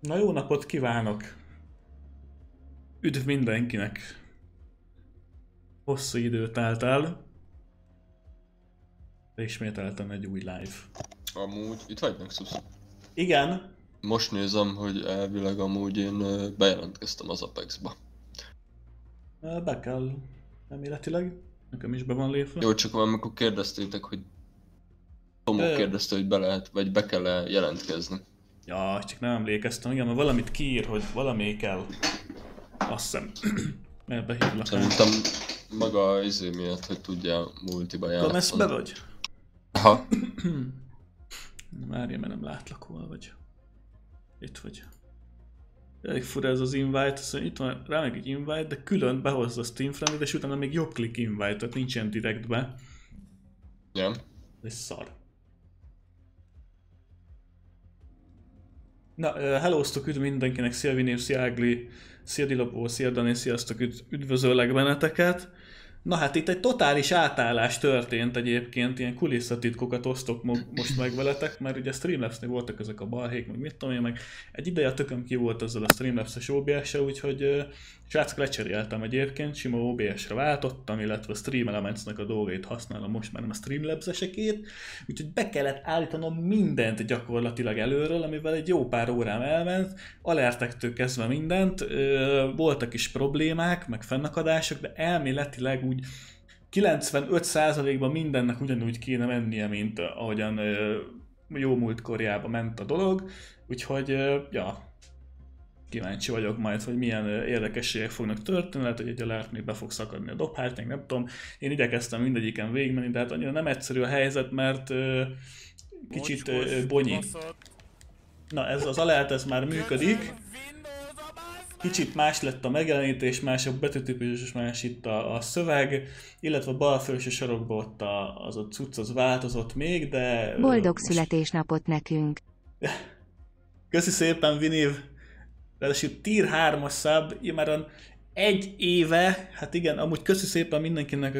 Na jó napot kívánok! Üdv mindenkinek! Hosszú idő telt el. De ismételten egy új live. Amúgy, itt vagy Nexus? Igen, Most nézem, hogy elvileg amúgy én bejelentkeztem az Apexba. be kell reméletileg. Nekem is be van lépve. Jó, csak amikor kérdeztétek, hogy Tomó Ö. kérdezte, hogy be lehet, vagy be kell -e jelentkezni. Ja, csak nem emlékeztem. Igen, mert valamit kiír, hogy valami kell. Azt hiszem. Mert behívlak. Szerintem maga izé miatt, hogy tudja multiba játszani. vagy? Aha, Várja, mert nem látlak hol vagy. Itt vagy. Elég fura ez az invite, szóval itt van rá meg egy invite, de külön behozza a Steam friendly és utána még jobb klik invite, tehát nincsen direktbe. ja. Ez szar. Na, hellóztok, üdv mindenkinek, szia Vinév, szia Ágli, szia Dilopó, szia Dani, sziasztok, üdv, üdvözöllek benneteket. Na hát itt egy totális átállás történt egyébként, ilyen kulisszatitkokat osztok mo- most meg veletek, mert ugye Streamlabs-nél voltak ezek a balhék, meg mit tudom én, meg egy ideje tököm ki volt ezzel a Streamlabs-es OBS-e, úgyhogy srácok lecseréltem egyébként, sima OBS-re váltottam, illetve a Stream Elements-nek a dolgait használom most már nem a Streamlabs-esekét, úgyhogy be kellett állítanom mindent gyakorlatilag előről, amivel egy jó pár órám elment, alertektől kezdve mindent, voltak is problémák, meg fennakadások, de elméletileg úgy 95%-ban mindennek ugyanúgy kéne mennie, mint ahogyan jó múltkorjában ment a dolog, úgyhogy ja, kíváncsi vagyok majd, hogy milyen érdekességek fognak történni, lehet, hogy egy alert még be fog szakadni a dobhártyánk, nem tudom. Én igyekeztem mindegyiken végigmenni, de hát annyira nem egyszerű a helyzet, mert ö, kicsit ö, bonyi. Na ez az alert, ez már működik. Kicsit más lett a megjelenítés, más a betűtípus, és más itt a, a szöveg, illetve a bal felső sarokban ott a, az a cucc az változott még, de... Boldog most- születésnapot nekünk. Köszi szépen, Vinív! Ráadásul tier 3-as szab, immáron egy éve, hát igen, amúgy köszi szépen mindenkinek,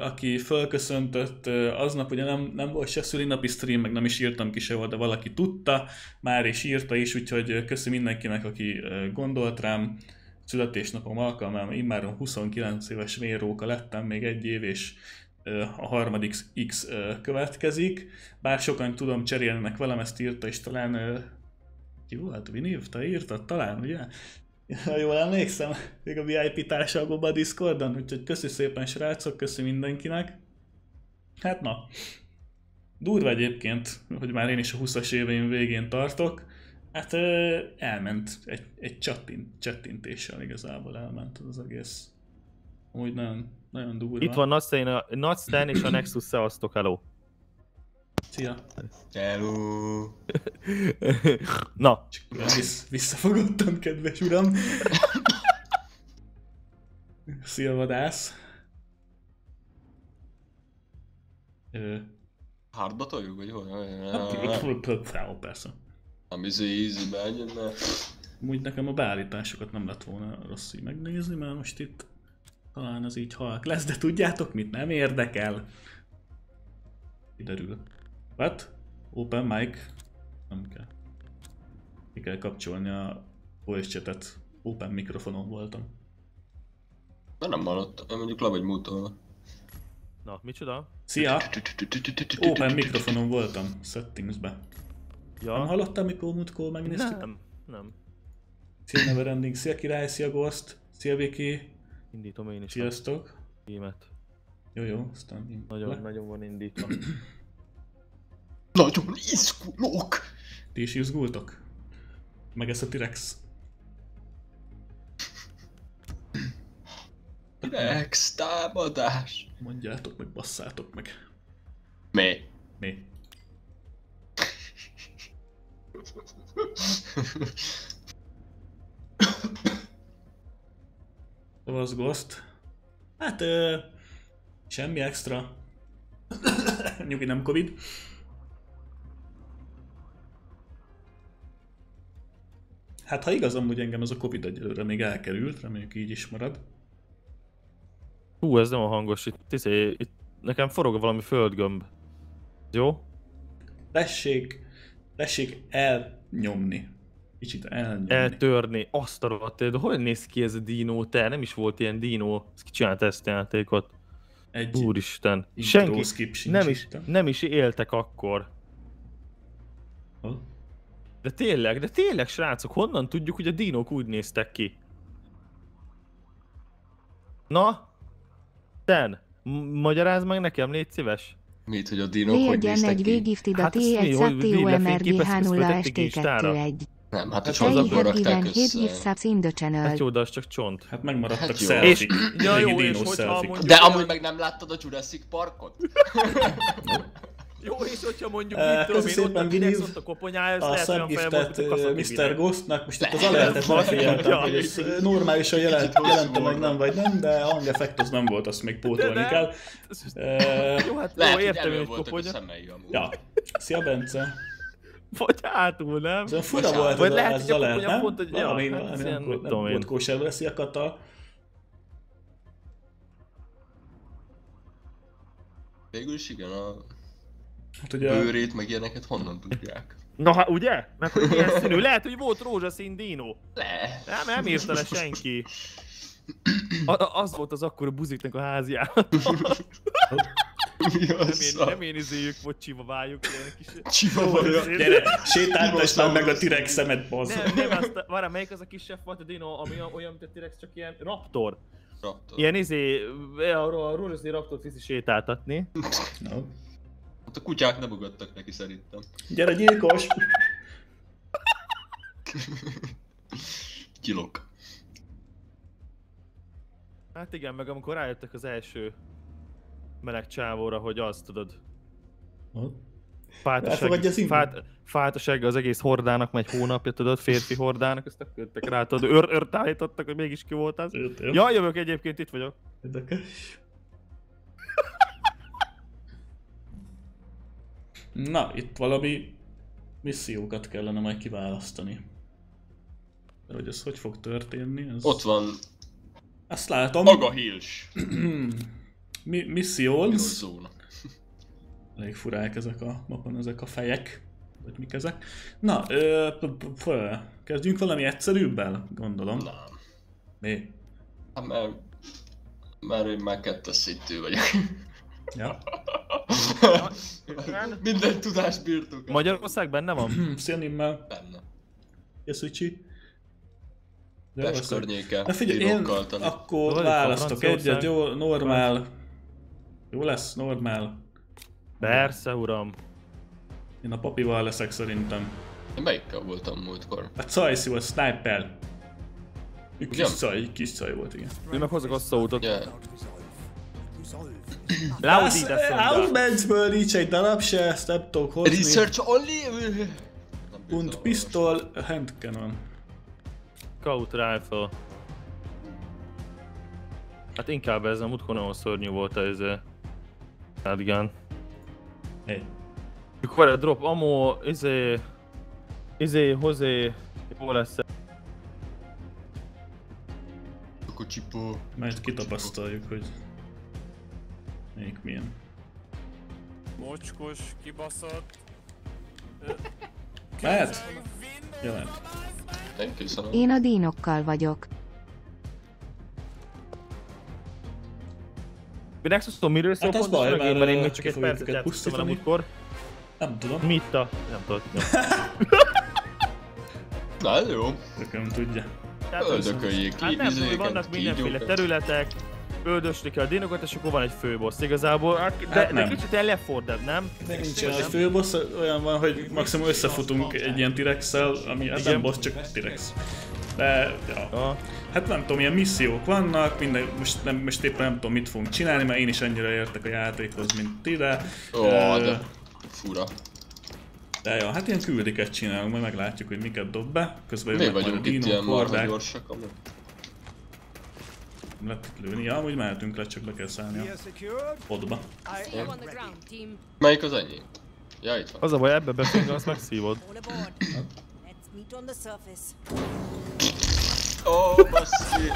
aki fölköszöntött aznap, ugye nem, nem volt se szülinapi stream, meg nem is írtam ki sehol, de valaki tudta, már is írta is, úgyhogy köszi mindenkinek, aki gondolt rám. Születésnapom alkalmával immáron 29 éves véróka lettem, még egy év, és a harmadik X következik. Bár sokan tudom cserélnek velem, ezt írta, és talán ki volt? Viniv? Te írtad talán, ugye? Ha jól emlékszem, még a VIP társalgóban a Discordon, úgyhogy köszi szépen srácok, köszi mindenkinek. Hát na, durva egyébként, hogy már én is a 20-as éveim végén tartok. Hát elment egy, egy csattint, chattintéssel igazából elment az egész. Úgy nagyon, nagyon durva. Itt van Nagyszen, a Nagyszen és a Nexus szevasztok, hello. Szia. Hello. Na, Csak Vissz, visszafogottam, kedves uram. Szia, vadász. Ö, Hardba toljuk, vagy hol? hát, persze. Izé easy menjen, mert... Úgy nekem a beállításokat nem lett volna rossz így megnézni, mert most itt talán az így halk lesz, de tudjátok mit? Nem érdekel. Kiderül. What? Open mic? Nem kell. Ki kell kapcsolni a voice chatet. Open mikrofonon voltam. Mert nem hallottam, mondjuk le vagy múltolva. na, micsoda? Szia! Open mikrofonon voltam, settingsbe. Nem Ja, hallottál, mikor múltkor megnéztük? nem, nem. Szia Neverending, szia Király, szia Ghost, szia Viki, Indítom én is sziasztok. gémet. Jó, jó, aztán Nagyon, le. nagyon van indítva. Nagyon izgulok! Ti is izgultok? Meg ez a T-Rex. Rex támadás! Mondjátok meg, basszátok meg. Mi? Mi? Az Ghost. Hát, ö, semmi extra. Nyugi, nem Covid. Hát ha igaz, amúgy engem ez a Covid egyelőre még elkerült, reméljük így is marad. Hú, ez nem a hangos, itt, izé, itt nekem forog valami földgömb. Jó? Tessék, tessék elnyomni. Kicsit elnyomni. eltörni. Azt a rohadt, de hogy néz ki ez a dino? Te, nem is volt ilyen dino. Ez ki csinált ezt a játékot? Egy Úristen. Senki nem is, nem is éltek akkor. Hol? De tényleg, de tényleg srácok, honnan tudjuk, hogy a dinók úgy néztek ki? Na? Ten, magyarázd meg nekem, légy szíves. Mit, hogy a dinók hogy Légyen néztek egy ki? végifted a Hát ezt mi, hogy lefényképeztük, T1 föltették Instára? ST2 Nem, hát a Hát have rakták össze. Hát jó, de az csak csont. Hát megmaradtak Hát jó. selfie. Ja, jó, és dino hogyha mondjuk- De amúgy meg nem láttad a Jurassic Parkot? Jó, és hogyha mondjuk, mit tudom én, ott a szépen, Kinex, Viniv. ott a koponyája, ez A lehet olyan fel volt, subgiftet mint a kaszakivirág. Mr. Ghostnak, most itt az Le- alertet le- megfigyeltem, Ja, hogy ez normálisan jelent, jelente meg nem vagy nem, de a hangeffekt az nem volt, azt még pótolni kell. Jó, hát Lehet, jó, hogy értem, hogy koponya. Ja. Szia Bence! Vagy hátul, nem? Ez olyan fura volt Vagy lehet, hogy a nem? pont, hogy- ja, Valami, hát valami ez nem, nem tudom én. volt kóser veszi a kata. Végül is igen, a Hát ugye... bőrét meg ilyeneket honnan tudják? Na hát ugye? Meg hogy milyen színű. Lehet, hogy volt rózsaszín dino. Le. Nem, nem írta le senki. A, a, az volt az akkor a buziknak a. Mi Nem én, a nem én izéjük, vagy csiva váljuk, ilyen kis... csivavarja? Gyere, sétáltasd meg a T-rex szemet, bazd. Nem, nem, azt, várj, melyik az a kisebb fajta dino, ami olyan, mint a T-rex, csak ilyen raptor. Raptor. Ilyen izé, a, a rózsaszín raptort viszi sétáltatni. No. Hát a kutyák nem ugattak neki szerintem. Gyere, gyilkos! Kilok. Hát igen, meg amikor rájöttek az első meleg csávóra, hogy azt tudod, Elfogadja az segge az egész hordának, megy hónapja, tudod, férfi hordának, ezt akkor jöttek rá, tudod, ör, ört állítottak, hogy mégis ki volt az. Jó, jó. Ja, jövök egyébként, itt vagyok. Érdekes. Na, itt valami missziókat kellene majd kiválasztani. De hogy ez hogy fog történni? Ez... Ott van Azt látom. Maga Hills. Mi- missions. Elég furák ezek a mapon, ezek a fejek. Vagy mik ezek. Na, ö, kezdjünk valami egyszerűbbel, gondolom. Nem. Mi? Hát mert, mert én már kettes szintű vagyok. Ja. Minden tudás birtok. Magyarország benne van? Hm, Szia Nimmel. Benne. Jeszücsi. Pest környéke. Na figyelj, én akkor választok egyet, jó, normál. Jó lesz, normál. Persze, uram. Én a papival leszek szerintem. Én melyikkel voltam múltkor? A Cajszi volt, sniper. Kis szaj, kis szaj volt, igen. Ő meg hozzak azt szót. Ja. Laudi, de nincs egy darab se, ezt nem tudok hozni. Research only? Und pistol, handcannon. Scout rifle. Hát inkább ez, a múltkor nagyon szörnyű volt ez a shotgun. Hey. Mikor a drop ammo, izé... Izé, hozé... Jó lesz. Akkor csipó. Majd kitapasztaljuk, hogy melyik milyen. Mocskos, kibaszott. Mehet? Jelent. Nem köszönöm. Én a dínokkal vagyok. Nexus, tudom miről szól Hát az baj, mert, én még csak egy percet játszottam pusztítani. múltkor. Nem tudom, Mit a... Nem tudod. Jó. Na ez jó. tököm tudja. Öldököljék ki, Hát nem tudom, vannak mindenféle területek, öldösni kell a dinokat, és akkor van egy főbossz igazából. Hát, de, Hát de nem. kicsit ilyen leforded, nem? De nincs olyan, hogy főbossz, olyan van, hogy maximum összefutunk egy ilyen t ami hát nem boss, csak T-rex. De, ja. Ja. Hát nem tudom, ilyen missziók vannak, minden, most, nem, most éppen nem tudom mit fogunk csinálni, mert én is annyira értek a játékhoz, mint ti, de... Ó, ö, de fura. de ja, hát ilyen küldiket csinálunk, majd meglátjuk, hogy miket dob be. Közben Mi jönnek majd a vagyunk itt ilyen marha gyorsak amúgy? Lehet lőni. Ja, amúgy mehetünk le, csak be kell szállni a podba. Melyik az enyém? Ja, itt van. Az a baj, ebbe beszélünk, azt megszívod. Ó, oh, basszi!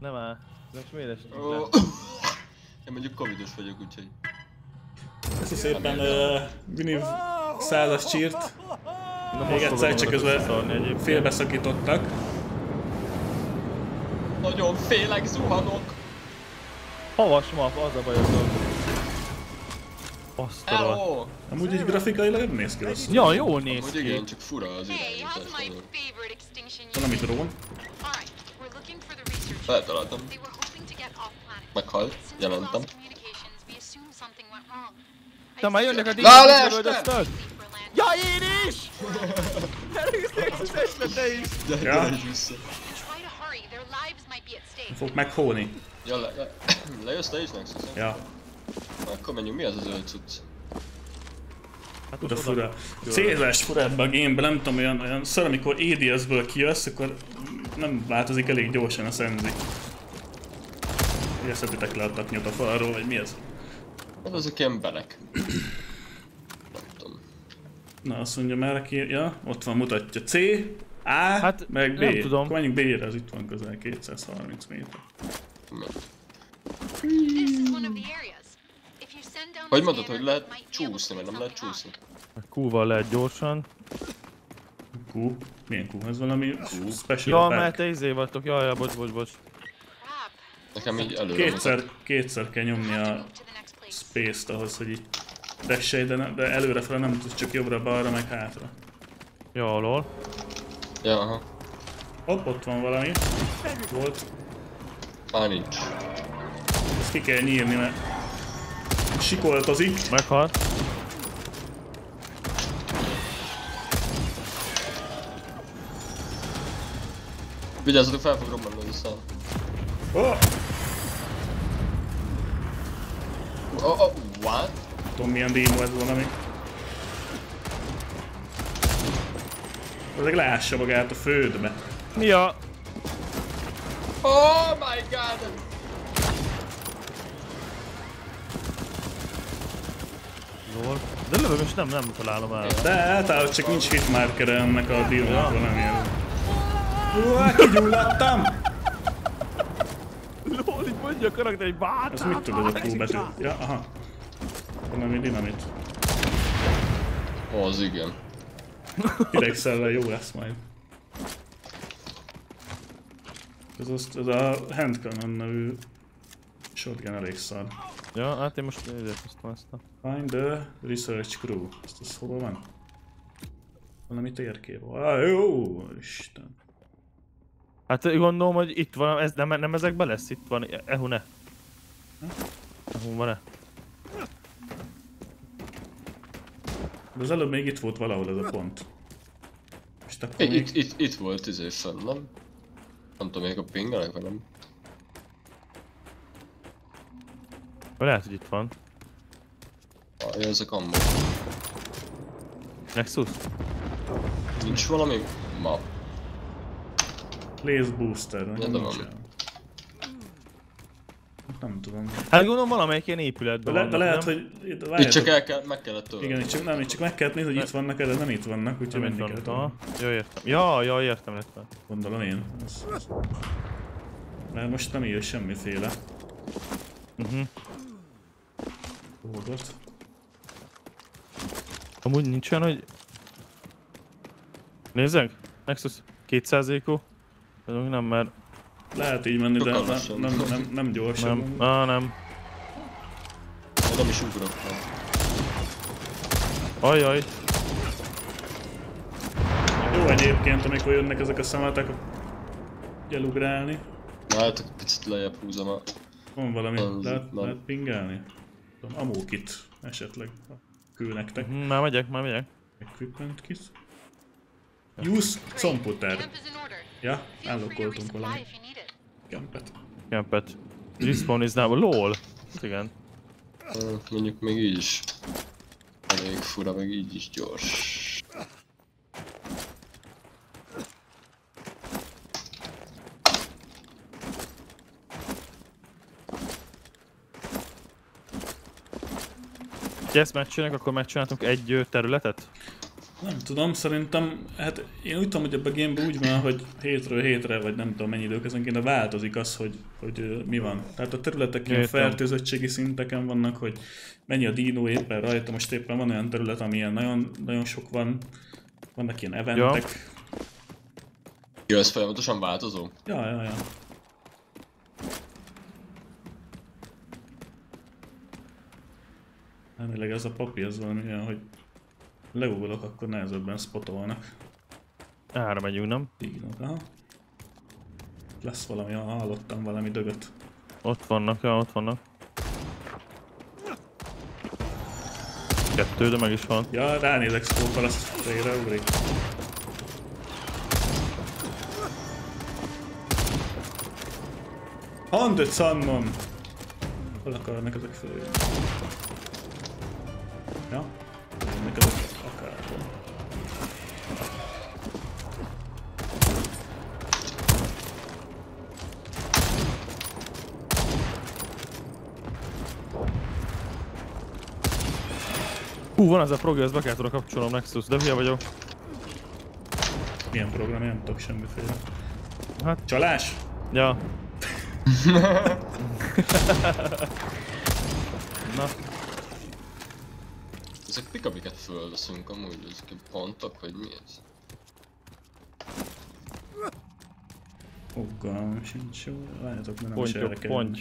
Nem áll. Most miért Ó. le? Én mondjuk covidos vagyok, úgyhogy... Köszi szépen uh, Viniv százas csírt. Na, Még egyszer csak közben félbeszakítottak. Nagyon félek, zuhanok. Havas map, az a baj azzal. Azt a rohadt. Hello! Amúgy így grafikailag nem néz ki rosszul. Ja, jól néz ki. igen, csak fura az Hey, how's irányítás. my nagyon. favorite extinction Valami drón. Alright, we're looking for the researchers. Feltaláltam. Meghalt, jelentem. De már jönnek a land. Ja, én is! Elégsztek, te is! Gyere, gyere is vissza. Fog meghóni. Ja, le, le, lejössz te is, Nexus? Ja, Na, Akkor menjünk, mi az a zöld cucc? Hát oda fura. Célzás fura ebbe a gamebe, nem tudom, olyan, olyan szar, amikor ADS-ből kijössz, akkor nem változik elég gyorsan a szenzi. Ugye szeditek le a taknyot a falról, vagy mi ez? Hát azok tudom. Na azt mondja már ki, ja, ott van mutatja C, A, Hát, meg B. nem tudom. Akkor menjünk B-re, az itt van közel 230 méter. Hogy mondod, hogy lehet csúszni, pick nem lehet csúszni? Q-val lehet gyorsan. Q, milyen Q? Ez valami special Ja, pack. mert te izé vagytok, jaj, jaj, bocs, bocs, bocs. Nekem így előre Kétszer, kétszer kell nyomni a space-t ahhoz, hogy így tessél, de, ne- de előre fel nem tudsz, csak jobbra-balra, meg hátra. Ja, lol. Ja, aha. Hopp, ott van valami. Volt. Már nincs. Ezt ki kell nyírni, mert sikoltozik. Meghalt. Vigyázzatok, fel fog robbanni az a szám. Oh! Oh, oh, what? Tudom milyen démo ez valami. Ezek leássa magát a földbe. Mi a... Oh my god! Lol. De lövöm és nem, nem találom el. De általában csak nincs hitmarkere ennek a dílnak valamilyen. Uá, kigyulladtam! Lol, így mondja a karakter, hogy bát! Ez mit tud ez a Q betű? Ja, aha. Valami dinamit. Ó, az igen. Idegszellel jó lesz majd. Ez, azt, ez a handcannon nevű shotgun elég szar. Ja, hát én most ezért hoztam ezt a... Find the research crew. Ezt az hova van? Valami térkép. Ah, jó, Isten. Hát gondolom, hogy itt van, ez nem, nem ezekben lesz, itt van, ehu ne. Ehu van-e? De az előbb még itt volt valahol ez a pont. És akkor még... itt, itt, itt volt izé fenn, nem? Nem tudom, még a pingelek, vagy nem? Lehet, hogy itt van. Ah, ezek ammo. Nexus? Nincs valami map. Lace booster, vagy Ja, nincs. Nem tudom. Hát gondolom valamelyik ilyen épületben De, le, de lehet, nem? hogy... Itt, Itt várjatok. csak el kell, meg kellett tölteni. Igen, itt csak, nem, itt csak meg kellett nézni, hogy itt vannak, de nem itt vannak, úgyhogy itt menni van, kell. aha. Ja, értem. Ja, ja, értem, értem. Gondolom én. Ez. Mert most nem ír semmiféle Uh-huh. kódot. Amúgy nincs olyan, hogy... Nézzek? Nexus 200 ékó? Nem, mert... Lehet így menni, de Sokkal nem, nem, nem, nem gyorsan. Nem. Ah, nem. Nem is ugrok. nem. Ajaj. Jó egyébként, amikor jönnek ezek a szemetek, elugrálni. Na hát, picit lejjebb húzom a... Van valami, Az lehet, lehet pingelni? Tudom, ammo kit esetleg ha küld nektek. Hm, Már megyek, már megyek. Equipment kit. Use computer. Ja, Feel free kempet. Kempet. Respawn is now. LOL. Igen. Ö, Mondjuk még így is. Elég fura, meg így is gyors. Ha ezt megcsináljuk, akkor megcsináltunk egy területet? Nem tudom, szerintem, hát én úgy tudom, hogy ebben a gameben úgy van, hogy hétről hétre, vagy nem tudom mennyi időközönként változik az, hogy, hogy mi van. Tehát a területek ilyen fertőzöttségi szinteken vannak, hogy mennyi a dino éppen rajta, most éppen van olyan terület, amilyen nagyon, nagyon sok van, Vannak ilyen eventek. Jó, ez folyamatosan változó? Ja, ja, ja. Elvileg ez a papír, ez valami olyan, hogy leugolok, akkor nehezebben spotolnak. Ára megyünk, nem? Dígnok, aha. Lesz valami, ha hallottam valami dögöt. Ott vannak, ja, ott vannak. Kettő, de meg is van. Ja, ránézek szkóppal, azt félre ugrik. Hunted Sunmon! Hol akarnak ezek följönni? Ja? Jönnek ezek akárhol. Hú, van az a program, ezt be kell tudok kapcsolnom Nexus, de hülye vagyok. Milyen program, én nem tudok semmiféle. Hát- Csalás? Ja. Na, Ezek mik, amiket földeszünk amúgy? Ezek pontok, vagy mi ez? Fogalmam sincs. Várjatok, mert nem is pontyok, erre kell. ponty.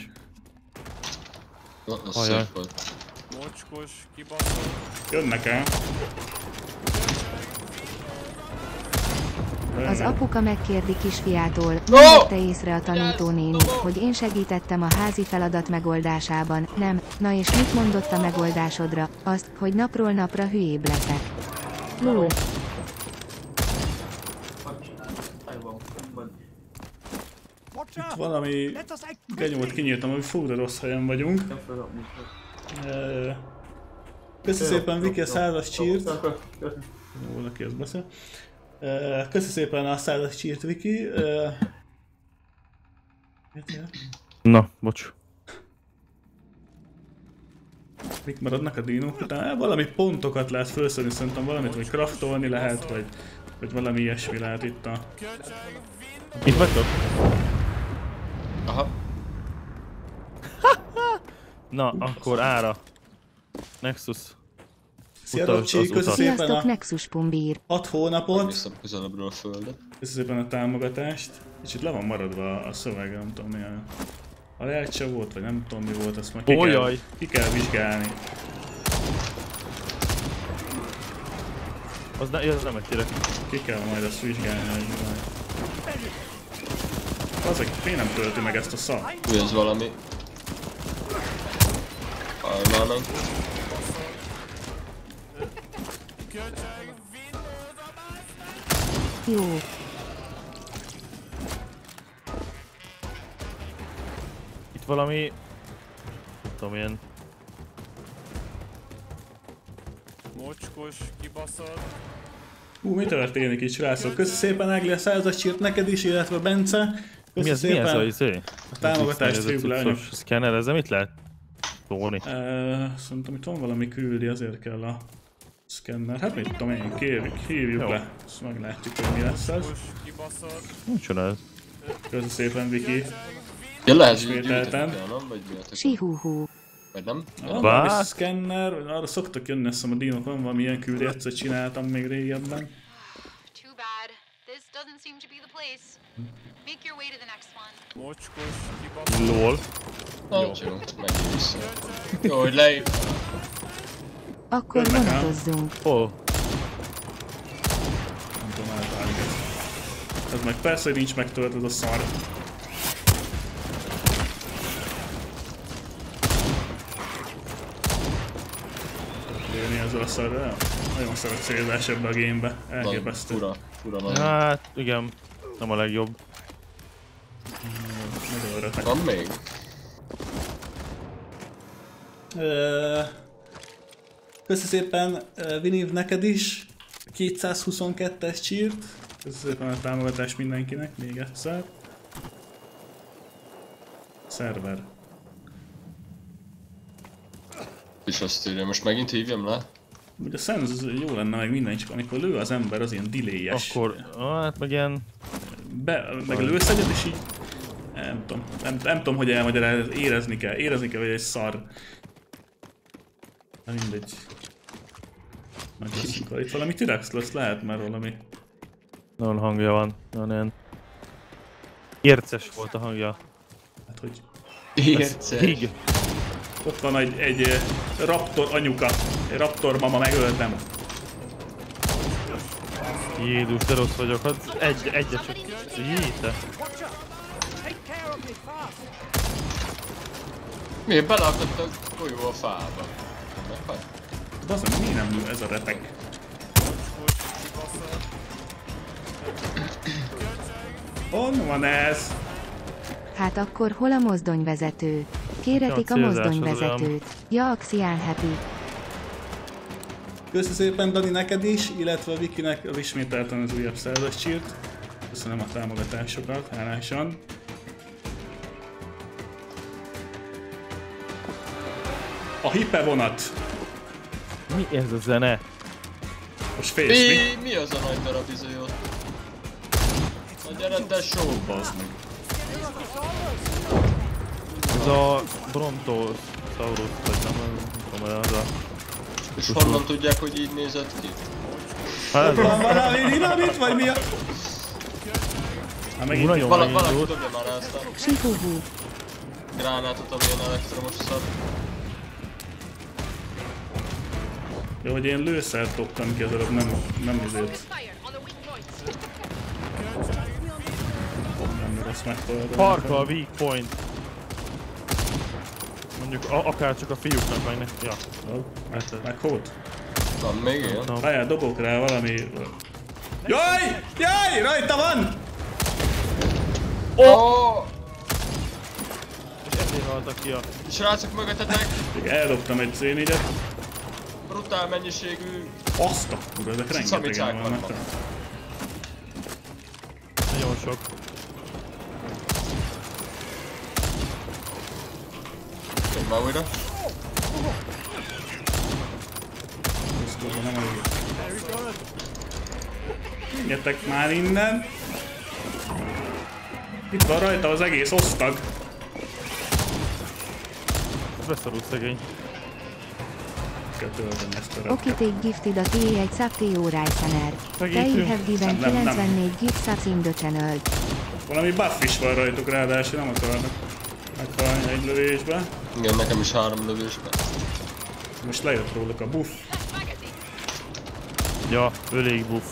Na, az szép volt. Mocskos, kibaszott. Jönnek el. Az apuka megkérdi kisfiától, No! nem vette észre a tanítónéni, hogy én segítettem a házi feladat megoldásában, nem, na és mit mondott a megoldásodra? Azt, hogy napról napra hülyébb leszek. Lul, Itt valami genyót kinyírtam, hogy fú, de rossz helyen vagyunk. Köszi szépen Viki a százas csírt. Jó, valaki ezt beszél. Köszi szépen a százas csírt Viki. Na, bocs. Mik maradnak a dinók után? Valami pontokat lehet felszedni, szerintem valamit, vagy craftolni lehet, vagy, vagy valami ilyesmi lehet itt a... Itt vagytok? Aha. Na, akkor ára. Nexus. Szia az köszi utas. szépen sziasztok a Nexus Pumbír. 6 hónapot, Vissza közelebbről a földet. köszi szépen a támogatást. Kicsit le van maradva a szöveg, nem tudom milyen. A lehetse volt, vagy nem tudom mi volt, azt majd ki, kell, Olyaj. ki kell vizsgálni. Az, ne, az nem egy tényleg. Ki kell majd azt vizsgálni, hogy mi van. Azok, miért nem tölti meg ezt a szart? Ő ez valami. Hajlanak. Köcsög, Windows a basztát. Jó, Itt valami... Nem tudom, ilyen... Mocskos, kibaszott. Hú, mi történik itt, srácok? Köszi szépen Ágli a százas csírt neked is, illetve Bence. Köszi Mi mi szépen ez a izé? a támogatást lányok. cuccos Szkenner, ezzel mit lehet tolni? Uh, szerintem itt van valami küldi, azért kell a szkenner. Hát mit tudom én, kérjük, hívjuk Jó. le. Azt meglátjuk, hogy mi lesz ez. Kibaszott. Micsoda ez? Köszi szépen, Viki. Ja, lehet, hogy kell, nem? Vagy sihúhú. Vagy nem? Van valami szkenner, arra szoktak jönni, azt hiszem a dinok, van valami ilyen küldi, egyszer csináltam még régebben. Too bad. This doesn't seem to be the place. Make your way to the next one. Mocskos, kibaszott. LOL. Hát jó, menjünk vissza. Jó, hogy leír. Akkor vonatozzunk. Ó, Nem tudom elválni. Ez meg persze, hogy nincs megtölt ez a szar. Lőni ezzel a szarral? Nagyon szar a célzás ebbe a gamebe. Van, Elképesztő. fura, fura van. hát igen. Nem a legjobb. Nagyon öröknek. Van még? Köszi szépen Viniv neked is. 222-es csírt. Köszi szépen a támogatást mindenkinek még egyszer. Szerver. És azt írja, most megint hívjam le? Ugye a Sense jó lenne meg minden, csak amikor lő az ember, az ilyen delayes. Akkor, hát meg ilyen... Be, meg lősz egyet, és így... Nem tudom, nem, nem tudom, hogy elmagyarázni, érezni kell, érezni kell, hogy egy szar. Na mindegy. Meg leszünk. Itt valami T-Rex lesz, lehet már valami. Nagyon hangja van. Nagyon ilyen... Érces volt a hangja. Hát hogy Értszer. Hig. ott van egy, egy eh, raptor anyuka. Egy raptor mama megöltem. Jézus, de rossz vagyok. Hát egy, egyet csak. Jéte. Miért beleakadt a golyó a fába? Meghalt? Bazdmeg, mi nem lő ez a retek? Hon van ez? Hát akkor hol a mozdonyvezető? Kéretik a a mozdonyvezetőt. Ja, Axial Happy. Köszi szépen Dani neked is, illetve Vikinek az ismételten az újabb százas csírt. Köszönöm a támogatásokat, hálásan. A hipe vonat. Mi ez a zene? Most félsz mi? Mi, mi az a nagy darab izé ott? Na gyere, tesó! Bazd meg. Ez a Brontosaurus, vagy nem, nem tudom, ez a... És honnan tudják, hogy így nézett ki? Hát. Van valami dinamit, vagy mi a... Hát megint nagyon Vala, valaki dobja már ezt a gránátot, amilyen elektromos szar. Jó, hogy én lőszert dobtam ki az előbb, nem, nem ezért. Nem rossz megtaláltam. Parka a weak point. Mondjuk a, akár csak a fiúknak meg ne. Ja. Jó, meg, meg hót. Van még ilyen? Na, Várjál, dobok rá valami... Jaj! Jaj! Rajta van! Oh! és ezért haltak ki a... Srácok mögöttetek, Még eldobtam egy c brutál mennyiségű Azt a kurva, ezek rengetegen vannak. Nagyon sok. Jön már újra. Ez kurva nem elég. Már innen! Itt van rajta az egész osztag. Beszorult szegény. Kell tölteni ezt a repket. take gifted a TA1 sub TO Rysener. They have given Nem, nem, nem. 94 gift subs in the channel. Valami buff is van rajtuk ráadásul, nem akarnak meghalni egy lövésbe. Igen, nekem is három lövésben. Most lejött róluk a buff. Ja, elég buff.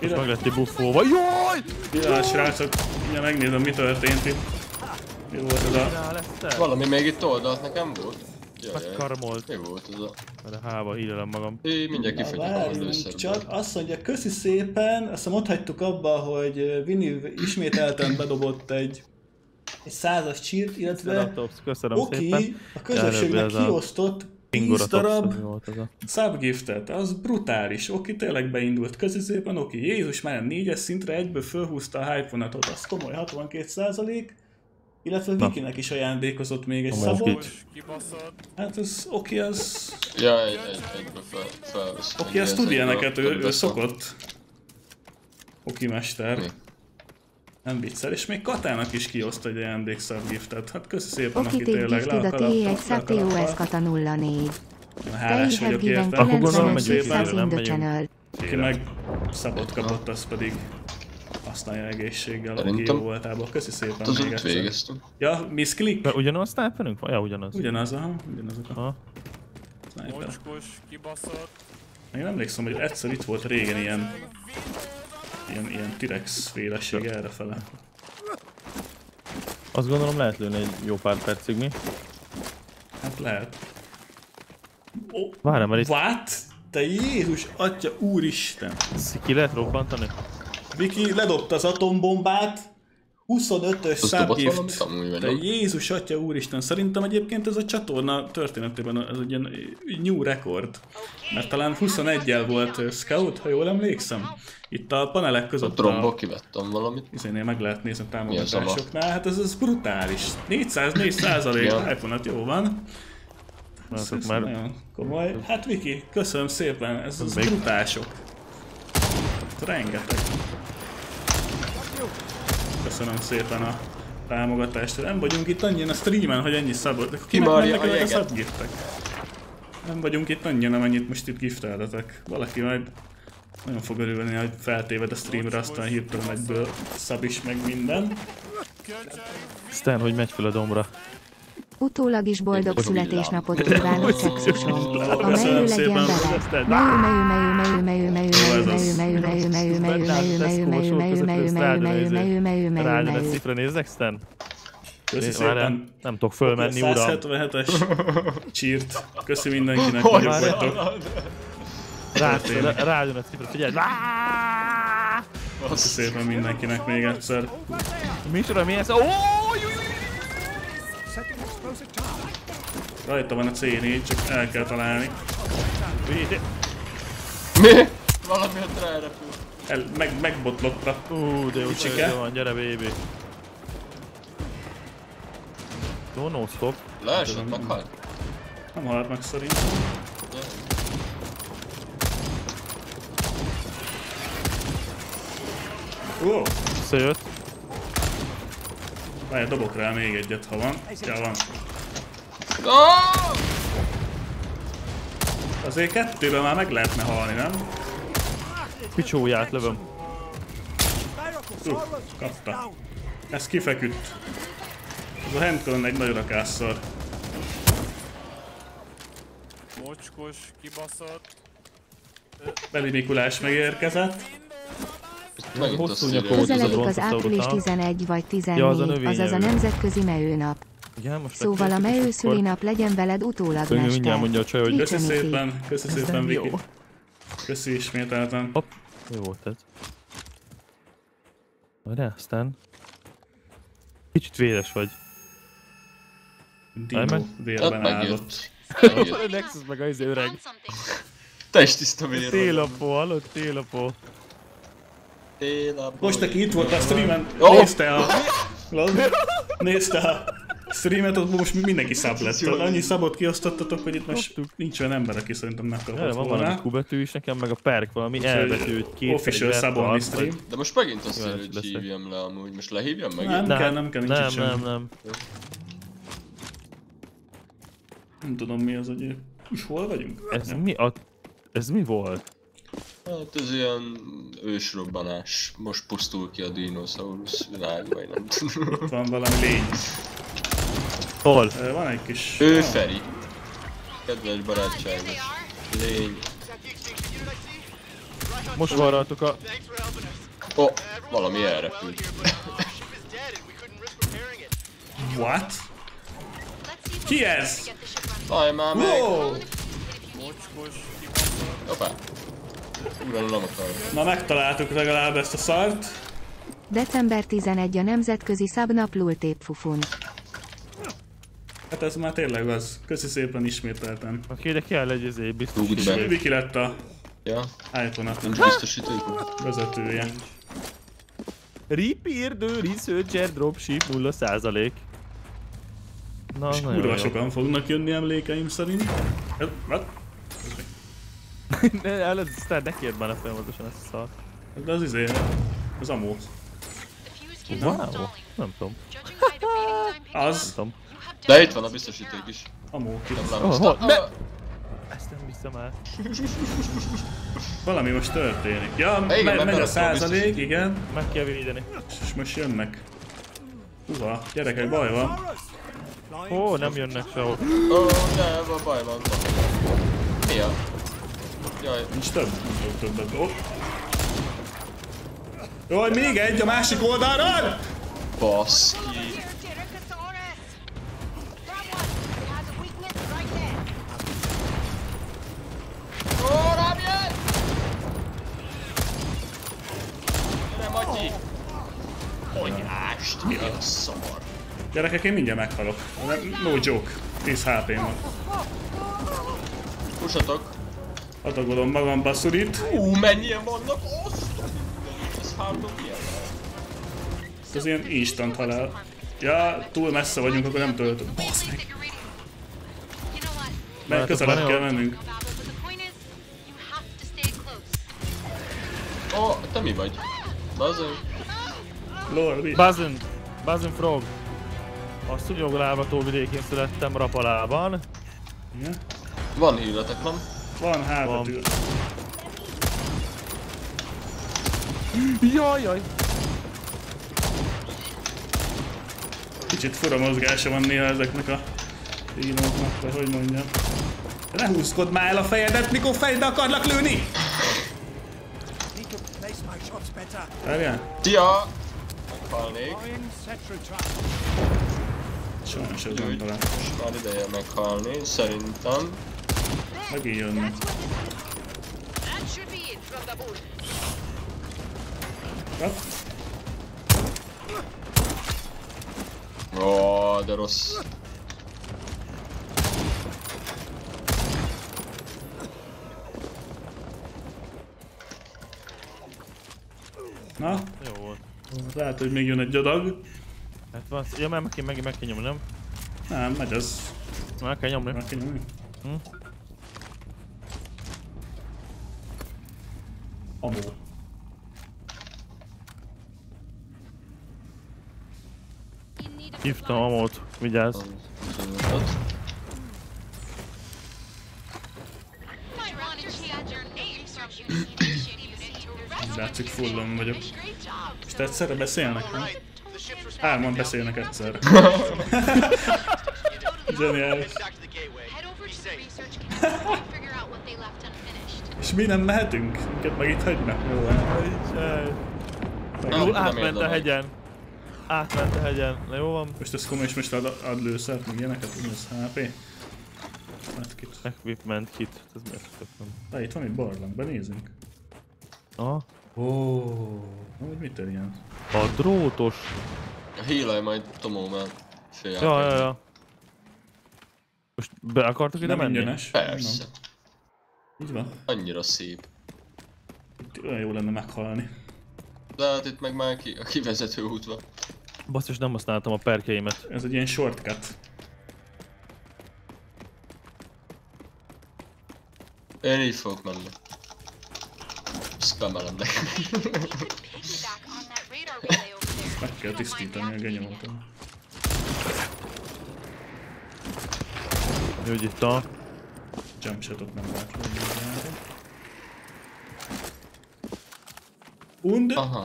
Ide. meg lettél buffóva. Jaj! Pillanat, srácok, mindjárt megnézem mi történt itt. Mi volt ez a... Valami még itt oldalt nekem volt. Jajjaj. Megkarmolt. Mi volt ez a... Mert a hába hílelem magam. Én mindjárt kifegyek a csak, azt mondja, köszi szépen, azt hiszem ott hagytuk abba, hogy Vini ismételten bedobott egy, egy százas csírt, illetve köszönöm Oki szépen. a közösségnek a kiosztott 10 Pingoratops, darab a... subgiftet, az brutális. Oki tényleg beindult közi szépen, Oki Jézus már négyes szintre egyből fölhúzta a hype vonatot, az komoly 62 illetve Vikinek is ajándékozott még egy szabot. Hát ez Oki az Ja, egy, egy, egybe fel. Oki, ezt tud ilyeneket, ő, ő szokott. Oki mester. Mi? Nem viccel, és még Katának is kioszt egy ajándék subgiftet. Hát köszi szépen, aki tényleg a le TA1 sub TOS kata 04. Hálás vagyok érte. Akkor gondolom, 99 megyünk gift subs ide, in nem megyünk. Aki meg szabot kapott, az pedig használja egészséggel, aki Szerintem jó voltából. Köszi szépen Hát Az még egyszer. végeztünk. Ja, Miss Click? De ugyanaz sniperünk van? Ja, ugyanaz. Ugyanaz, aha, ugyanazok a Ha? sniper. Mocskos, kibaszott. Én emlékszem, hogy egyszer itt volt régen ilyen ilyen, ilyen T-Rex félesség errefele. Azt gondolom lehet lőni egy jó pár percig mi. Hát lehet. Oh, Várjál, mert itt What? Te Jézus, atya, úristen! ezt ki lehet robbantani? Viki ledobta az atombombát, 25-ös Az dobott valamit subgift. Te? Jézus, atya, úristen, szerintem egyébként ez a csatorna történetében az egy ilyen new record. Mert talán 21-jel volt Scout, ha jól emlékszem. Itt a panelek között a kivettem valamit. Izénél meg lehet nézni a az támogatásoknál, hát ez, ez brutális. 404 százalék iPhone-at jó van. Ez, ez már. nagyon komoly. Hát Viki, köszönöm szépen, ez, ez Még- brutások. Rengeteg. Köszönöm szépen a támogatást. Nem vagyunk itt annyian a streamen, hogy ennyi szabad. Ki Kimarja mennek a a szabgiftek? Nem vagyunk itt annyian, amennyit most itt gifteltetek. Valaki majd nagyon fog örülni, hogy feltéved a streamre, aztán hirtelen egyből szab is meg minden. Stan, hogy megy fel a dombra. Utólag is boldog születésnapot kívánok szexusom. A szépen. legyen veled. Melyő, melyő, melyő, melyő, melyő, melyő, melyő, melyő, melyő, melyő, melyő, melyő, melyő, melyő, melyő, melyő, melyő, melyő, Rájön egy melyő. cifra, nézzek, Stan? Köszi szépen. Nem tudok fölmenni, uram. 177-es csírt. Köszi mindenkinek, Hogy nagyobb vagytok. Rá- rá- Rájön a cifra, figyelj! Köszi szépen mindenkinek még egyszer. Micsoda, mi ez? Ó, Rajta van a C4, csak el kell találni. Mi? Valami ott ráerepül. El, meg, megbotlotta. Ú, de jó, Kicsike. jó van, gyere, baby. Jó, no stop. Leesett, meghalt? Nem halt meg szerintem. Ó, Visszajött. Várj, dobok rá még egyet, ha van. Ja, van. Ah! Azért kettőben már meg lehetne halni, nem? Picsóját lövöm. Ú, kapta. Ez kifeküdt. Ez a Handcon egy nagy rakásszal. Mocskos, kibaszott. Beli Mikulás megérkezett. Megint Hosszú hogy Közeledik az Brontosaurus, április ha? 11 vagy Ja, az a 14, azaz a Nemzetközi Meőnap. Igen, most Szóval a Meő szülinap legyen veled utólag Könyvű mindjárt mester. mondja a csaj, hogy Köszi szépen, köszi szépen Viki. jó. Köszi ismételten. Hopp. Jó volt ez. Várjál, aztán... Kicsit véres vagy. Dino. Hát megjött. Megjött. A Nexus meg az öreg. Found something. Te is tiszta vér vagy. Télapó, hallod? Télapó. Most, aki itt volt a streamen, Ó! nézte a... Nézte a streamet, ott most mindenki szab lett. Annyi szabot kiosztottatok, hogy itt most nincs olyan ember, aki szerintem megkapott van valami volna. Q betű is, nekem meg a perk valami elbetű, hogy két Official tart, stream. De most megint azt Kíváncsi hogy hívjam le amúgy. Most lehívjam meg? Nem. kell, nem kell, nincs nem, semmi. nem, nem. Nem tudom mi az, hogy és hol vagyunk? Ez mi a... Ez mi volt? Hát ez ilyen ősrobbanás. Most pusztul ki a dinoszaurusz világ, vagy nem tudom. Van valami lény. Hol? Van egy kis... Ő Feri. Kedves barátságos. Lény. Most van rajtuk a... Ó, oh, valami elrepült. What? Ki ez? Állj már meg! Wow! Mocskos. Hoppá. Nem. Na megtaláltuk legalább ezt a szart. December 11 a Nemzetközi Szabnap Lultép Fufun. Hát ez már tényleg az. Köszi szépen ismételten. Oké, de kell egy ezé biztos. Rúgd be. Viki lett a Ja, iPhone-nak nincs biztosítékunk. vezetője. Repair the researcher dropship 0%. Na, És nagyon kurva sokan fognak jönni emlékeim szerint. Ez- What? Ne, előtt aztán ne kérd már ne folyamatosan ezt a szart. De az izé, az amó. The fuse keeps Wow. Nem tudom. Az Nem tudom. De itt van a biztosíték is. amó ki. Nem Oh, hol? Ne- Ezt nem hiszem el. Valami most történik. Ja, Igen, me- megy a beraktam százalék, igen. Meg kell védeni. És most jönnek. Gyerekek, baj van. Ó, nem jönnek sehol. Ó, de van baj van. Mi a? Jaj. Nincs több? Nincs többet. Ott. Jaj, még egy a másik oldalról! Basz ki. Anyást, mi a szar? Gyerekek, én mindjárt meghalok. No joke. 10 HP-n van. Pusatok. Adagolom magamba szurít. Ú, mennyien vannak azt! Ez három. Ez ilyen instant halál. Ja, túl messze vagyunk, akkor nem töltöm. Basz meg! Mert közelebb kell mennünk. Ó, oh, te mi vagy? Buzzin? Lord, mi? Buzzin. Buzzin Frog. A szúnyog lávató vidékén születtem Rapalában. Igen? Van életek, nem? Van hátat Van. ül. Jaj, jaj. Kicsit fura mozgása van néha ezeknek a dinóknak, vagy hogy mondjam. Ne húzkod már el a fejedet, mikor fejbe akarlak lőni! Várjál? Tia! Meghalnék. Sajnos ez nem talán. Most már ideje meghalni, szerintem. Megint jönni. Kap. Ó, de rossz. Na, Jó volt. lehet, hogy még jön egy adag. Hát van, ja, mert meg, kell- meg, meg kell nyomni, nem? Nem, megy az. Meg kell nyomni. Meg kell nyomni. Hm? Amó. Hívtam amót, vigyázz. To Látszik fullon vagyok. És te egyszerre beszélnek, nem? Hárman beszélnek egyszerre. Zseniális. És mi nem mehetünk? Minket meg itt hagynak? Jó, van. Jó, átment a hegyen. Átment a hegyen. Na jó van. Most ez komoly, és most ad, ad lőszert, meg ilyeneket, mi ez HP? Hát kit. Equipment kit. Ez miért kötöm? Ah, itt van egy barlang, benézünk. Aha. Ó, oh, hogy mit ilyen? A drótos. Hílaj majd Tomó, fél Ja, ja, ja. Most be akartok ide menni? ingyenes. Persze. Nem. Így van. Annyira szép. Itt olyan jó lenne meghalni. De hát itt meg már ki, a kivezető út van. Basszus, nem használtam a perkeimet. Ez egy ilyen shortcut. Én így fogok menni. Spamelem nekem. Meg kell tisztítani a genyót. Hogy itt a... Jump shotot nem látom. Und Aha.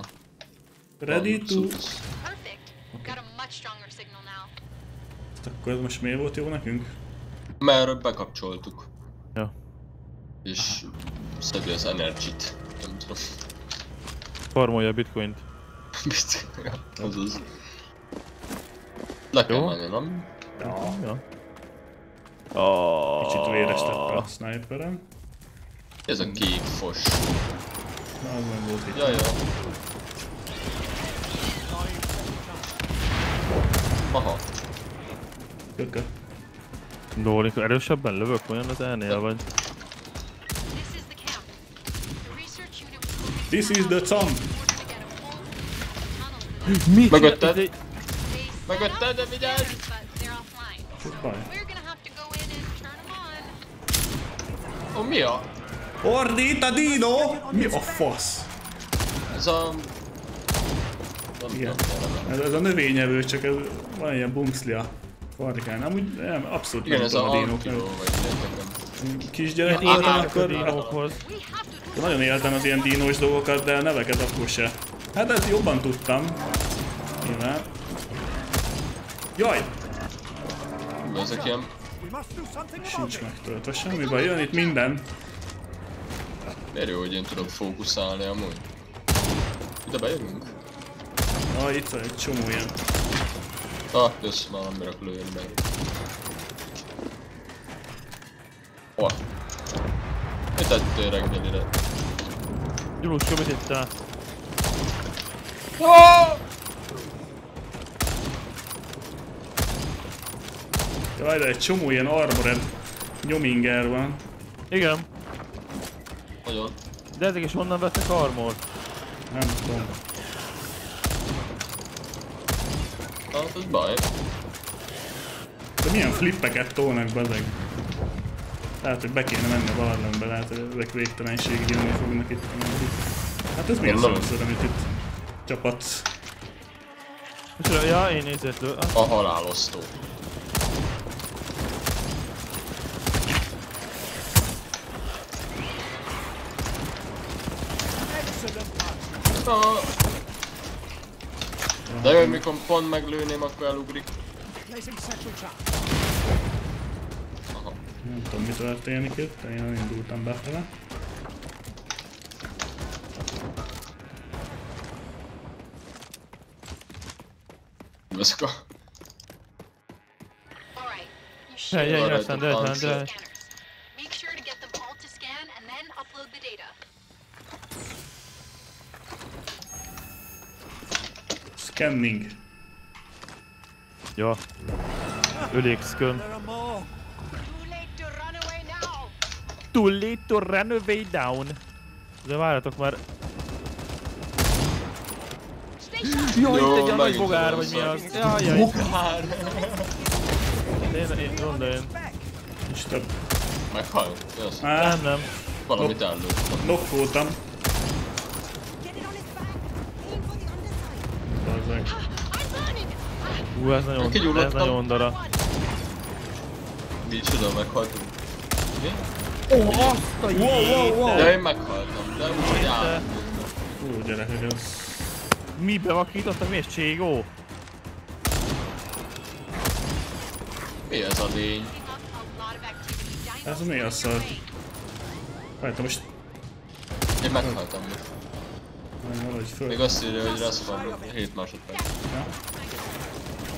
ready to... Perfect. Got a much stronger signal now. Akkor ez most miért volt jó nekünk? Mert bekapcsoltuk. Ja. És szedi az energy-t. Nem tudom. Farmolja a bitcoint. Mit? Azaz. Le kell Jó. menni, nem? Ja. Ja. Oh. Kicsit véreztette a sniperem. Ez a kék fos. Na, az nem volt itt. Ja, ja. Aha. Kökö. Dólik, erősebben lövök, olyan az elnél vagy. This is the camp. The research unit was hoping This Ó, mi a? Ordít a dino! Mi a fasz? Ez a... Igen. Ez, ez a növényevő, csak ez van ilyen bumszli a farkán. Amúgy nem, abszolút Igen, nem ez a a dinók. Ankylo, vagy nekem. Kisgyerek voltam, akkor dinókhoz. Nagyon éltem az ilyen dinós dolgokat, de neveket akkor se. Hát ezt jobban tudtam. Nyilván. Jaj! Ezek ilyen... Sincs megtöltve semmi baj, jön itt minden. Miért jó, hogy én tudok fókuszálni amúgy? Ide bejövünk? Ah, itt van egy csomó ilyen. Ah, jössz, már nem bírok lőni meg. Hova? Mit tettél reggelire? Gyuluska, mit ittál? Jaj, de egy csomó ilyen armored nyominger van. Igen. Nagyon. De ezek is honnan vettek armor? Nem tudom. Hát ez baj. De milyen flippeket tolnak bezeg. Lehet, hogy be kéne menni a barlangba, lehet, hogy ezek végtelenségig jönni fognak itt. Hát ez mi a Gondolom. szarszor, amit itt csapatsz? Micsoda? Ja, én nézett lő. A halálosztó. Ah. De jó, mikor pont meglőném, akkor elugrik. Aha. Nem tudom mi történik itt, én elindultam befele. Ezek a... Alright, you Ja, should ja, ja, Scanning. Ja. Ölékszkön. Too late to run away now. Too late to run away down. De várjatok már. Jaj, Jó, itt egy nagy bogár, vagy mi az? Jaj, jaj. Bogár! Én, én gondolom. Több. Meghal? Jössz. Á, Nem, nem. Valamit ellőtt. nokkoltam. I'm burning! Hú, ez nagyon, ez nagyon dara. Micsoda, meghaltunk. Mi? Ó, azt a wow, De én meghaltam, de úgy áll. Ú, gyerekek, ez... Mibe vakítottak? Mi ez Cségó? Mi ez a lény? Ez mi a szar? Várjátok, most Én meghaltam. Valahogy föl. Még azt írja, hogy respawn 7 másodperc.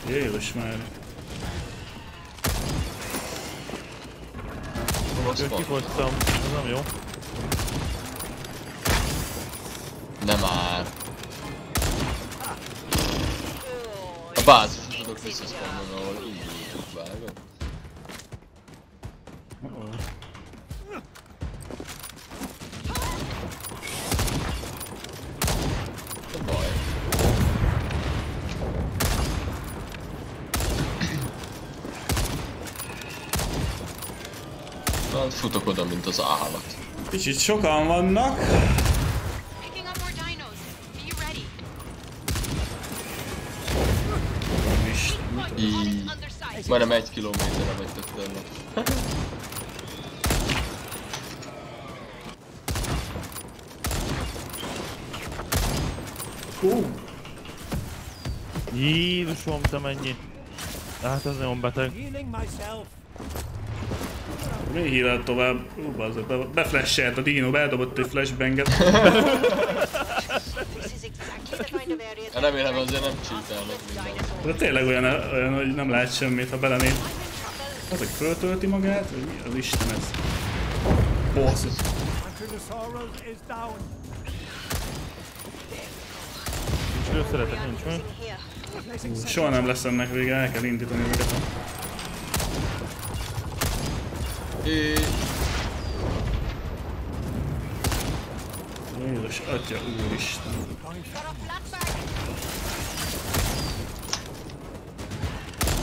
Jézus már. Őt kifogytam. Ez nem jó. Nem már. A bázisra tudok visszaszpannolni, ahol indultunk, vágod? Uh-oh. A baj. Hát futok oda, mint az állat. Kicsit sokan vannak. Így. Majdnem egy kilométerre vagytok tőle. Hú, Jézusom, te mennyi. Hát ez nagyon beteg. Mi hílel tovább? Ú, bazzeg, be, beflasselt a dino, beldobott egy flashbanget. Remélem azért nem minden. De tényleg olyan, olyan, hogy nem lát semmit, ha belenéz. Azok föltölti magát, vagy mi az Isten ez? Boss. Nincs lőszeretek, nincs mi? Soha nem lesz ennek vége, el kell indítani ezeket a... É, Jézus, atya, úristen.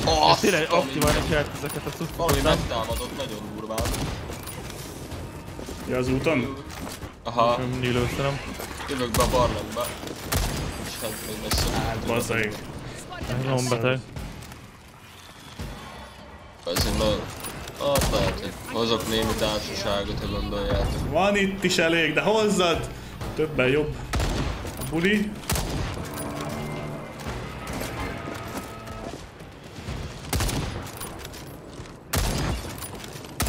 Azt, Tényleg aktiválni kell ezeket a cuccokat. Valami megtámadott nagyon durván. Ja, az úton? Aha, Nem lőszerem. jövök be a barlangba. És hát még messze. Bazzeg. Ez nagyon beteg. Azért na... Lehet, hogy hozok némi társaságot, ha gondoljátok. Van itt is elég, de hozzad! Többen jobb. A buli.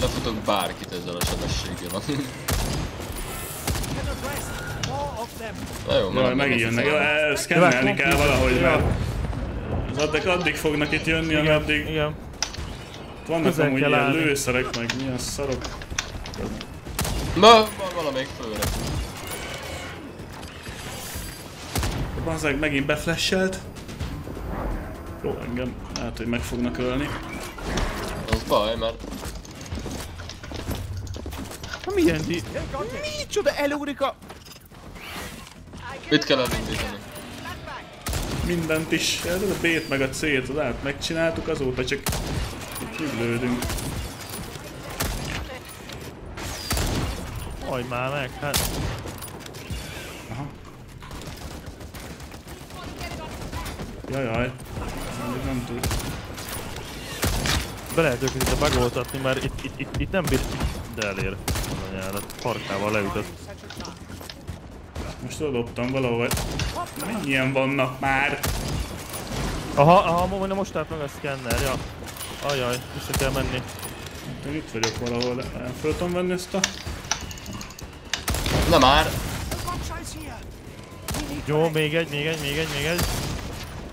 Lefutok bárkit ezzel a sebességgel. Na jó, Jaj, maradj megint meg jönnek. a Jó, falon. eh, szkennelni kell valahogy, mert... Az addig, addig fognak itt jönni, Igen, ameddig igen. Vannak közel amúgy ilyen állni. lőszerek, meg milyen szarok. Na, van valamelyik fölre. Bazzeg megint beflasselt. Jó, engem lehet, hogy meg fognak ölni. Az baj, mert Na milyen di... Micsoda elugrik a... mit kell elindítani? Mindent is. Ez a B-t meg a C-t, az át megcsináltuk, azóta csak itt lődünk. Majd már meg, hát... Aha. Jajaj. Még nem tud. Be lehet őket ide bagoltatni, mert itt, itt, itt, itt nem bír... De elér. Az anyádat. Farkával leütött. Most oda dobtam valahol. Mennyien vannak már? Aha, aha, mo- na most állt meg a szkenner, ja. Ajaj, vissza kell menni. Én itt vagyok valahol, el föl tudom venni ezt a... Na már! Jó, még egy, még egy, még egy, még egy.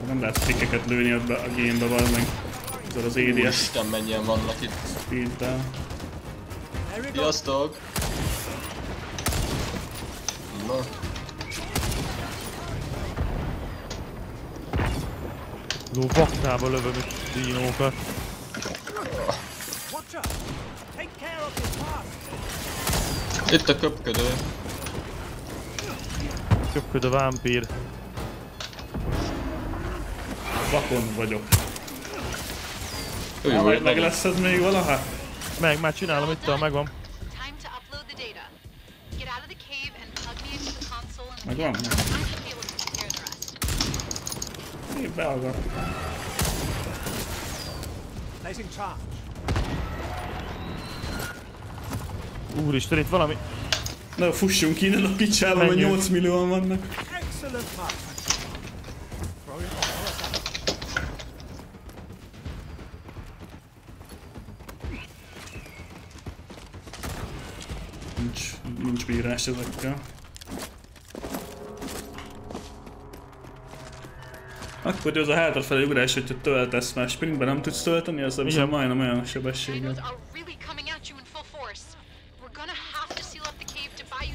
Nem lehet flikkeket lőni ebbe a gémbe valami. Ez az ADS Isten mennyien vannak itt. speeddel. Sziasztok! Na, Ló, vaktába lövöm itt dinókat. Itt a köpködő. Köpköd a vámpír. Vakon vagyok. Jó, majd meg lesz ez még valaha? Meg, már csinálom, itt a megvan. Time to upload Én beagak. Úristen, itt valami... Na, fussunk innen a picsába, mert Menjünk. 8 millióan vannak. Nincs, nincs bírás ezekkel. Akkor az a hátrafelé ugrás, hogyha töltesz már sprintben nem tudsz tölteni, az viszont majdnem olyan sebességgel.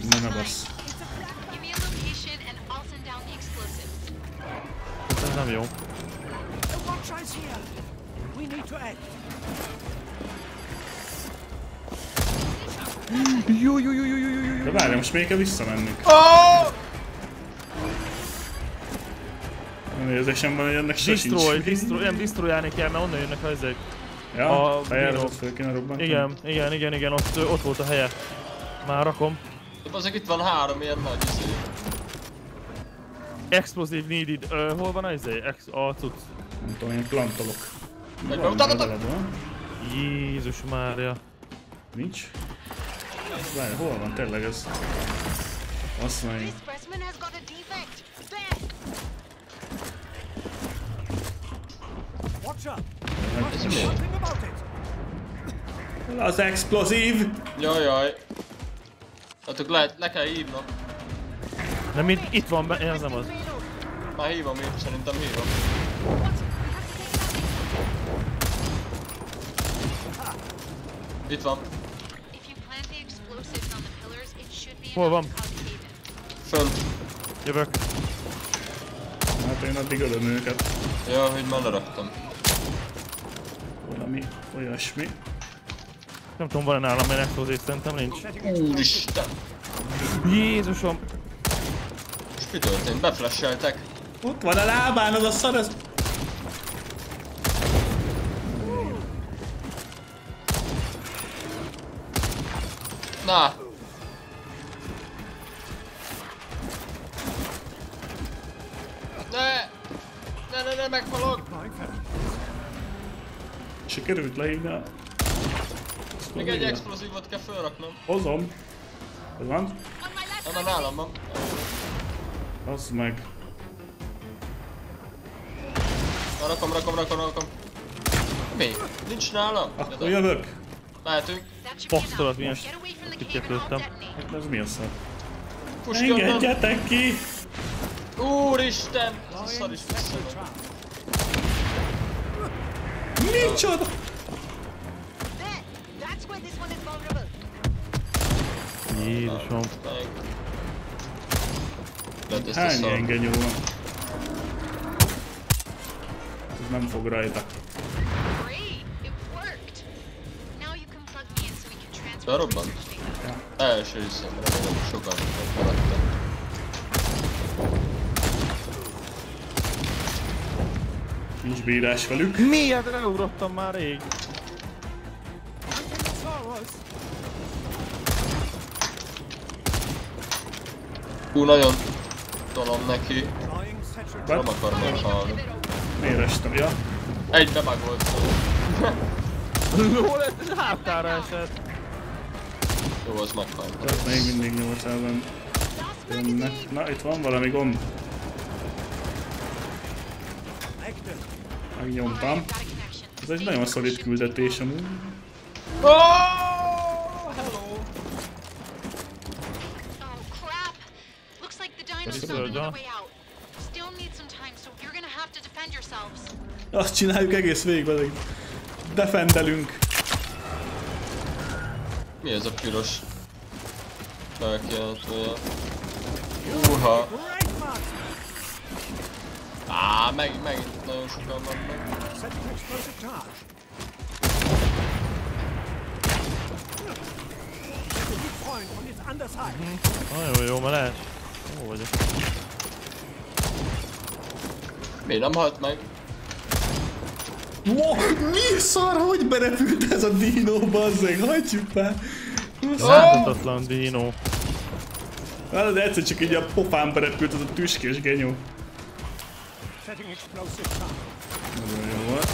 you Ne bassz. Explosives. Ez nem jó. Jó, jó, jó, jó, jó, jó, jó. De várj, most még kell visszamennünk. Nem érzésem van, hogy ennek se Destroy, sincs. destroy, nem destroyálni kell, mert onnan jönnek a ezek. Ja, a bejáratot dinók. föl kéne robbantani. Igen, igen, igen, igen, ott, ott volt a helye. Már rakom. Azok itt van három ilyen nagy izé. Explosive needed. Ö, hol van az izé? Ex a cucc. Nem tudom, én plantolok. Megy Van be, már utána- veled, van? Jézus Mária. Nincs? Várj, hol van tényleg ez? Azt mondja, This specimen has got a defect. There! Ez mi? az explozív! Jajjaj. Hát le, le kell hívnom. Nem, itt, itt van, be, ez nem az. Már hívom én, szerintem hívom. Itt van. If you plant the explosives on the pillars, it should be Hol enough van? to cause a cave-in. Fönt. Jövök. Hát én addig ölöm őket. Ja, hogy már leraktam. Valami olyasmi. Nem tudom, van-e nálam explosive, szerintem nincs. Úristen. Jézusom. És mi történt? Beflasheltek. Ott van a lábán az a szar, ez... Na! Ne! Ne, ne, ne, meghalok! Sikerült lehívni a... Még egy explozívot kell felraknom. Hozom. Ez van? Na, na, nálam van. Az meg. Na, rakom, rakom, rakom, rakom. Mi? Nincs nálam? Akkor jövök. Basztolat, enough. milyen detonate. Hát ez mi a szar? Engedjetek ki! Úristen! Ez a szar is vissza. Micsoda? There! That's where this one is vulnerable. Jézusom. Meg. Lehet ezt a Hány szar. ilyen Nincs bírás velük. Miért leugrottam már rég? Hú, nagyon tolom neki. Nem akar meghalni. Miért estem? Ja. Egy bebagolt. Hol lett ez hátára esett? Jó, az meghalt. Tehát még mindig 800-an. Jönnek. Na, itt van valami gomb. Megnyomtam. Ez egy nagyon szolid küldetés amúgy. Oh crap! Looks like the dinosaurs Pretty are good, on huh? the way out. Still need some time, so you're gonna have to defend yourselves. Azt csináljuk egész végig, hogy defendelünk. Mi ez a piros? Felkiáltója. Uha! Á, meg, megint nagyon sokan vannak. Nagyon jó melás. Jó vagyok. Miért nem halt meg? Wow, mi szar, hogy berepült ez a dino, bazzeg, hagyjuk már. Láthatatlan dino. Hát, de egyszer csak így a pofán berepült az a tüskés genyó. Nagyon jó volt.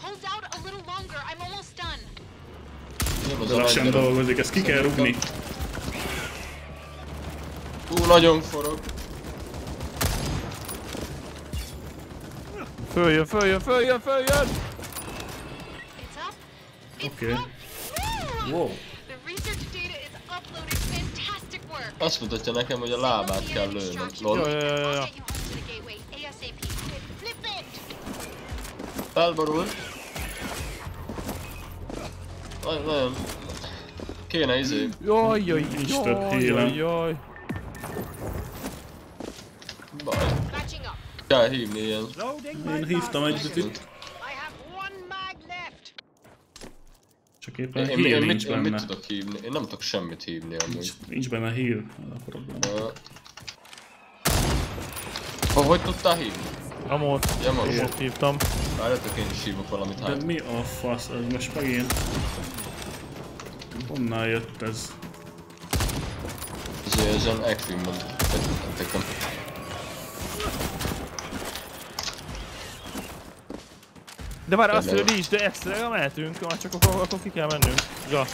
Hold out a little longer. I'm almost done. Nem az a Lassan nagy darab. dolgozik, ezt ki kell rugni. Ú, nagyon forog. Följön, följön, följön, följön! It's up. It's Okay. up. Woo! Wow. Azt mutatja nekem, hogy a lábát kell lőnöm. Lol. Gateway ASAP. Flip it! Felborul. Nagyon, nagyon... Kéne izé. Jaj, jaj, Nincs több jaj, jaj, jaj. Baj. Kell hívni ilyen. Én hívtam egyet itt, I have one mag left. Csak éppen Én, én, nincs mit, én mit tudok hívni? Én nem tudok semmit hívni amúgy. Nincs benne heal, az a probléma. Uh, hogy tudtál hívni? Amort, Ja, most. amort hívtam. Várjatok, én is hívok valamit De hát. mi a fasz, ez most megint... Honnan jött ez? Ez ez ilyen equipment. Nekem. De várj, azt mondja, nincs, de extra mehetünk, már csak akkor, akkor ki kell mennünk. Ja.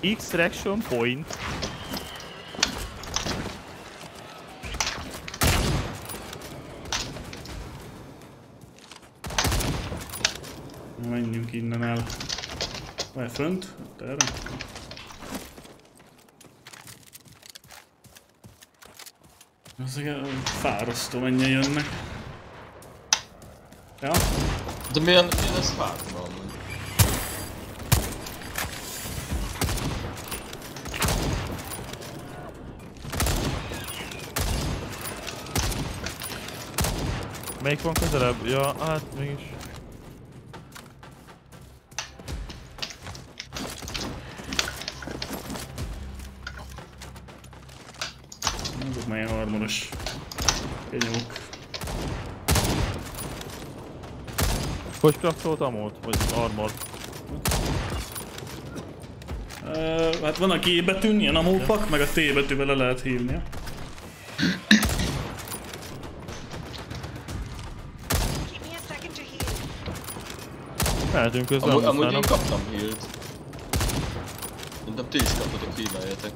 Extraction point. Menjünk innen el. Vagy fönt? Erre? Ezek fárasztó mennyien jönnek. Ja, De milyen, milyen ez fátma amúgy? Melyik van közelebb? Ja, hát mégis. azok már ilyen armoros Hogy kraftolt amót? Vagy armor? Uh, hát van a G betűn, ilyen amópak, meg a T betűvel le lehet hívni. ja. Give me a second to heal. Mehetünk közben, Amúgy, amúgy én kaptam healt. Szerintem ti is kaptatok, híveljetek.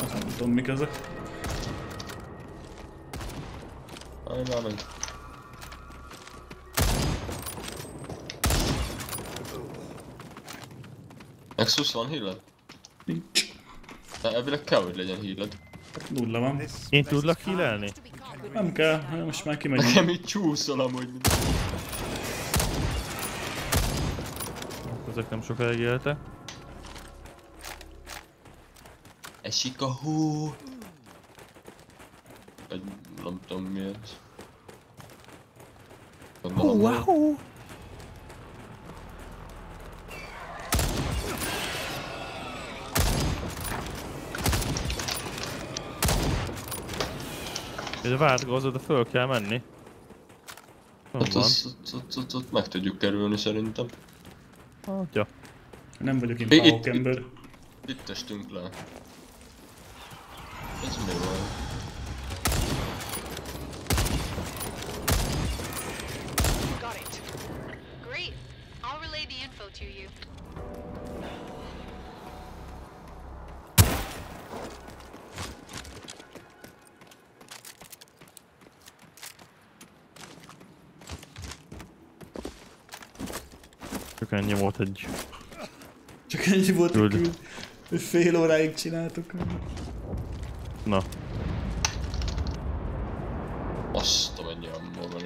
Hát nem tudom mik ezek. Aj, már meg. Nexus van healed? Nincs. De elvileg kell, hogy legyen healed. Nulla van. Én tudlak healelni? Nem kell, most már kimegyünk. Nekem így csúszol amúgy. Ezek nem sokáig éltek. Esik a hó. Egy nem tudom mi ez. Gondolom, De várt gazda, de föl kell menni. Hol Ott, van? ott, ott, ott, meg tudjuk kerülni szerintem. Hát, ja. Nem vagyok én Itt- itt- paukember. Itt testünk le. Ez mi van? Csak ennyi volt egy... Csak ennyi volt, Küld. küld. hogy fél óráig csináltuk. Na, Azt a mennyi ammo van.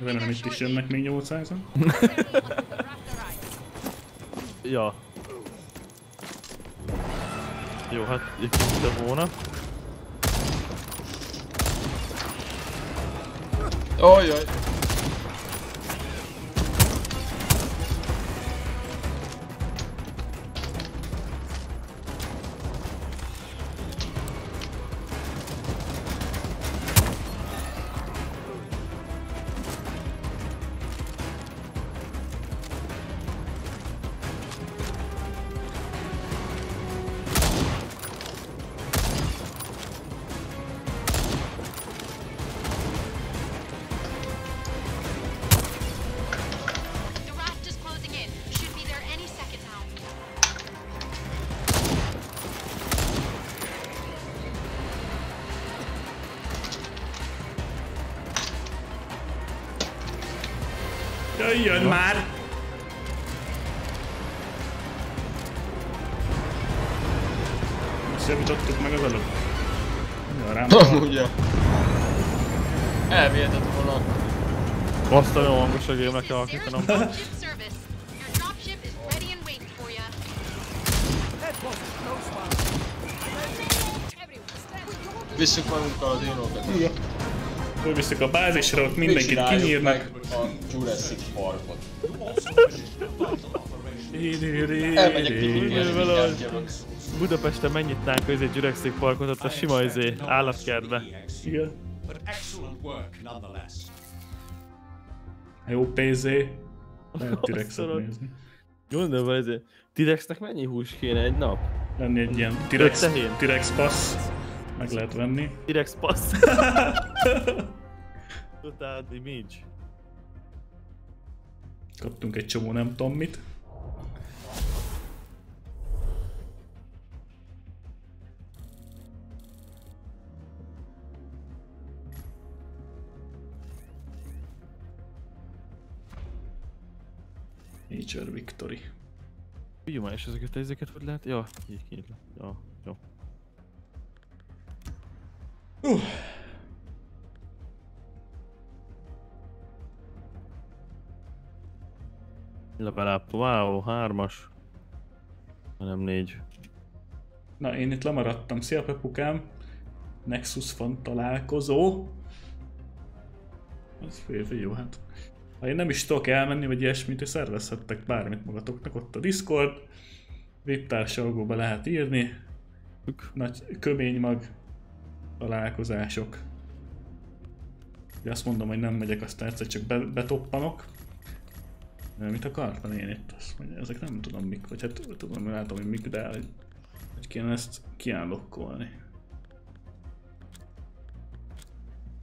Be Remélem itt is jönnek még 800-an. ja. Jó, hát itt volna. Ajaj! The waiting for you. Visszük magunkkal a dinókat. Fölviszük a bázisra, ott mindenkit kinyírnak. meg a Jurassic Parkot. Elmegyek Budapesten megnyitnánk közé Jurassic Parkot, ott a sima izé, állatkertbe. Igen. Jó PZ. Lehet T-rexet nézni. Gondolom, ezért. T-Rexnek mennyi hús kéne egy nap? Lenni egy ilyen T-rex. T-rex passz. Meg lehet venni. T-Rex passz. Totál damage. Kaptunk egy csomó nem tudom mit. Nature Victory. Figyelj már, és ezeket, ezeket hogy lehet? Ja, így így. Ja, jó. Uh. Level up, wow, hármas. Nem négy. Na, én itt lemaradtam. Szia, Pepukám! Nexus van találkozó. Az fél, fél jó, hát. Ha én nem is tudok elmenni, vagy ilyesmit, és szervezhettek bármit magatoknak ott a Discord. Vittársalgóba lehet írni. Nagy kömény mag találkozások. Ugye azt mondom, hogy nem megyek, aztán egyszer csak be, betoppanok. Mit akartam én itt? Azt mondja, ezek nem tudom mik, vagy hát tudom, látom, hogy mik, de hogy, hogy kéne ezt kiállokkolni.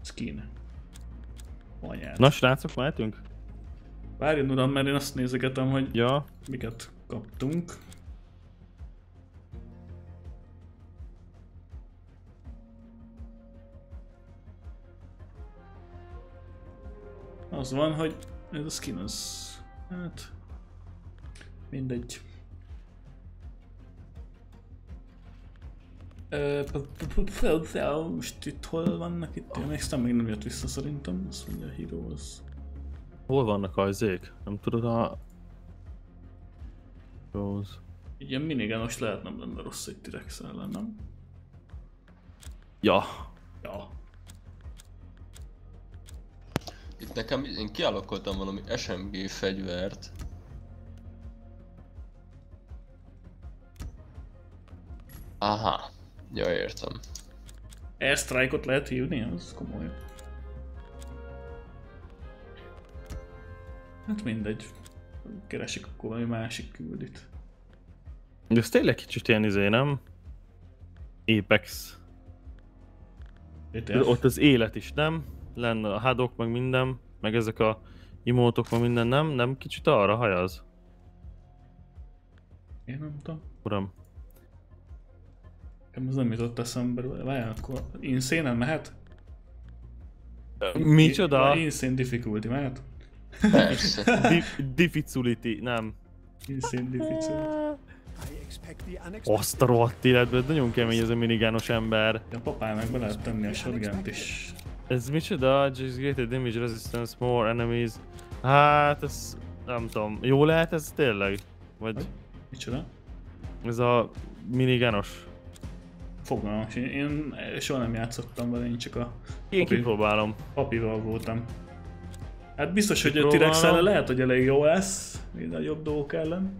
Skin. Anyád. Na srácok, mehetünk? Várjon uram, mert én azt nézegetem, hogy Ja, miket kaptunk. Az van, hogy ez a skin az... Hát... Mindegy. Most itt hol vannak itt? Én még nem jött vissza szerintem. Azt mondja a Heroes. Hol vannak a izék? Nem tudod a... Rose. Ilyen minigános lehet nem lenne rossz egy T-Rex ellen, nem? Ja. Ja. Itt nekem, én kialakultam valami SMG fegyvert. Aha. Ja, értem. Airstrike-ot lehet hívni? Az komoly. Hát mindegy. Keresik akkor valami másik küldit. De ez tényleg kicsit ilyen izé, nem? Apex. ETF? Ott az élet is, nem? Lenne a hadok, meg minden, meg ezek a imótok, meg minden, nem? Nem kicsit arra hajaz? Én nem tudom. Uram. Nekem ez nem jutott eszembe. Várjál, akkor Insane-en mehet? Micsoda? Insane difficulty, mert? Persze. Di- difficulty, nem. Insane difficulty. Azt a rohadt életben, nagyon kemény ez a minigános ember. A papának be lehet tenni a shotgun is. Ez micsoda? Just greater damage resistance, more enemies. Hát ez... Nem tudom. Jó lehet ez tényleg? Vagy Micsoda? ez a minigános? Fogalmam, sincs. én soha nem játszottam vele, én csak a Én papi, kipróbálom. papival voltam. Hát biztos, hogy a t lehet, hogy elég jó lesz, még nagyobb dolgok ellen.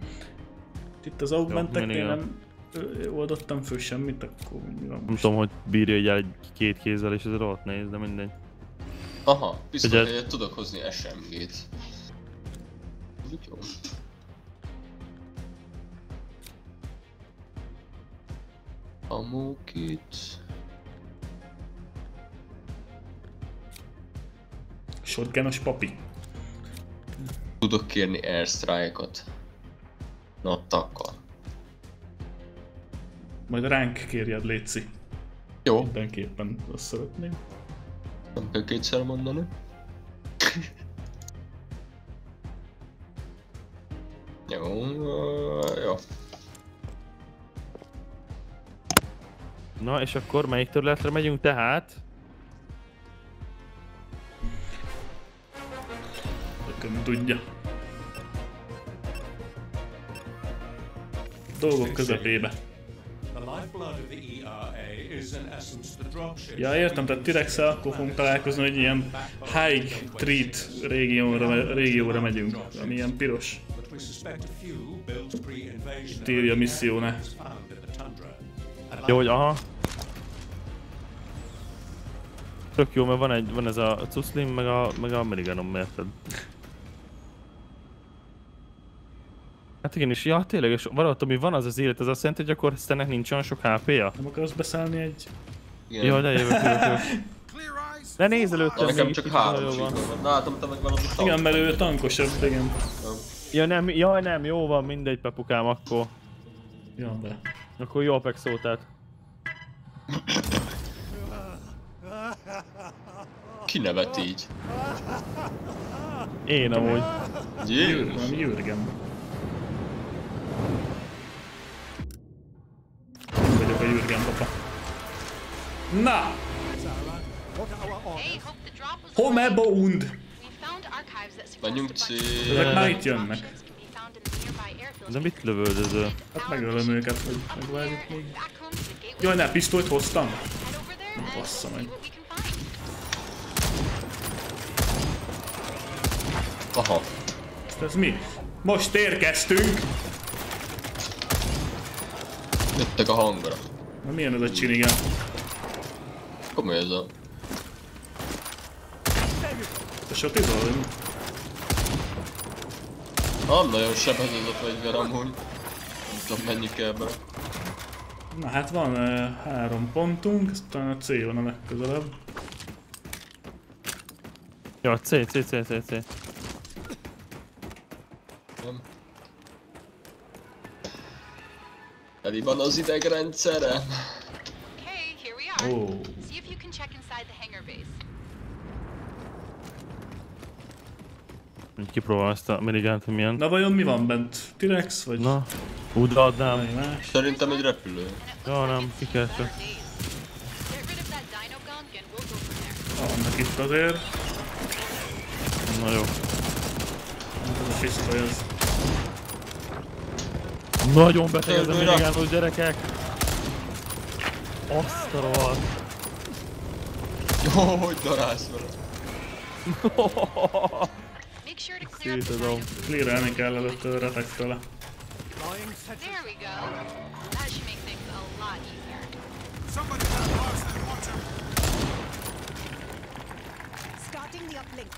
Itt az augmenteknél nem oldottam föl semmit, akkor mi van Nem tudom, hogy bírja egy, egy két kézzel, és ez rohadt nehéz, de mindegy. Aha, biztos, Ugye- hogy tudok hozni SMG-t. Jó. Amókit... Shotgunos papi. Tudok kérni airstrike-ot. Na, takkal. Majd ránk kérjed, Léci. Jó, Mindenképpen azt szeretném. nem kell kétszer mondani. jó, jó. Na, és akkor melyik területre megyünk tehát? Tököm tudja. Dolgok közepébe. Dropship. Ja, értem, tehát t akkor fogunk találkozni, hogy ilyen High Treat régióra, régióra megyünk, ami ilyen piros. Itt írja a misszióne. Jó, hogy aha. Tök jó, mert van, egy, van ez a Cuslim, meg a, meg a Miniganom, érted? Hát igen, és ja, tényleg, és valahogy ami van az az élet, az azt jelenti, hogy akkor Stennek nincs olyan sok HP-ja? Nem akarsz beszállni egy... Igen. Jaj, de jövök, jövök, jövök. Ne nézz előttem, Nekem csak három van. van. Na, látom, te meg valami tank. Igen, mert ő tankosabb, igen. Ja nem, jaj nem, jó van, mindegy pepukám, akkor, Ja, de... akkor jó Apex szótát. Ki nevet így? Én amúgy. Jézus. Valami Jürgen. Én vagyok a Jürgen papa. Na! Hey, hope the drop was Home alright. bound! We found archives that suggest Menjünk a bunch C- Ezek már itt jönnek. De mit lövöldöző? Hát megölöm őket, hogy megvárjuk még. Jaj, ne, pisztolyt hoztam? And bassza meg. Aha. Ez mi? Most érkeztünk! Jöttek a hangra. Na milyen ez a csinigán? Komoly ez a... A sotizol? vagy mi? Nem nagyon sebezett a fegyver amúgy. Nem tudom mennyi kell be. Na hát van uh, három pontunk, aztán a C van a legközelebb. Ja, C, C, C, C, C. Nem. Teli van az idegrendszerem. Okay, here we are. Ó, See if you can check inside the hangar base. Így Kipróbálom ezt a minigánt, hogy milyen. na vajon mi van bent? T-Rex vagy Na, úgy adnám. valami más? Szerintem egy repülő. Ja, nem, ki kell csak. Vannak itt azért. Na jó. Hát ez a pisztoly az. Nagyon beteg ez a minigános gyerekek. Azt a rohadt. Jó, hogy darálsz vele. Make sure to clear up the Szétadom. Clearelni kell előtt a retektől. There we go. That should make things a lot easier. Starting the uplink.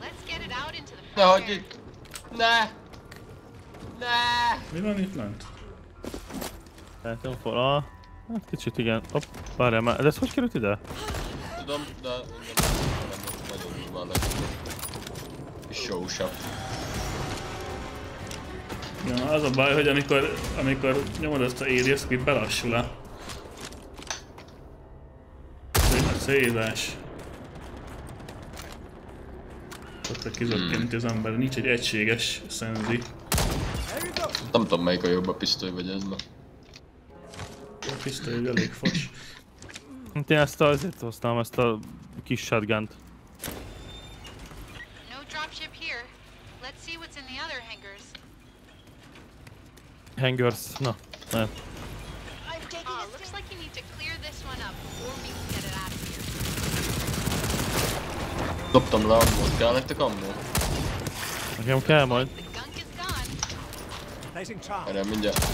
Let's get it out into the Ne hagyj itt! Ne! Ne! Mi van itt lent? Látom fel. Ah, hát kicsit igen. Hopp, várjál már. De ez hogy került ide? Tudom, de nagyon durván lett. És sósabb. Ja, az a baj, hogy amikor, amikor nyomod ezt a azt így belassul nagy Szédás. Ott kizökkent az ember, nincs egy egységes szenzi. Nem tudom melyik a jobb a pisztoly vagy ez ma. A pisztoly egy elég fos. Hát Én ezt a, azért hoztam, ezt a kis shotgun-t. No dropship here. Let's see what's in the other hangars. Hangers, na. Nem. I'm taking Ah, a looks stand. like you need to clear this one up before we can get it out of here. Dobtam le ammót, kell nektek ammó? Nekem kell majd. The gunk is gone. Placing charge. Erre mindjárt.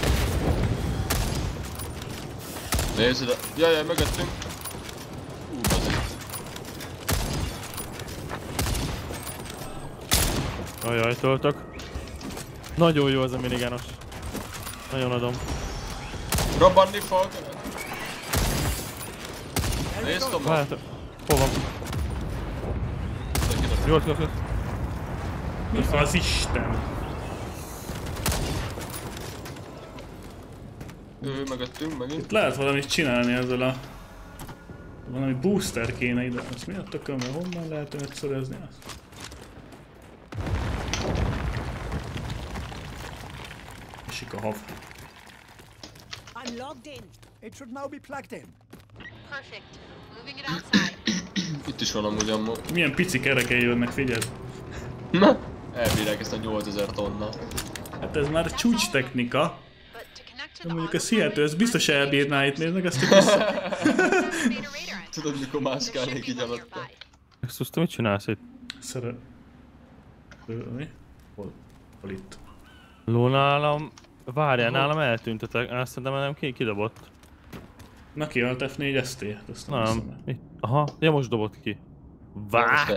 Nézd ide. Jaj, jaj, mögöttünk. Ú, bazeg. Ajaj, töltök. Nagyon jó az a minigános. Nagyon adom. Robbanni fog. Nézd, Toma. Várjátok. Hol van? Jó, jó, jó. Mi az Isten? Ő mögöttünk megint. Itt lehet valamit csinálni ezzel a... Valami booster kéne ide. Azt mi a tököm, honnan lehet őt szerezni azt? Esik a hav. I'm logged in. It should now be plugged in. Perfect. Moving it outside. Itt is van amúgy ammó. Milyen pici kerekei jönnek, figyeld. Na, elbírják ezt a 8000 tonnát. Hát ez már csúcs technika. De mondjuk a autopilot, Seattle, ez biztos elbírná itt, nézd meg ezt a. Tudod, mikor mászkálnék így alatta? Nexus, te mit csinálsz itt? Szeret... Mi? Hol? Hol itt? Ló nálam... Várjál, Hol? nálam eltűntetek. Azt szerintem nem ki, kidobott. Na ki Alt F4 ST? Azt nem. Nem. Itt. Aha, ja most dobott ki. Várj!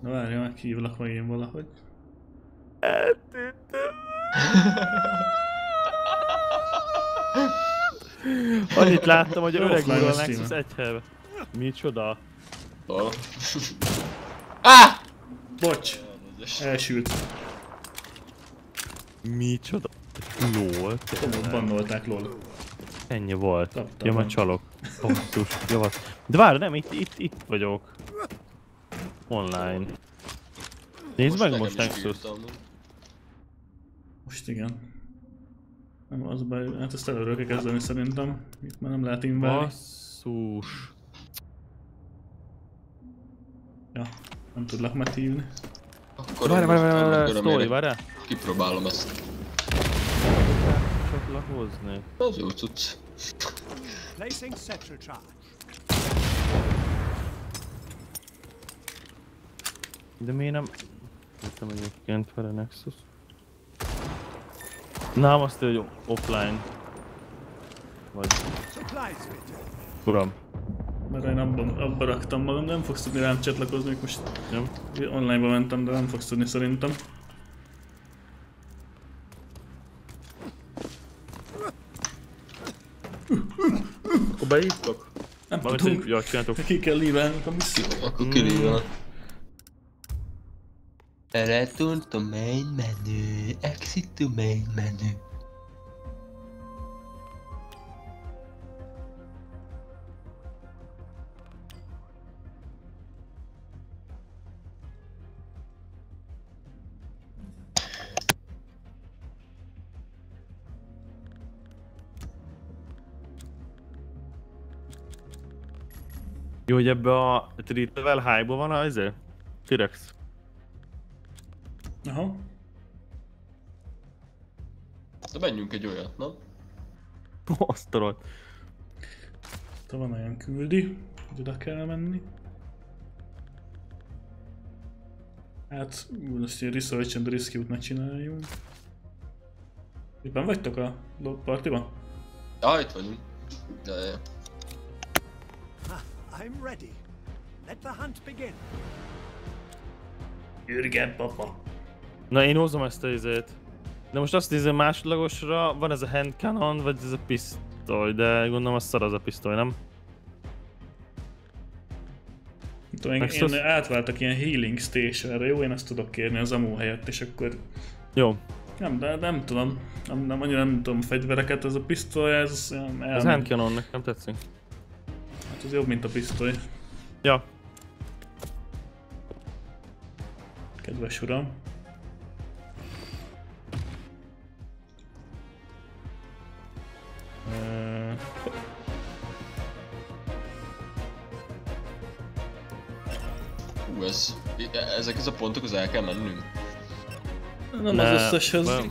Na várja, meghívlak meg én valahogy. Annyit láttam, hogy öreg úr a Nexus egy helybe. Micsoda? Hol? Ah! Bocs! Elsült. Micsoda? Lol, tényleg. bannolták, lol. Ennyi volt. Kaptam Ja, majd meg. csalok. Basszus, jó volt. De várj, nem, itt, itt, itt vagyok. Online. Nézd meg nekem most Nexus. Most igen. Nem az baj, hát ezt előről kell kezdeni szerintem. Itt már nem lehet inválni. Basszus. Ja, nem tudlak meghívni. Akkor Várj, várj, várj, várj, story, örömére várjál. Kipróbálom ezt. Csatlakozni. Az jó cucc. Placing central charge. De miért nem... Hittem egyébként vele Nexus. Nem, azt hogy offline. Vagy... Uram. Mert én abban, abba raktam magam, de nem fogsz tudni rám csatlakozni, most Nem? online-ba mentem, de nem fogsz tudni szerintem. Akkor beírtok? Nem Valamit, tudunk. Ki kell lívelni a missziót. Akkor kirívja. Return to main menu. Exit to main menu. Jó, hogy ebbe a Level High-ba van az? T-Rex. Azt a rohadt. Te van olyan küldi, hogy oda kell menni. Hát, most ilyen Research and Rescue-t ne csináljunk. Éppen vagytok a partiban? Ja, itt vagyunk. Ja, ja. I'm ready. Let the hunt begin. Ürge, papa! Na én hozom ezt a izét. De most azt nézem másodlagosra, van ez a hand cannon, vagy ez a pisztoly, de gondolom az szar az a pisztoly, nem? Nem Tudom, én, Nexus? én átváltak ilyen healing stationre, jó? Én azt tudok kérni az amó helyett, és akkor... Jó, Nem, de nem tudom. Nem, nem annyira nem tudom fegyvereket, ez a pisztoly, ez... ez El, hand cannon nekem tetszik. hát ez jobb, mint a pisztoly. Ja, Kedves uram. Ez... Ezek ez a pontok, az el kell mennünk. Nem Ne, az összeshez. nem.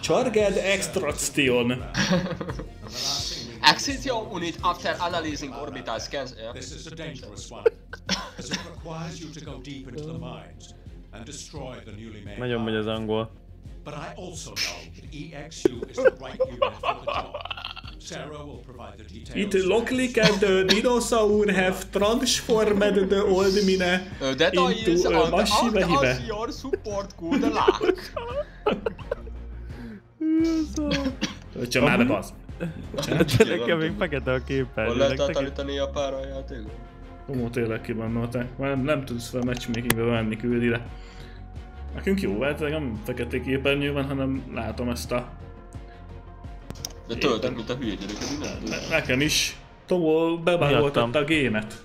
Charged Extraction. Your unit after analyzing orbital scans. Ja. This is a dangerous one, as it requires you to go deep into the mines and destroy the newly made nagyon megy az angol. But I also know that EXU is the right unit for the job. Sarah will provide the details. It looked like the dinosaur have transformed the old mine Uh, That into is a massive out hive. your support good luck. Csak már be az. De nekem még fekete a Hol képernyő. lehet átállítani a pára a játékot? Tomó tényleg kibannolták. Már nem, nem tudsz fel matchmakingbe menni küldire. Nekünk jó, mert nem fekete képernyő van, hanem látom ezt a... De töltök, mint a hülye gyerek, ez nem Ne- Nekem is. Tomó bebagoltatta a gémet.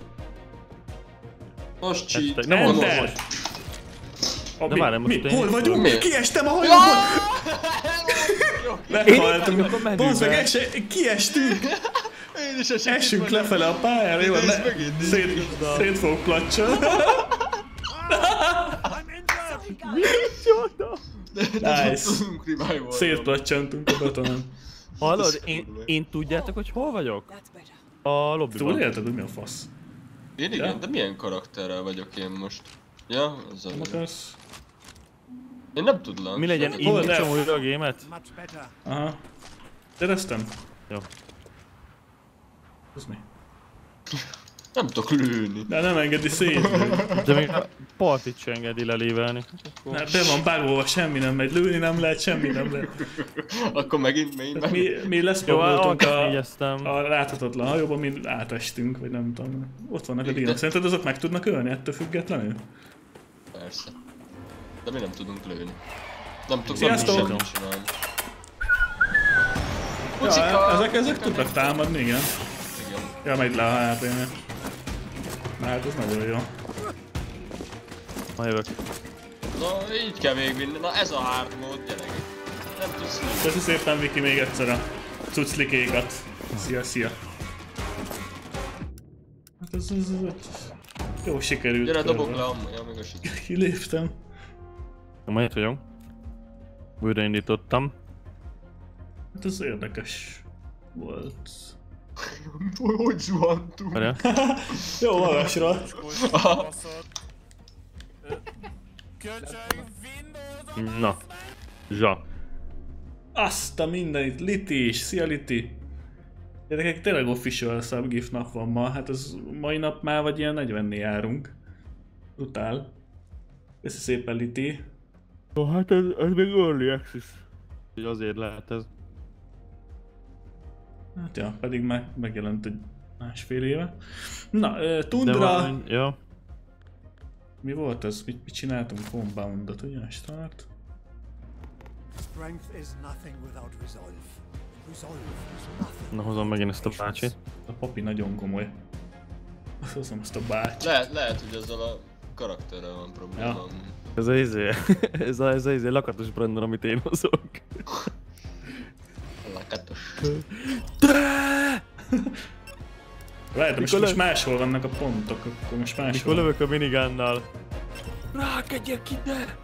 Most cheat. Nem Enter! most. De mi, várj, most mi? Hol vagyunk? Miért? Kiestem a hajóból! Menüben. Bazd meg, es- kiestünk! Én is esek Essünk lefele a pályára, jó? Szét, szét fogok placsolni. Nice. Tudunk revival. Szétplacsantunk a betonon. Hallod, én, én tudjátok, hogy hol vagyok? A lobbyban. Túlélted, hogy mi a fasz? Én igen, Ja. de milyen karakterrel vagyok én most? Ja, az a... Nem akarsz? Én nem tudlak. Mi legyen, indítsam újra a gémet? Aha. Éreztem? Jó. Ez mi? Nem tudok lőni. De nem engedi szét. De még a partit se engedi lelévelni. Mert be van bárhova, semmi nem megy. Lőni nem lehet, semmi nem lehet. Akkor megint mainbe. Mi, mi Jó, leszpagoltunk a, a láthatatlan hajóban, mi átestünk, vagy nem tudom. Ott vannak a De- dinok. Szerinted azok meg tudnak ölni ettől függetlenül? Persze. De mi nem tudunk lőni. Nem tudunk Sziasztok! semmit csinálni. Ja, ezek, ezek tudnak támadni, igen. Igen. Ja, megy le a HP-nél. Na hát ez nagyon jó. Ma jövök. Na, így kell végvinni. Na ez a hard mode, gyerekek. Nem tudsz lőni. Köszi szépen Viki még egyszer a cuclikékat. Szia, szia. Hát ez, ez, ez, ez jó sikerült. Gyere, dobok le amúgy, ja, meg a shit. Kiléptem. Ma itt vagyok. Újraindítottam. Hát ez érdekes volt. Hogy zuhantunk? Jó, magasra. Na. Zsa. Azt a mindenit, Liti is, szia Liti. Gyerekek, tényleg official subgift nap van ma, hát az mai nap már vagy ilyen 40 járunk. Brutál. Köszi szépen Liti. Jó, hát ez, ez még early access. Úgyhogy azért lehet ez. Hát ja, pedig már megjelent egy másfél éve. Na, Tundra, van, ja. mi volt ez? Mit, mit csináltunk? Compoundot, ugye? Start. Na hozom megint ezt a bácsit. A papi nagyon komoly. Azt hozom azt a bácsi. Lehet, lehet, hogy ezzel a karakterrel van probléma. Ja. Ez a izé, ez a, ez a izé lakatos Brandon, amit én hozok. Lakatos. Lehet, de most, most máshol vannak a pontok, akkor most máshol. Mikor lövök a minigánnal. Rákedjek ide!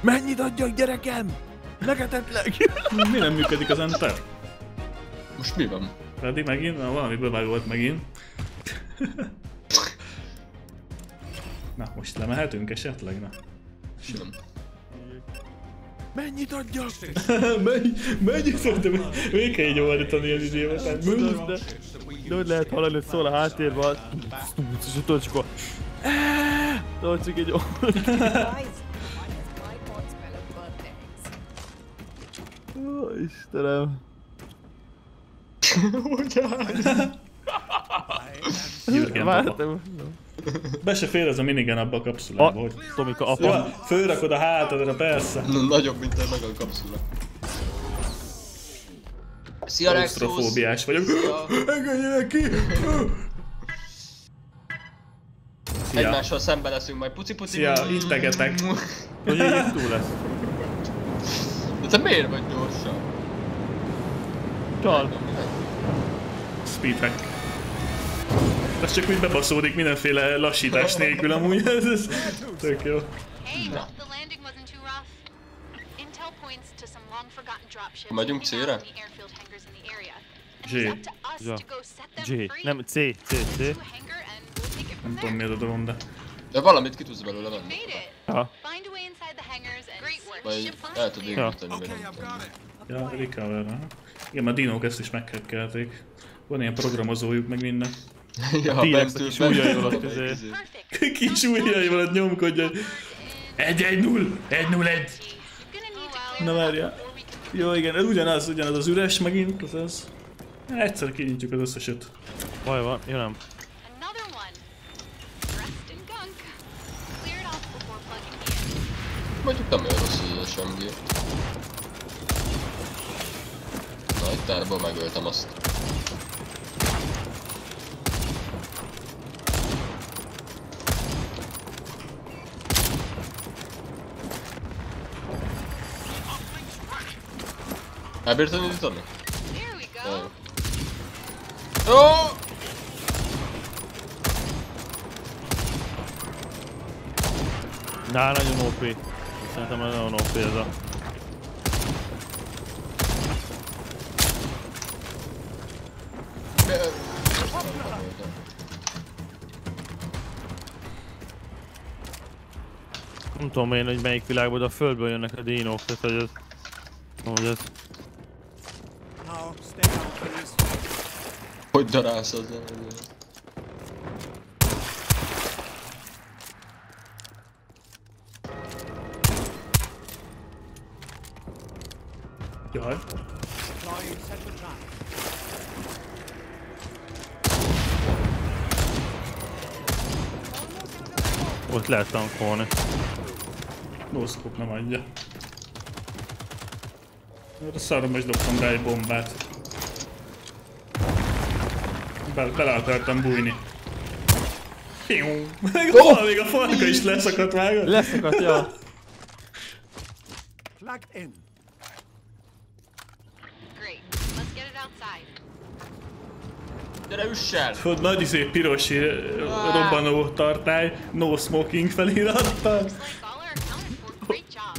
Mennyit adjak gyerekem? Legetetleg! Mi nem működik az enter? Most mi van? Freddy megint? Na, valami bevágolt megint. Na, most lemehetünk esetleg? Na. Nem. Mennyit adjak? menj, menj, szerintem még kell így ordítani az idémet. Hát, De, de hogy lehet hallani, hogy szól a háttérben, és a akkor... Tudod, csak egy Ó, Istenem. Jürgen baba. Vártam. Be se fér ez a minigun abba a kapszulába, A, hogy... Tomika, apa. Ja, fölrakod a hátadra, persze. Na, Nagyobb, mint a meg a kapszula. Szia Rexus! Vagyok. Engedjenek ki! Szia. Egymással szembe leszünk majd puci puci. Szia, integetek. Hogy így túl lesz. De te miért vagy gyorsan? Csal. Speedhack. Ez csak úgy bebaszódik mindenféle lassítás nélkül amúgy, ez, ez tök jó. Megyünk to us Ja. free. Nem, C, C, C. Nem tudom mi az a dolgom, de... De valamit ki tudsz belőle venni. Ja. Vagy el tudod építeni, nem tudom. Ja, recover, aha. Igen, mert a dinók ezt is meghekkelték. Van ilyen programozójuk, meg minden. Ja, T-rex bentül- kis ujjaival. Perfect. Kis ujjaival nyomkodja. hogy 1-1-0, 1-0-1. Gonna need to Na várjál. Jó, igen, ez ugyanaz, ugyanaz az üres megint, az az. Egyszer kinyitjuk az összeset. Baj van, jó nem. Mondjuk nem olyan rossz ez a SMG. Na, itt tárból megöltem azt. Here we go. Jó. Ó! Na, nagyon OP. Szerintem ez nagyon OP ez a... Nem tudom én, hogy melyik világban, de a földből jönnek a dinók, tehát hogy ez... Hogy ez... Now, stay down, please. Hogy darálsz azzal? Jaj. Deploying central trap. Ott lehet tankolni. Noszkop nem adja. A szarom is dobtam rá egy bombát. Be, bele akartam bújni. Piu. Meg oh! még a farka is leszakadt vágod. Leszakadt, ja. Plugged in. Great. Let's get it outside. Gyere üssel! Tudod, nagy izé piros eh, robbanó tartály, no smoking felirattal. Looks like all are accounted for. Great job.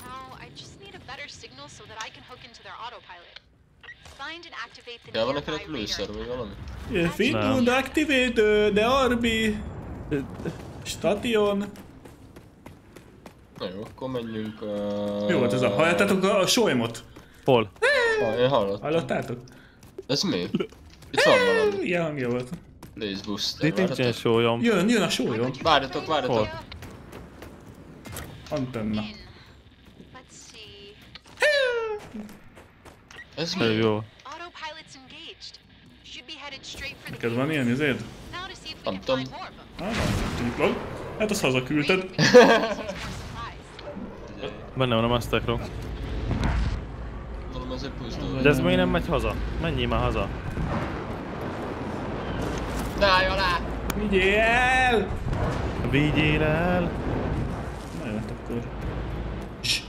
Now, I just need a better signal so that I can hook into their autopilot. Find and activate the Kell nekinek lőszer vagy valami? Fit Nem. und activate uh, the Arby station. Na jó, akkor menjünk a... Mi volt ez a... Hallottátok a, a solymot? Hol? Ha, én hallottam. Hallottátok? Ez mi? Itt van valami. Ilyen hangja volt. Blaze Booster. Itt nincsen sólyom. Jön, jön a sólyom. Várjatok, várjatok. Antenna. in. Let's see. Ez Ez mi? jó. Autopilot's engaged. Should be headed straight for the Neked van ilyen izéd? Nem tudom. Ah, van. Hát azt hazaküldted. Benne van a Master Crow. Mondom, azért pusztul. De ez még nem megy haza. Menjél már haza. Ne állj alá! Vigyél el! Vigyél el! Na jó, hát akkor... Ssss,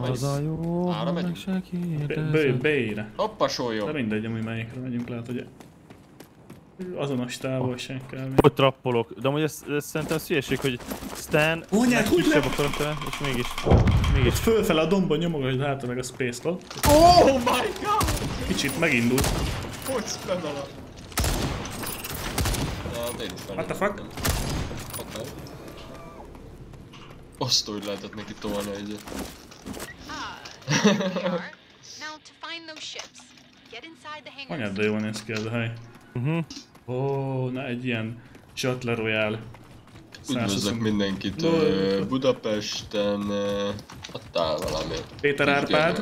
Megy? Az a jó, ha megyünk? meg se be- be- kérdezed. Beére. Hoppa, sólyom. De mindegy, amúgy melyikre megyünk, lehet, hogy azonos távolság kell. még. Hogy trappolok. De amúgy ez, ez szerintem ez hülyeség, hogy Stan Mondják, hogy le- a és mégis, Ott mégis fölfele a dombon nyomogasd hátra meg a space-t. Oh my god! Kicsit megindult. Hogy alá? Ja, hát. What the fuck? Azt úgy lehetett neki tolni egyet. Here we are. Now to find those ships. Get inside the hangars. Anyád, de jól néz ki ez a hely. Mhm. Ó, na egy ilyen Shuttle Royale. Üdvözlök 120. mindenkit No. ö, Budapesten, adtál valami. Péter Árpád.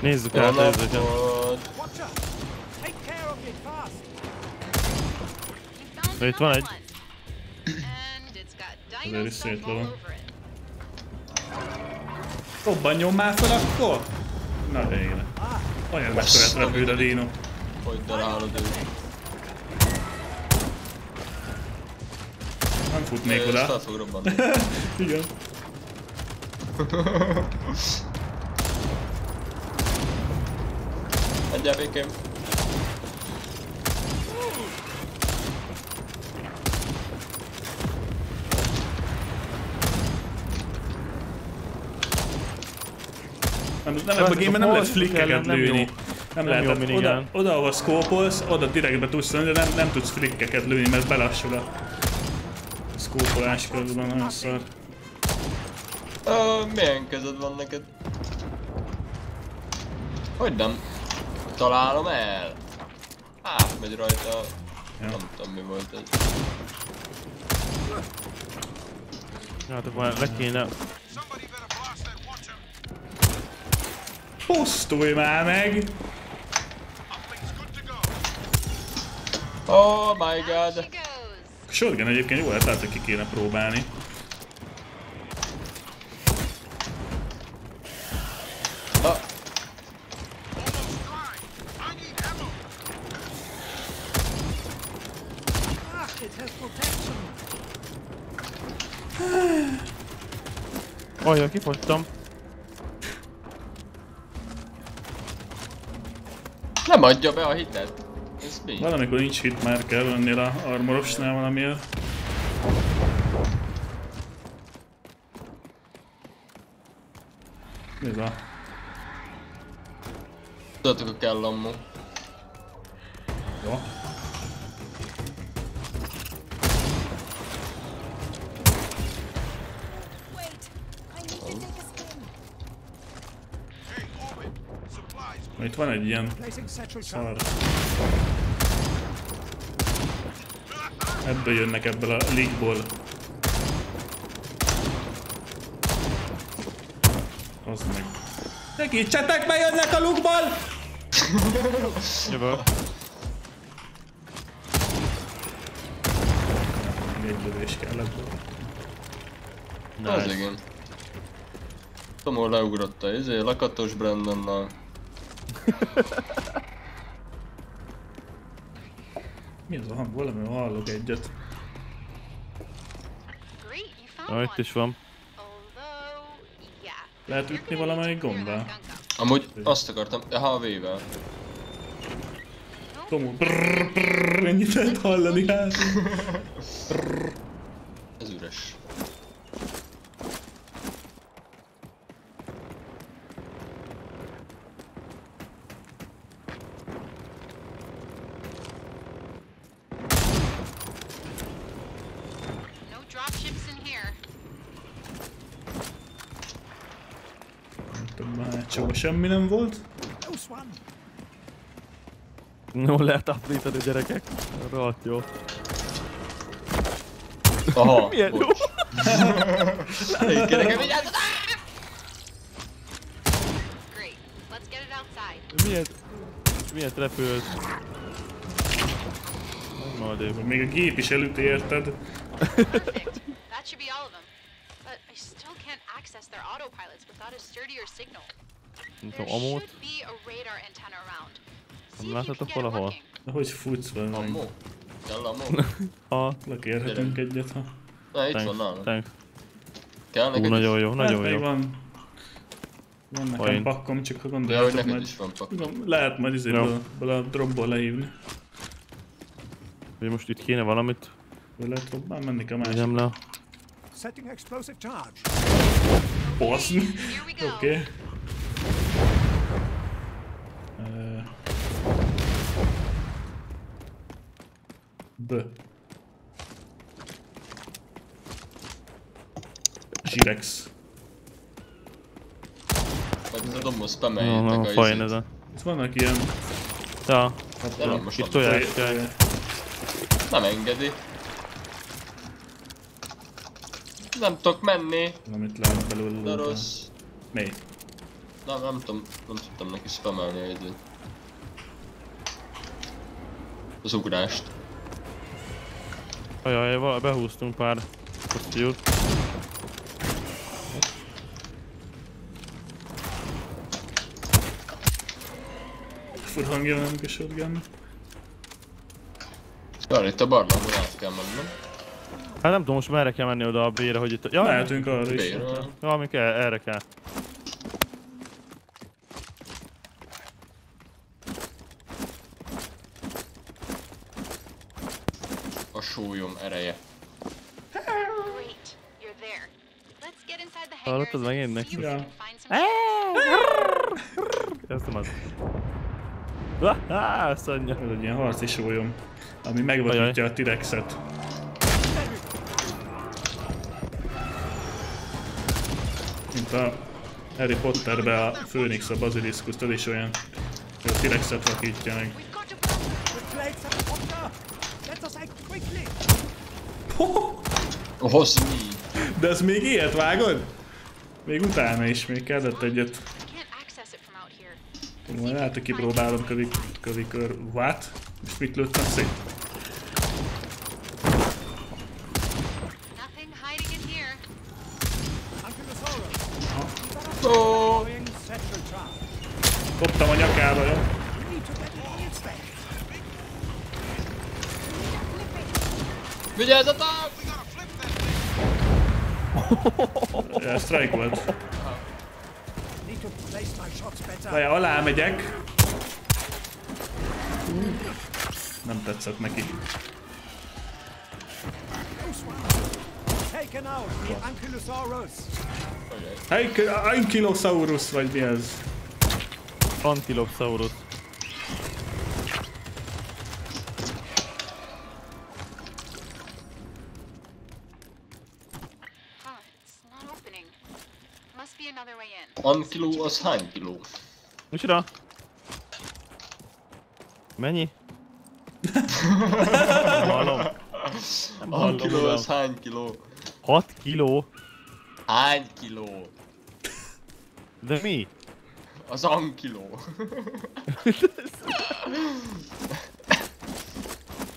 nézzük át, nézzük át. napot! Geht fast. All Lola. over it. Robbanjon már fel akkor? Na végre. Olyan mekkorát repül a dino. Hogy darálod őt. Nem futnék oda. fel fog robbanni. Igen. Adjál békém. Nem, nem ebben a game nem lehet flikkeket lőni. Nem, Nem lehet, jó oda, oda, ahol szkópolsz, oda direktbe tudsz lőni, de nem, nem tudsz flikkeket lőni, mert belassul a szkópolás közben, nagyon szar. Ö, milyen kezed van neked? Hogy nem? Találom el? Átmegy rajta. Ja. Nem tudom mi volt ez. Hát akkor le kéne... Pusztulj már meg! Oh my god. goes. Shotgun egyébként jó lehet, lehet, hogy ki kéne próbálni. Ah, Ah. Olyan, kifogytam. Nem adja be a hitet. Ez mi? Valamikor nincs hit már kell ennél a armorosnál valamiért. Mi ez a... Tudjátok, a kell ammo. Jó. Itt van egy ilyen szar. Ebből jönnek ebből a league-ból. Az meg. Segítsetek, bejönnek a lukból! Még egy lövés kellett. Az Nice. igen. Tomó leugrott a izé, lakatos Brandonnal. Mi az a hang? Valami hallok egyet. Ah, itt is van. Lehet ütni valamelyik up. Amúgy azt akartam, aha a V-vel. Tomó, brrrr, brrrr, ennyit lehet hallani hát. Ez üres. No dropships in here. Több a hátsóban semmi nem volt. Close one. No, lehet aprítani gyerekek. Rohadt jó. Aha, Milyen jó. bocs. Elég nekem vigyázz! Great. Let's get it outside. Milyen... Milyen repült. Maradék. Még a gép is elüti, érted? Perfect. that should be all of them. But I still can't access their autopilots without a sturdier signal. Nem tudom, amót. be Nem láthatok valahol? working. De hogy futsz vele meg? Ammo. Kell ammo? Ha, Lekérhetünk egyet, ha... Na, itt van thanks, nálam. thanks. Kell Ú, neked nagyon jó, nagyon jó. van... Van nekem Olyan. pakkom, csak ha? Ja, gondoljátok neked majd... is van pak. Tudom, lehet majd izéből, ebből a dropból lehívni. Hogy most itt kéne valamit. Hogy lehet robbál menni a másik. Vigyem le. Setting explosive charge. Basz. Here we go. Oké. Okay. B. Zsirex. Meg ez a dombon Jó, spameljétek nem a fajn ez a... Itt vannak ilyen... Ja, De nem most itt nem. tojás kell. Nem engedi. Nem tudok menni. Amit lehet belőle De rossz. Mely? Nem, nem tudom, nem tudtam neki spamelni izét. Az ugrást. Ajaj, behúztunk pár kosztiút. Fur hangja van a shotgun. Jaj, itt a barlangban át kell mennem. Hát nem tudom, most merre kell menni oda a B-re, hogy itt... Ja, Mehetünk arra is. Ja, amik erre kell. Sólyom ereje. Hallottad megint neki? Ja. nem az. Ah. Ez egy ilyen harci sólyom, ami megvakítja a T-rexet. Mint a Harry Potterbe a Phoenix, a Basiliskust, az is olyan, hogy a T-rexet vakítja meg. We've got to The plagues have Doctor! Let us act quickly! Hozz mi? De ez még ilyet vágod? Még utána is, még kellett egyet. Majd hogy kipróbálom kövi, kövikör. What? És mit lőttem szét? Ankylosaurus vagy mi ez? Antilopsaurus. Huh, it's not opening. Must be another way in. Ankiló az hány kiló? Micsoda? Mennyi? Nem hallom. Nem hallom, uram. az hány kiló? 6 kiló? Hány kiló? De mi? Az ankiló.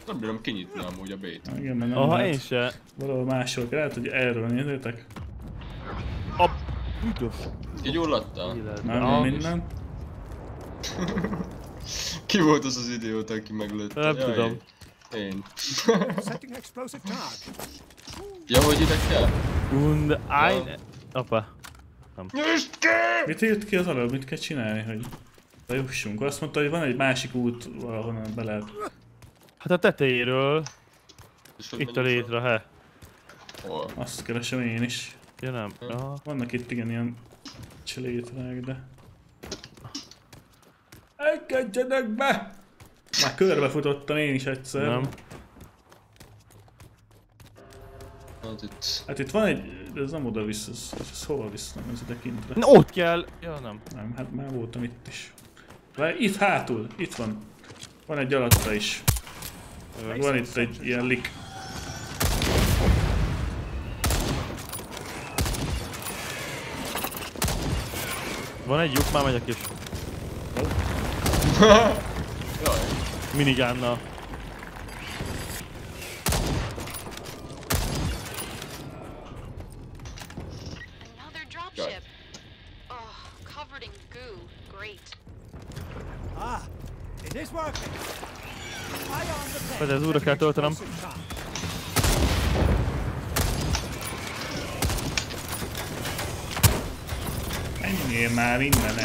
Nem bírom kinyitni amúgy a bét. Igen, mert nem Aha, lehet. én se. Valahol máshol kell, lehet, hogy erről nézzétek. A büdös Kigyulladtál? életben. Nem, Ah, minden. Ki volt az az idióta, aki meglőtte? Nem Jaj, tudom. Én. Ja, hogy ide kell? Und ein... Apa. Nyisd ki! Mit írt ki az előbb? Mit kell csinálni, hogy bejussunk? Azt mondta, hogy van egy másik út, valahonnan be lehet. Hát a tetejéről. Itt a létre, he. Hol? Azt keresem én is. Ja nem. Aha. Vannak itt igen ilyen cselétrák, de... Engedjenek be! Már körbefutottam én is egyszer. Nem. Hát itt... Hát itt van egy... De ez nem oda visz, ez, ez hova visz? Nem, ez ide kintre. Na ott kell. Ja nem. Nem, hát már voltam itt is. Várj, itt hátul, itt van. Van egy alatta is. Van itt egy ilyen lik. Van egy lyuk, már megyek is. Minigánnal. Vagy ez újra kell töltenem. Menjél már innen.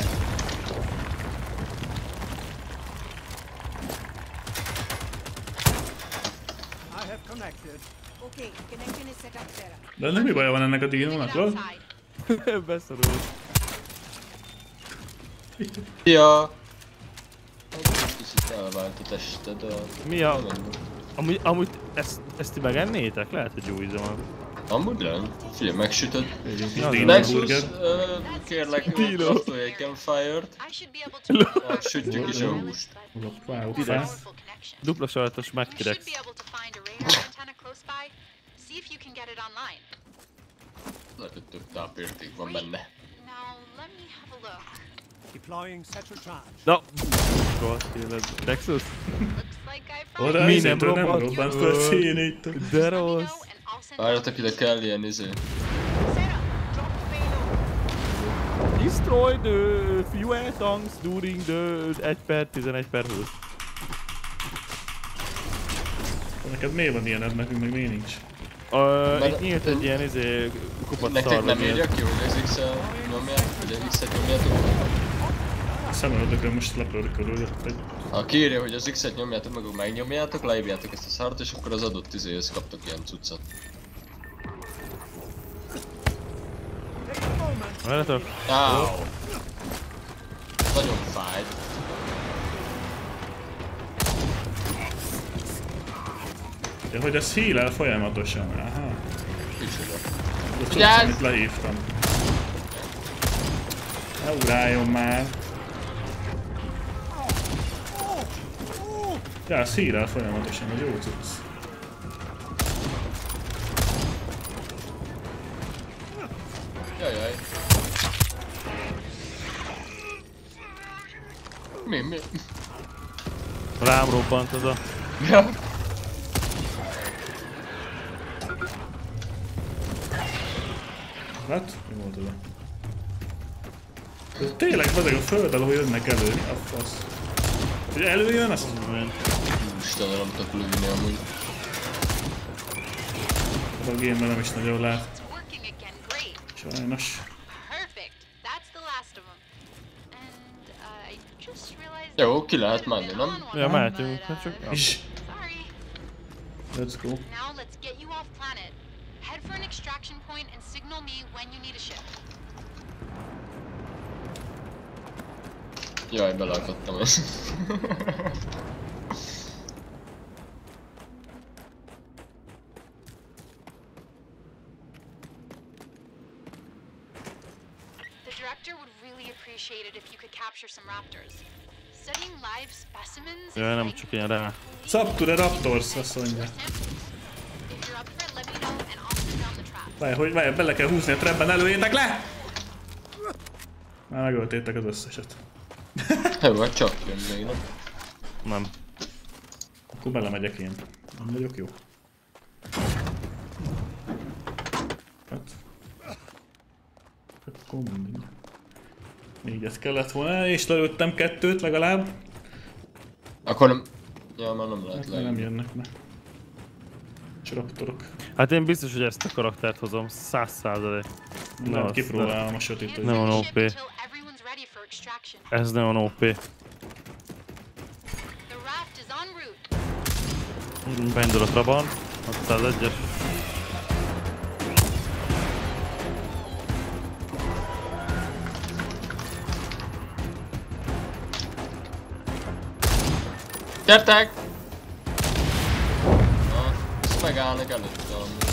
I have connected. Okay, connection is set up, Sarah. De nem mi baja van ennek a dinónak, outside. Beszorult. Ja. Elvált a tested a... Mi a... Amúgy, amúgy ezt, ezt ti megennétek? Lehet, hogy jó íze van. Amúgy nem. Figyelj, megsütöd. Nexus, ö, kérlek, kaptolj egy campfire-t. I should be able to sütjük is a húst. Dupla sajtos online. Lehet, hogy több tápérték van benne. Now, let me have a look. Na! Gott, élet. Nexus? Oda Mi nem robbant robbant föl a színét. De rossz. Várjatok ide kell ilyen izé. Destroy the fuel tanks during the 1 per 11 per 20. Neked miért van ilyened, nekünk meg miért nincs? Uh, itt nyílt egy ilyen izé kupac Nektek nem nyílt. írja ki, hogy az X-el nyomják, vagy az X-et nyomjátok? Szemelődökön most leprődik körülött egy... Ha kiírja, hogy az X-et nyomjátok, meg megnyomjátok, leírjátok ezt a szart, és akkor az adott izéhez kaptok ilyen cuccot. Várjatok? Áó! Nagyon fájt. Ja, hogy ez hílel folyamatosan. Aha. Kicsoda. Ez a cucc, Vigyázz! amit lehívtam. Ne ugráljon már. Ja, hílel folyamatosan, ez jó cucc. Jajjaj. Mi, mi? Rám robbant az a... Ja. Hát, mi volt oda? Tényleg, bazeg a föld alól jönnek elő, mi a fasz? Hogy előjön, azt Isten, nem tudok lőni amúgy. a game nem is nagyon lát. It's working again. Great. Sajnos. Perfect. That's the last of them. And uh, I just realized. Jó, ki lehet menni, nem? Ja, mehetünk. Hát csak... Is. Sorry. Let's go. Now let's get you off planet. Head for an extraction point and signal me when you need a ship. Jaj, beleakadtam ezt. The director would really appreciate it if you could capture some raptors. Studying live specimens is Ja, nem csak ilyen rá. Up to the Raptors, azt mondja. Várj, hogy várj, bele kell húzni a trapben, előjétek le! Már megöltétek az összeset. Jó, hát csak jön még, nem? Nem. Akkor belemegyek én. Nem vagyok jó. Hát. Akkor mindegy. Négyet kellett volna, és lelőttem kettőt legalább. Akkor nem... Ja, már nem lehet Hát nem jönnek be. Csraptorok. Hát én biztos, hogy ezt a karaktert hozom. Száz százalék. Nem, kipróbálom a sötét. Nem van OP. Until everyone's ready for extraction. Ez van OP. The raft is en route. Beindul a Trabant. 601-es. Gyertek! Na, ezt megállnak előtte amúgy.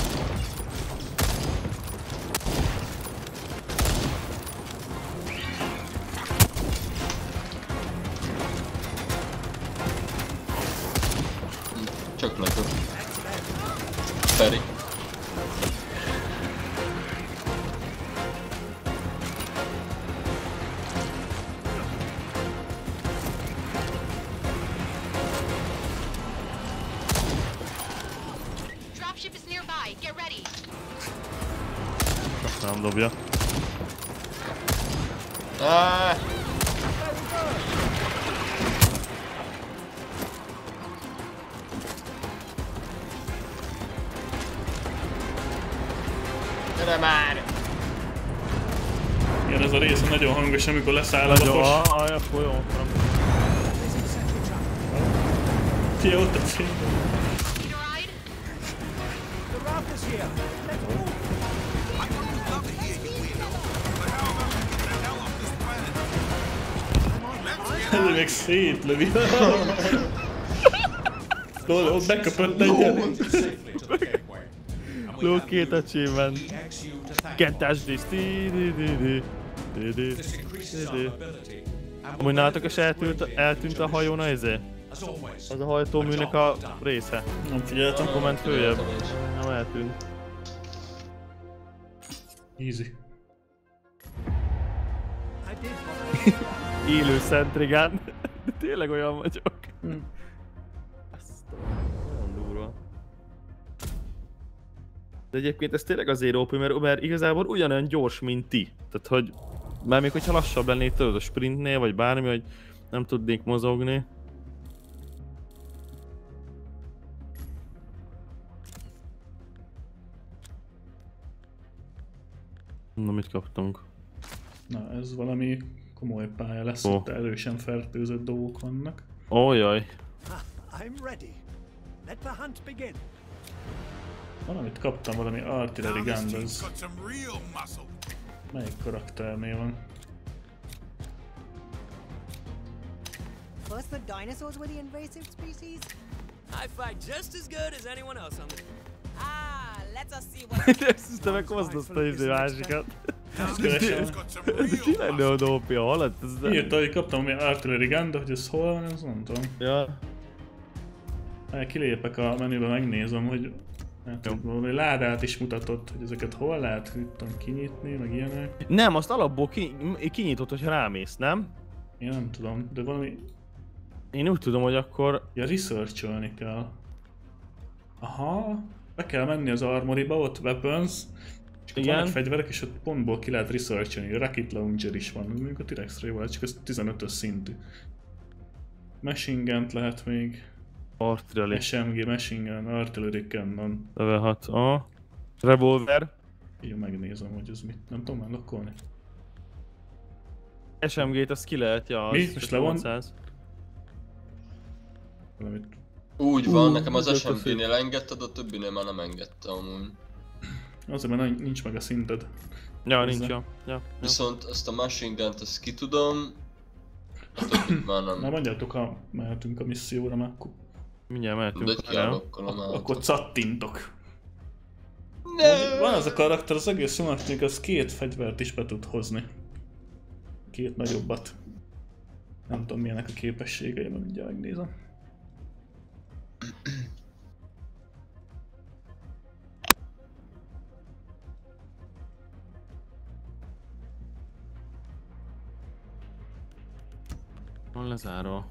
Csak lekök. Feri. Hangos, amikor leszáll a lapos. ah, akkor jó. Nem. Fia, ott a fény. Ez még szétlövi. Tudod, ott beköpött egyet. Have két achievement. EXU to thank Kettás dis. Di, di, di, di. Di, di. Mobility. And Amúgy nálatok is eltűnt, eltűnt a hajón a izé? Az a hajtóműnek a része. Nem figyeltem. Akkor ment följebb. Nem eltűnt. Easy. Élő Szentrigán. De tényleg olyan vagyok. Hm. Durva. De egyébként ez tényleg azért OP, mert, mert igazából ugyanolyan gyors, mint ti. Tehát, hogy már még hogyha lassabb lennék tudod a sprintnél, vagy bármi, hogy nem tudnék mozogni. Na, mit kaptunk? Na, ez valami komoly pálya lesz, Ó. ott erősen fertőzött dolgok vannak. Ó, jaj. I'm ready. Let the hunt begin. Valamit kaptam, valami artillery gun, melyik karakternél van? First the dinosaurs were the invasive species? I fight just as good as anyone else on the. Ah, let us see what. Ezt te meg hozd azt a izé másikat. Ezt real Ki lenne muscle. oda OP a halad? Ez de... Írta, hogy kaptam valami artillery gun, de hogy ez hol van, ez nem tudom. Ja. Kilépek a menübe, megnézem, hogy hát, valami ládát is mutatott, hogy ezeket hol lehet, hogy tudom, kinyitni, meg ilyenek. Nem, azt alapból ki, kinyitott, hogyha rámész, nem? Én nem tudom, de valami... Én úgy tudom, hogy akkor... Ja, research kell. Aha, be kell menni az armoryba, ott weapons, és ott Igen. vannak fegyverek, és ott pontból ki lehet research Rocket Launcher is van, mondjuk a T-Rex-re jó, csak ez 15-ös szintű. Machine lehet még, Artillery. SMG, Machine Gun, Artillery Cannon. Level 6. A. Revolver. Így megnézem, hogy ez mit, nem tudom unlockolni. SMG-t azt ki lehet, ja. Mi? az Most le van? 800. Valamit. Úgy van, Ú, nekem az SMG-nél engedted, a többinél már nem engedte amúgy. Azért, mert nincs meg a szinted. Ja, Hozzá. nincs, ja. ja. Viszont azt a machine gun-t azt ki tudom, Na nem. mondjátok, ha mehetünk a misszióra, mert akkor, Mindjárt mehetünk. De kiállokkolom akkor cattintok. Ne! Van az a karakter, az egész unaknak az két fegyvert is be tud hozni. Két nagyobbat. Nem tudom milyenek a képességei, mert mindjárt megnézem. Van lezárva.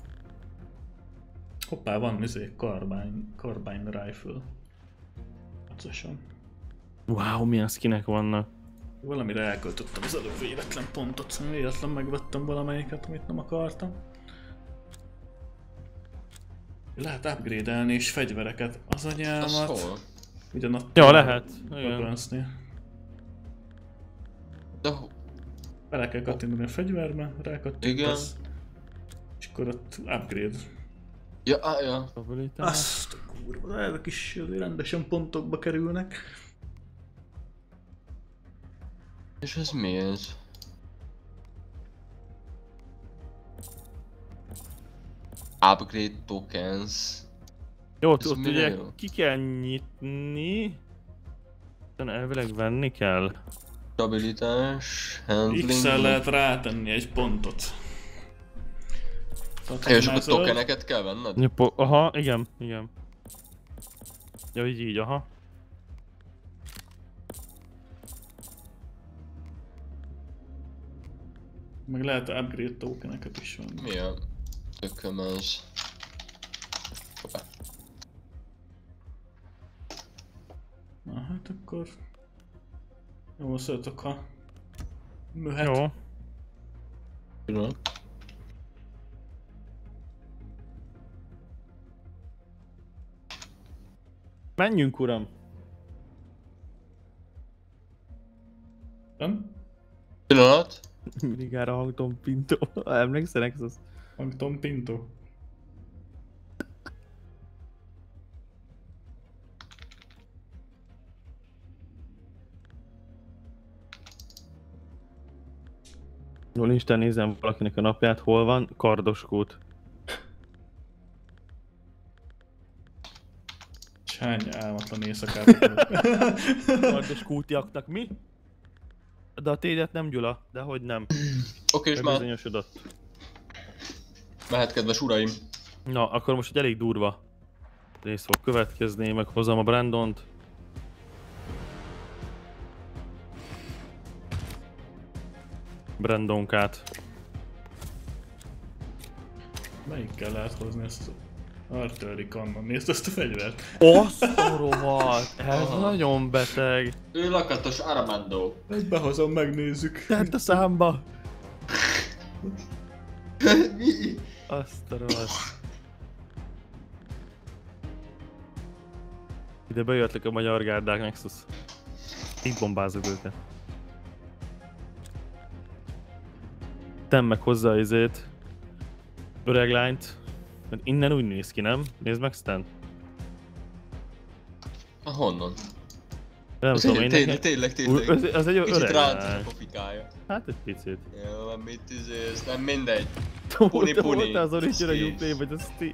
Hoppá, van izé, Carbine, Carbine Rifle. Hacosan. Wow, milyen skinek vannak. Valamire elköltöttem az előbb véletlen pontot, szóval véletlen megvettem valamelyiket, amit nem akartam. Lehet upgrade-elni is fegyvereket. Az Az anyámat. hol? Ugyanott Ja, lehet. Igen. Weaponsnél. De Bele kell kattintani a fegyverbe, rákattintasz. És akkor ott upgrade. Ja, á, ja. Stabilitás. Azt a kurva, de ezek is rendesen pontokba kerülnek. És ez mi ez? Upgrade tokens. Jó, Ez ott ugye jó? ki kell nyitni. Elvileg venni kell. Stabilitás, handling. X-el lehet rátenni egy pontot. És akkor tokeneket kell venned? Ja, po- aha, igen, igen. Ja, így, így, aha. Meg lehet upgrade tokeneket is venni. Mi a tököm ez? Hoppá. Na hát akkor... Jó, szóltok, ha... Möhet. Jó. Pillanat. Menjünk, uram! Nem? Pillanat. Mindig erre hangtom Pinto. Emlékszel, Nexus? Hangtom Pinto. Jól Instán nézem valakinek a napját, hol van? Kardoskút. Hány álmatlan éjszakát Kardoskútiaknak mi? De a tédet nem Gyula, de hogy nem. Oké, és már Bebizonyosodott. mehet kedves uraim. Na, akkor most egy elég durva rész fog következni, meg hozom a Brandont. Brandonkát. Melyikkel lehet hozni ezt? Artillery cannon, nézd azt a fegyvert. Rohadt! Ez nagyon beteg. Ő lakatos Armando. Ezt behozom, megnézzük. Tedd a számba! Mi? Azt a. Ide bejöttek a magyar gárdák Nexus. Így bombázok őket. Tem meg hozzá izét. Öreg lányt. Mert innen úgy néz ki, nem? Nézd meg Stan. Ah, honnan? Nem tudom, én tényleg, nekem- tényleg, tényleg. Az, az egy Kicsit öreg a lány. pofikája. Hát egy picit. Jó, van mit ez nem mindegy. Te Puni, puni. voltál az original Kész. YouTube vagy a Steam.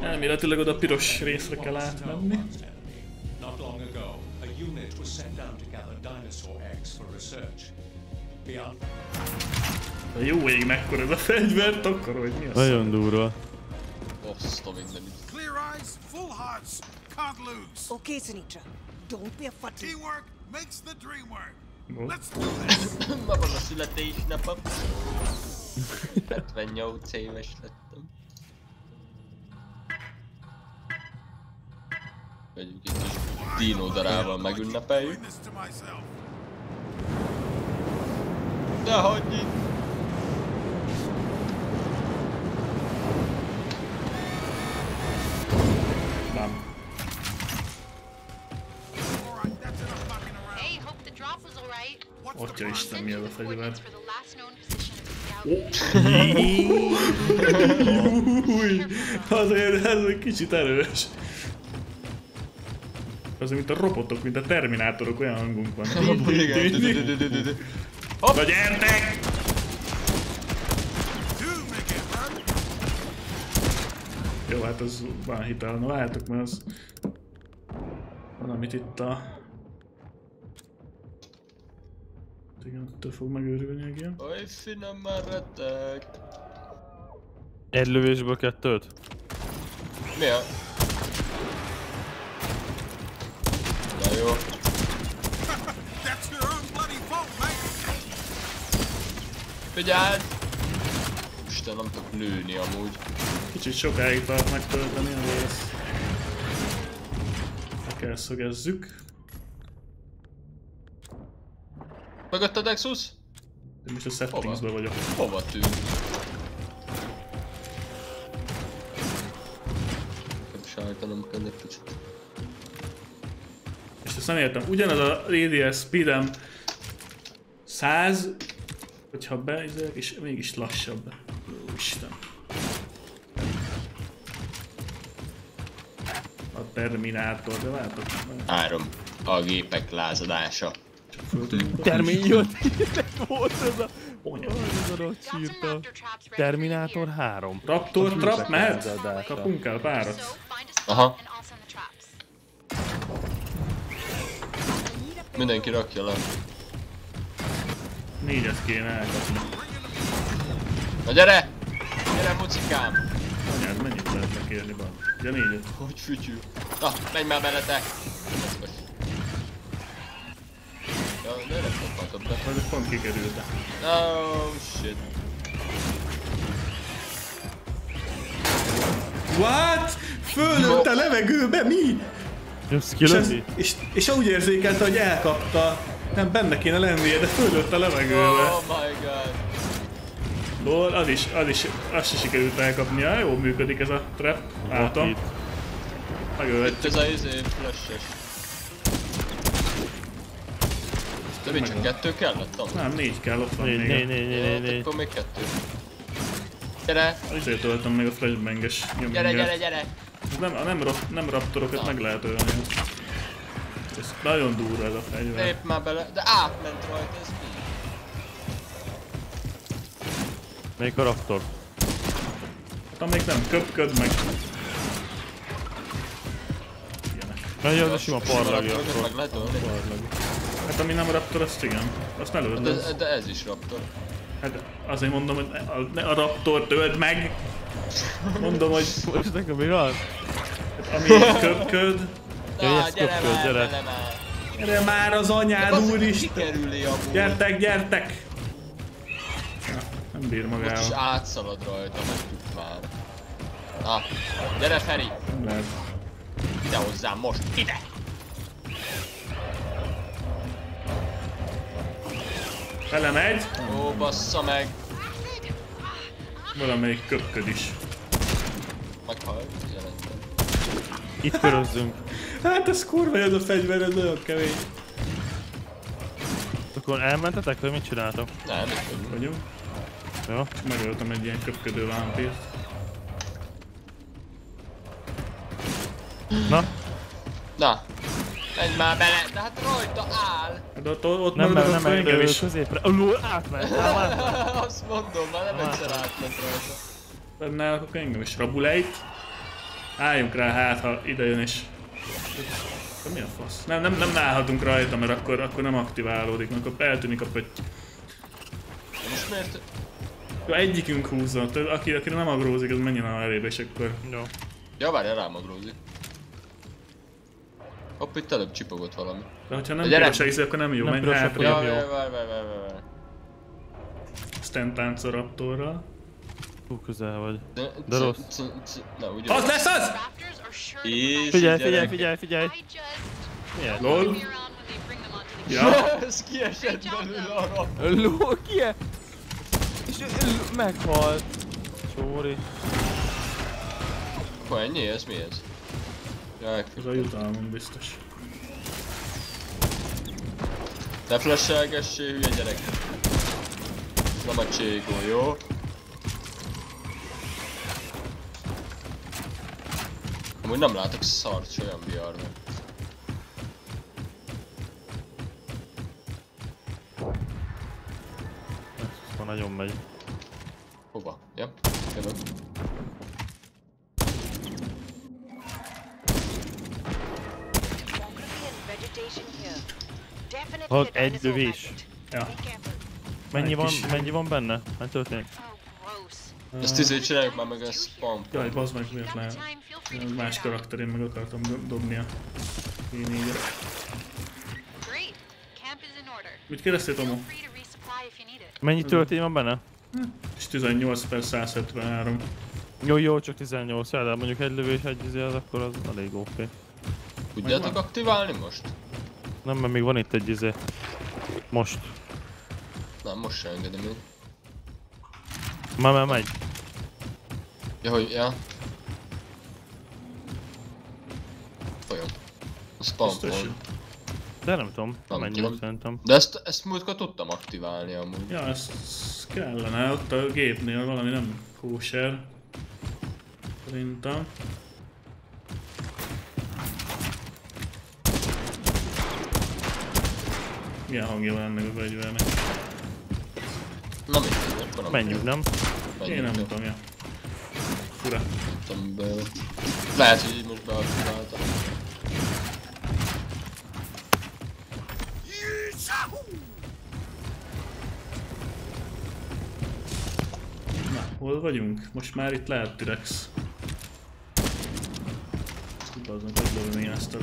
Elméletileg oda a piros részre kell átmenni. Not long ago, a unit was sent down to gather dinosaur eggs for research. Beyond A jó ég mekkora ez a fegyver, akkor hogy mi az? Nagyon durva. Azt a mindenit. Clear eyes, full hearts, can't lose. Okay, Sinitra. Don't be a futty. Teamwork makes the dream work. Jó. Let's do this. Ma van a születésnapom. 78 éves lettem. Vegyünk egy kis dino darával megünnepeljük. Was alright. What's the Atya? Isten, mi az a fegyver? Azért ez egy kicsit erős. Az mint a robotok, mint a terminátorok, olyan hangunk van. De. Na gyertek! Jó, hát az van hitel, na látok, mert az... Van, amit itt a... Igen, ettől fog megőrülni igen. Oly finom már rettek. Egy lövésből kettőt? Mi a? Na jó. Figyeld! Isten, nem tudok lőni amúgy. Kicsit sokáig tart megtölteni a rész. Le kell szögezzük. Mögött a Dexus? De most a settingsben vagyok. Hova tűnt? Sajtanom kell egy kicsit. És ezt nem értem. Ugyanaz a radial speedem 100, hogyha beizek, és mégis lassabb. Isten. A Terminátor, de látok, nem Három. A gépek lázadása. föl tudunk Termin jött! Volt ez a... Onya. Ez a rossz sírta. Terminátor you 3. Raptor trap mehet? Kapunk el párat. Aha. Mindenki rakja le. Négyet kéne elkapni. Na gyere! Gyere mucikám! Anyád, mennyit lehet lekérni van? Ugye négyet? Hogy fütyű. Na, menj már bele te! Mocskos. Ja, de nem kaphatod be. Majd ez pont kikerült. Oh shit. What? Fölött a levegőbe mi? Jössz És, ez, és, és úgy érzékelte, hogy elkapta. Nem, benne kéne lennie, de fölött a levegőbe. Oh my god. Lol, az is, az is, azt is sikerült elkapnia. Jó működik ez a trap. Látom. Itt. Itt Megölhetjük. ez a izé flashes. De mit csak kettő kellett amúgy? Nem, négy kell, ott van Négy, még. négy, négy, négy, négy, Hát négy. Akkor még kettő. Gyere! Azért töltöm meg a flashbanges Gyere, nyomingert. gyere, gyere! Ez Nem, a nem, nem raptorokat meg lehet ölni. Ez nagyon durva ez a fegyver. Lép már bele. De átment rajta, ez mi? Melyik a Raptor? Hát amíg nem köpköd meg. Ilyenek. Az a sima parlagi akkor? Parlagi. Hát ami nem raptor, azt igen. Azt ne lőd. De, az- de ez is raptor. Hát azért mondom, hogy ne a, ne a raptort öld meg. Mondom, hogy Most nekem mi van? ami köpköd. Na, ezt gyere már, gyere. már. Gyere már az anyád, úristen! Gyertek, gyertek! Nem bír Most is magával. átszalad rajta, hagyjuk már. Na, gyere Feri! Nem lehet. Ide hozzám most, ide! Felemegy, Ó, bassza meg! valamelyik köpköd is. Meghal, jelentem. Itt körözzünk. Hát ez kurva, ez a fegyver, ez nagyon kemény. Akkor elmentetek, vagy mit csináltok? Nem, itt vagyunk. Jó. És megöltem egy ilyen köpködő vámpírt. Na, Na, menj már bele, de hát rajta áll! Hát ott, ott nem, nem, nem, engem is. középre. Lul, átment, átment. Azt mondom, már nem egyszer átment rajta. Benne akkor engem is. Rabuleit. Álljunk rá, hát ha ide jön is. De mi a fasz? Nem, nem, nem állhatunk rajta, mert akkor, akkor nem aktiválódik, mert akkor eltűnik a pötty. Most miért? Jó, egyikünk húzza, aki, aki nem agrózik, az menjen a elébe, és akkor... Jó. Ja, várjál, rám agrózik. Hopp, itt előbb csipogott valami. De hogyha nem piros a izé, akkor nem jó, Nem menj hátra. akkor Ja, jó. várj, várj, várj, várj, várj. Stan táncoraptorral. Túl közel vagy. De, De rossz. c- c- Na, Az lesz az! És Figyelj, figyelj, figyelj, figyelj! Milyen? Lol. Ja. Ez kiesett belőle arra. Ló, ki -e? És meghalt. Csóri. Akkor ennyi, ez mi ez? Jaj, Ez a jutalmam biztos. ne flashelgessé, hülye gyerek. Ez nem a cségó, jó? Amúgy nem látok szart se olyan VR-ban. Ez nagyon megy. Hova? Ja, jövök. Hag egy lövés. Ja. Mennyi van, mennyi van benne? Mi történik? Ezt izé csináljuk már meg a spam. Jaj, bazd meg, miért Got le? the time, feel free to Az clear más karakter, én meg akartam do- dobni a én így. Great. Camp is in order. Mit kérdeztél, Tomo? Mennyi töltény van benne? És 18 per 173. Jó, jó, csak 18 de mondjuk egy lövés egy izé, az akkor az elég oké. Tudjátok aktiválni most? Nem, mert még van itt egy izé. Most. Nem, most sem engedem én. Már már megy. Ja, hogy, ja. Folyam. A volt. hogy- De nem tudom, Nem mennyi tudom. szerintem. De ezt, ezt múltkor tudtam aktiválni amúgy. Ja, ez kellene, ott a gépnél valami nem kóser. Szerintem. Milyen hangja van ennek a fegyvernek? Na mindegy, akkor nem Menjünk, nem? Én nem tudom, ja. Fura. Tudtam be. Lehet, hogy így most beaktiváltam. Na, hol vagyunk? Most már itt lehet T-Rex. Baznak, hogy lövni ezt a...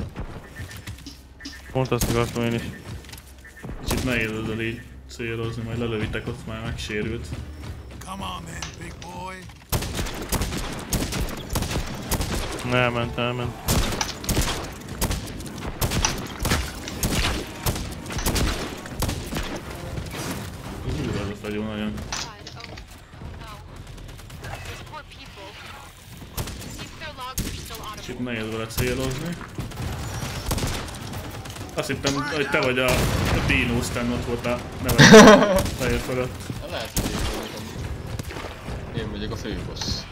Pont azt akartam én is. Kicsit ezzel így célozni, majd lelövitek, ott már megsérült. Come on, then, big boy. Elment, elment. Úr az a fagyó nagyon. God, no. Those poor people. See if their logs are still audible. Kicsit nehéz vele célozni. Azt hittem, hogy te vagy a, a Dino, aztán ott volt a neve feje fölött. Lehet, hogy én voltam. Én vagyok a főbossz.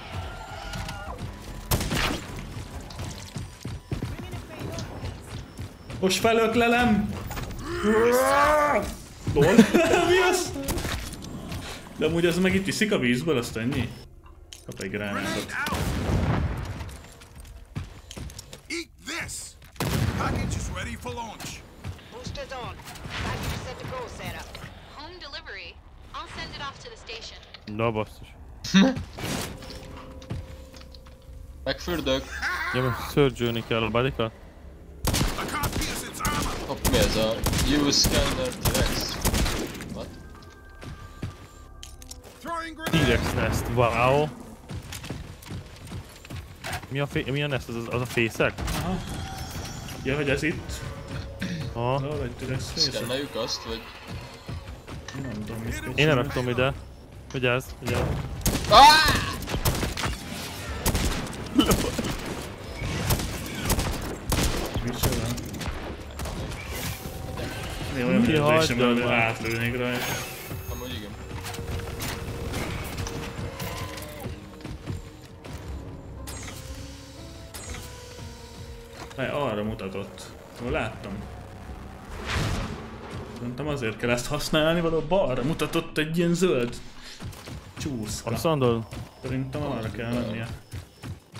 Most felöklelem! Lol? Mi az? De amúgy ez meg itt iszik a vízből, azt ennyi? Kap egy gránátot. Eat this. Package is ready for launch. Boosters on. Package set to go, Sarah. Home delivery. I'll send it off to the station. Na basszus. Megfürdök. Ja, mert szörgyölni kell a badikat. I can't pierce its armor. Oh, Hopp, mi ez a Use Scanner T-Rex? What? Throwing T-Rex nest, wow. Mi a, mi a nest? Az, az, az a fészek? Aha. Ja, hogy ez itt? Aha. Na, vagy? Szkenneljük azt, vagy... Nem tudom, mit Én csinálni. raktam ide. Hogy ez? Ugye? Micsoda? Én olyan érzésem, hogy átlőnék rajta. Amúgy igen. Ne, arra mutatott. Láttam. Szerintem azért kell ezt használni, való balra mutatott egy ilyen zöld csúszka. Azt mondod? Szerintem arra kell mennie.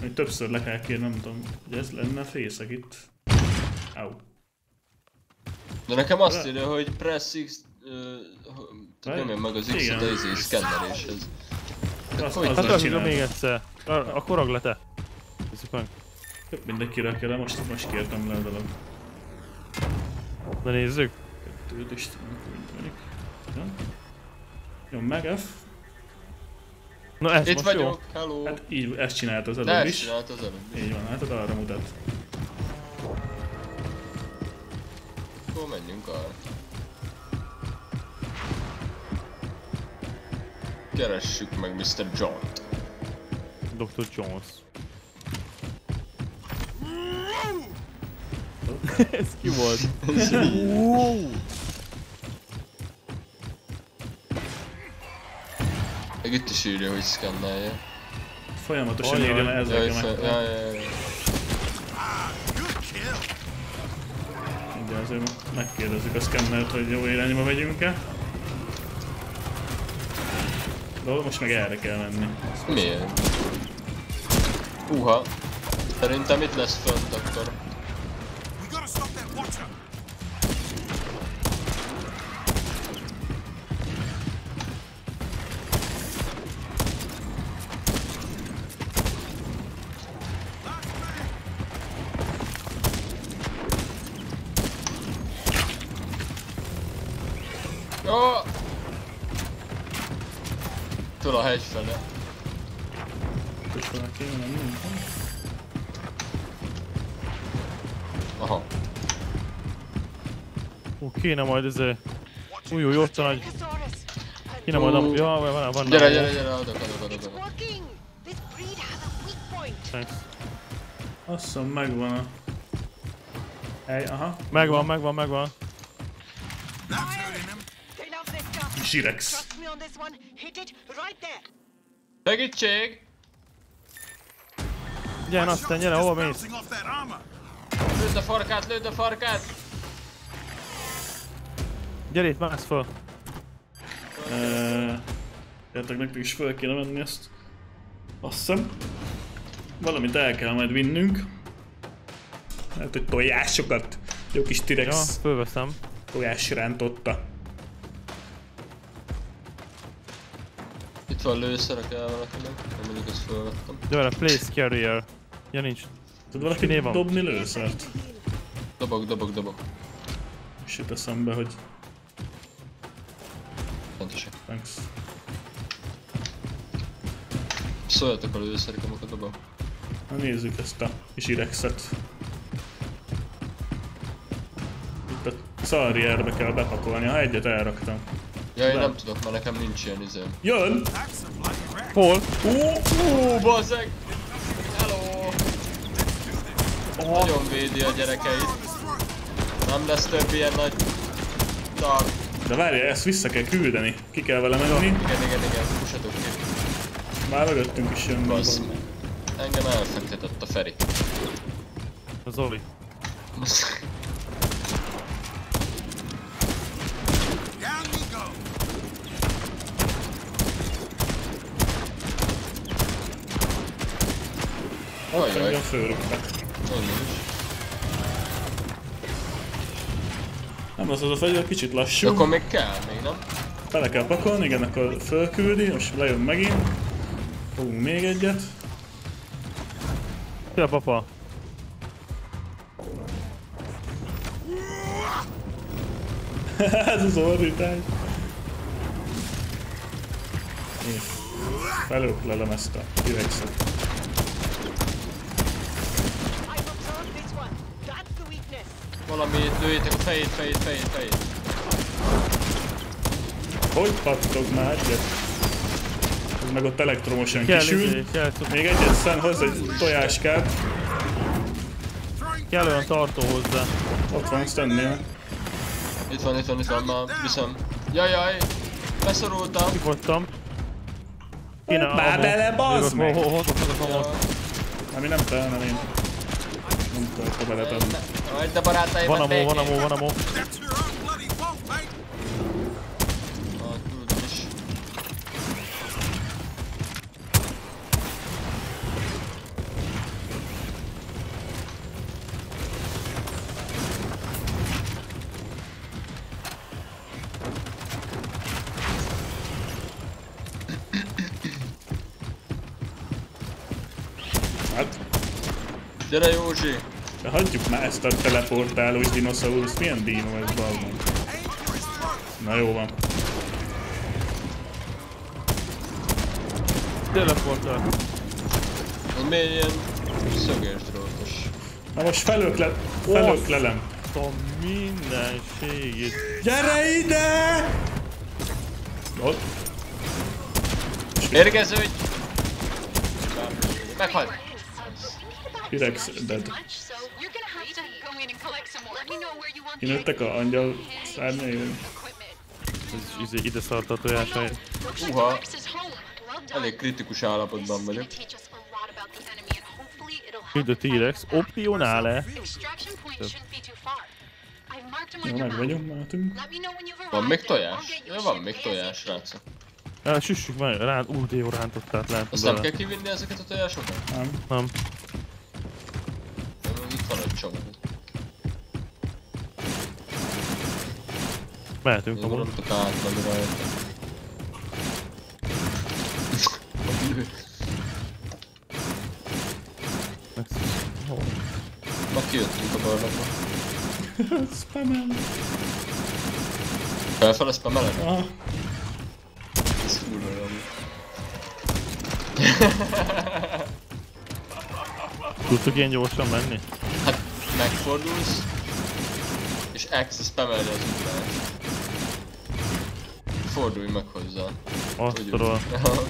Még többször le kell kérni, nem tudom, hogy ez lenne fészek itt. Au. De nekem azt írja, hogy press X... Tehát nyomjam meg az X-et a izé szkenneréshez. Azt, hogy- azzal Hát még egyszer. Akkor ragd le te. Nézzük meg. Több mindenki rakja le, most, most kértem le a dolog. De nézzük. Kettőt is mondjuk. Ja. Nyom meg F. Na ez Itt most jó. vagyok, hello! Hát így, ezt csinált az De előbb ezt is. csinált az előbb is. Így van, hát arra mutat. Akkor menjünk arra. Keressük meg Mr. John-t. Dr. Jones. ez ki volt? Wow. Meg itt is írja, hogy szkennelje. Folyamatosan Ajaj. írja, mert ez Jaj, rakja fel, meg. jaj, jaj, jaj. De azért megkérdezzük a szkennert, hogy jó irányba megyünk-e. De most meg erre kell menni. Miért? Uha. Szerintem itt lesz fönt akkor. We gotta stop that watcher. Föl a hegy fele. És fel kéne menni. Aha. Ó, kéne majd ez Új, új, ott a nagy... Kéne majd a... Ja, van, van. Gyere, gyere, gyere, adok, adok, adok, It's adok. working. This breed has a weak point. Thanks. Azt hiszem megvan a... Hely, aha. Megvan, megvan, megvan. Sirex. On this one. Hit it right there. Segítség! Gyere, aztán gyere, hova mész? Lőd a farkát, lőd a farkát! Gyere itt, mász föl. Értek nektek is fel kéne menni ezt. Azt hiszem. Valamit el kell majd vinnünk. Hát, hogy tojásokat. Jó kis Ja, T-rex fölveszem. tojás rántotta. Itt van lőszer, kell valakinek. Nem mondjuk ezt felvettem. Gyere, place carrier. Ja, nincs. Tud valaki Kiné van? dobni lőszert? Dobok, dobok, dobok. És jut eszembe, hogy Pontosan. thanks. Szóljatok a lőszerek, amikor dobok. Na nézzük ezt a kis irexet. Itt a szarrierbe kell bepakolni, ha egyet elraktam. Ja, én Nem. nem tudok, mert nekem nincs ilyen. Jön! A bloody wreck. Hol? Hú, bazzeg! Hello! Nagyon védi a gyerekeit. Nem lesz több ilyen nagy tar. De várja, ezt vissza kell küldeni. Ki kell vele menni. Igen, igen, igen, pussatok ki. Már mögöttünk is jönnek. Bassz. Engem elfektetett a Feri. A Zoli. Ott Ajaj. engem fölrúgtak. Nem az az a fegyver, kicsit lassú. akkor még kell, még nem? Bele kell pakolni, igen, akkor fölküldi, most lejön megint. Fogunk még egyet. Szia, papa. Ez az ordítás. Nézd. Felőklelem ezt a T-Rexet. I've observed this one. That's the weakness. Valami, lőjétek a fejét, fejét, fejét, fejét. Hogy pattog már egyet? Ez meg ott elektromosan Kell, kisül. izé, kell, Még egyet szán hozzá egy tojáskát. kell olyan tartó hozzá. Ott van Stannél. Itt van, itt van, itt van, már viszem. Jajjaj! Beszorultam. Kifogytam. Kéne Már bele, bazd meg! ott- Hozok, hozok ammo. Ami nem te, hanem én. Nem tudok beletenni. Majd de barátaim, Van ammo, van ammo, van ammo. A teleportálós dinoszaurusz. Milyen dino ez, balmon? Na jó van. Teleportál. Miért ilyen szögés drótos? Na most felökle... Felöklelem. A mindenségét. Gyere ide! Ott. Érgeződj! Meghalt! T-Rex dead. Kinőttek a angyal szárnyai? Ez izé, ide szart a tojásai. Uha. Elég kritikus állapotban vagyok. A T-Rex. Optionále. Jó, meg vagyunk, mehetünk. Van még tojás? Ja, van még tojás, srácok. El, süssük meg, ránt, ú, de jó rántottát lehet. Azt nem kell kivinni ezeket a tojásokat? Nem. Nem. Itt van egy csomó. Mehetünk amúgy. nem tudok átmenni rajta. Már kijöttünk a barlangba. Spamel. Felfele spamelek? Aha. Ez kurva jó. Tudtok ilyen gyorsan menni? Hát megfordulsz, és X spamelni az után. Fordulj meg hozzá. Asztalról. Aha.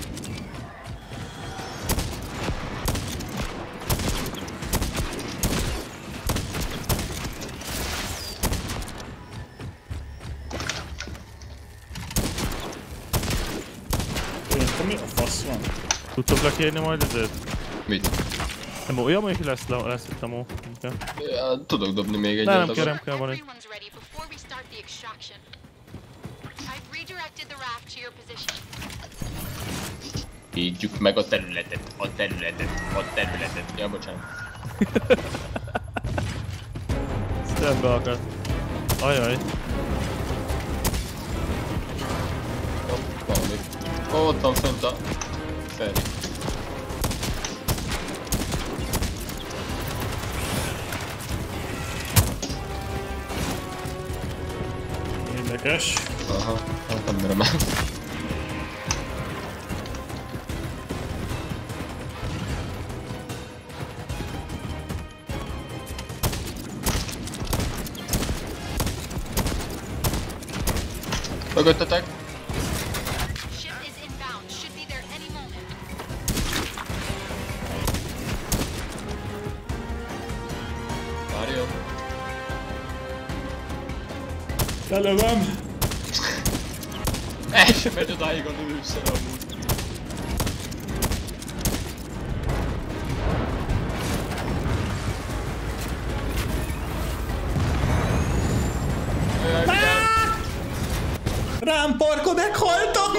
Én akkor mi a fasz van? Tudtok lekérni majd ezért? Mit? Nem, olyan mondjuk lesz, le, lesz itt a mó. inkább. Ja, tudok dobni még egyet. Nem, nem kell, nem kell, van egy. Védjük meg a területet, a területet, a területet. Ja, bocsánat. Szembe akad. Ajaj. Valami. Ó, ott van fönt a Feri. Érdekes. Aha, hát nem merem el. Mögöttetek? Ship Lelövöm! El sem megy odáig a lőszer amúgy. Rám parkod, meghaltam!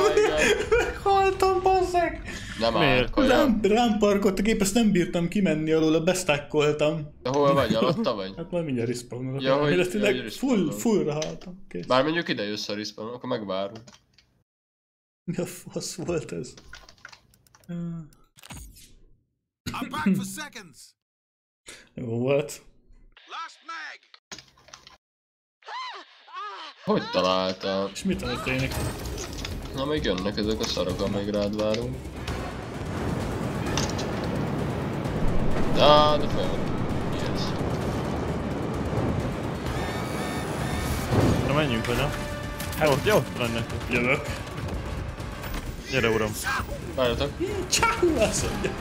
meghaltam, bazzeg! Nem Miért? Rám, rám parkodt a gép, ezt nem bírtam kimenni alól, besztákkoltam. De hol vagy? Alatta vagy? Hát majd mindjárt respawnolok. Ja, hogy- Illetőleg ja, hogy full, fullra haltam. Kész. Bár mondjuk ide jössz a respawn, akkor megvárunk. Mi a fasz volt ez? I'm back for seconds. Jó volt. Last mag. Hogy találtál? És mi történik? Na még jönnek ezek a szarok, amíg rád várunk. Á, de fel. Yes. Na menjünk, anya. Hát ott, jó, lenne. Jövök. Gyere, uram. Várjatok. Csáhú, azt mondja.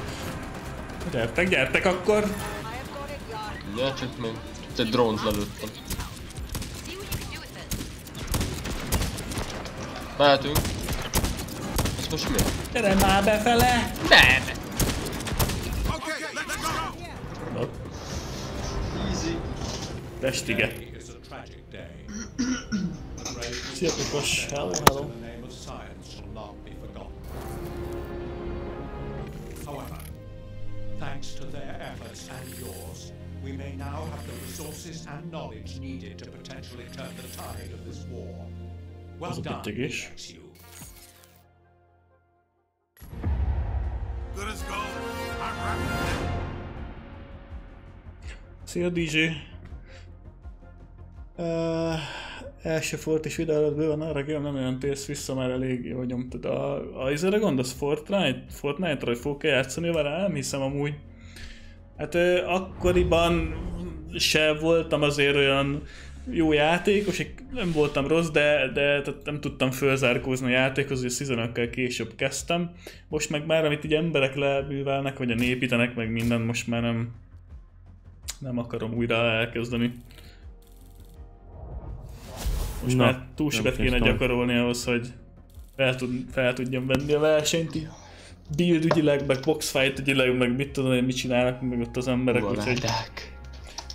Gyertek, gyertek akkor. Ja, csak még itt egy drónt lelőttem. Mehetünk. Ez most mi? Gyere már befele. Nem! Science shall not be forgotten. However, thanks to their efforts and yours, we may now have the resources and knowledge needed to potentially turn the tide of this war. Well Az done, pittyegés. Good as gold. I'm wrapping Szia DJ. Uh, első fort is videót bőven arra kérem, nem olyan térsz vissza, már elég vagy nyomtad. A, a izére gondolsz Fortnite? Fortnite-ra, hogy fogok játszani vele? Nem hiszem amúgy. Hát ö, akkoriban se voltam azért olyan jó játékos, nem voltam rossz, de, de tehát nem tudtam fölzárkózni a játékhoz, hogy seasonokkel később kezdtem. Most meg már, amit így emberek lebűvelnek, vagy a népítenek, meg minden, most már nem, nem akarom újra elkezdeni. Most Na, már túl sokat kéne kezdtem. gyakorolni ahhoz, hogy fel, tud, fel tudjam venni a versenyt. Build ügyileg, meg boxfight ügyileg, meg mit tudom én, mit csinálnak meg ott az emberek, úgyhogy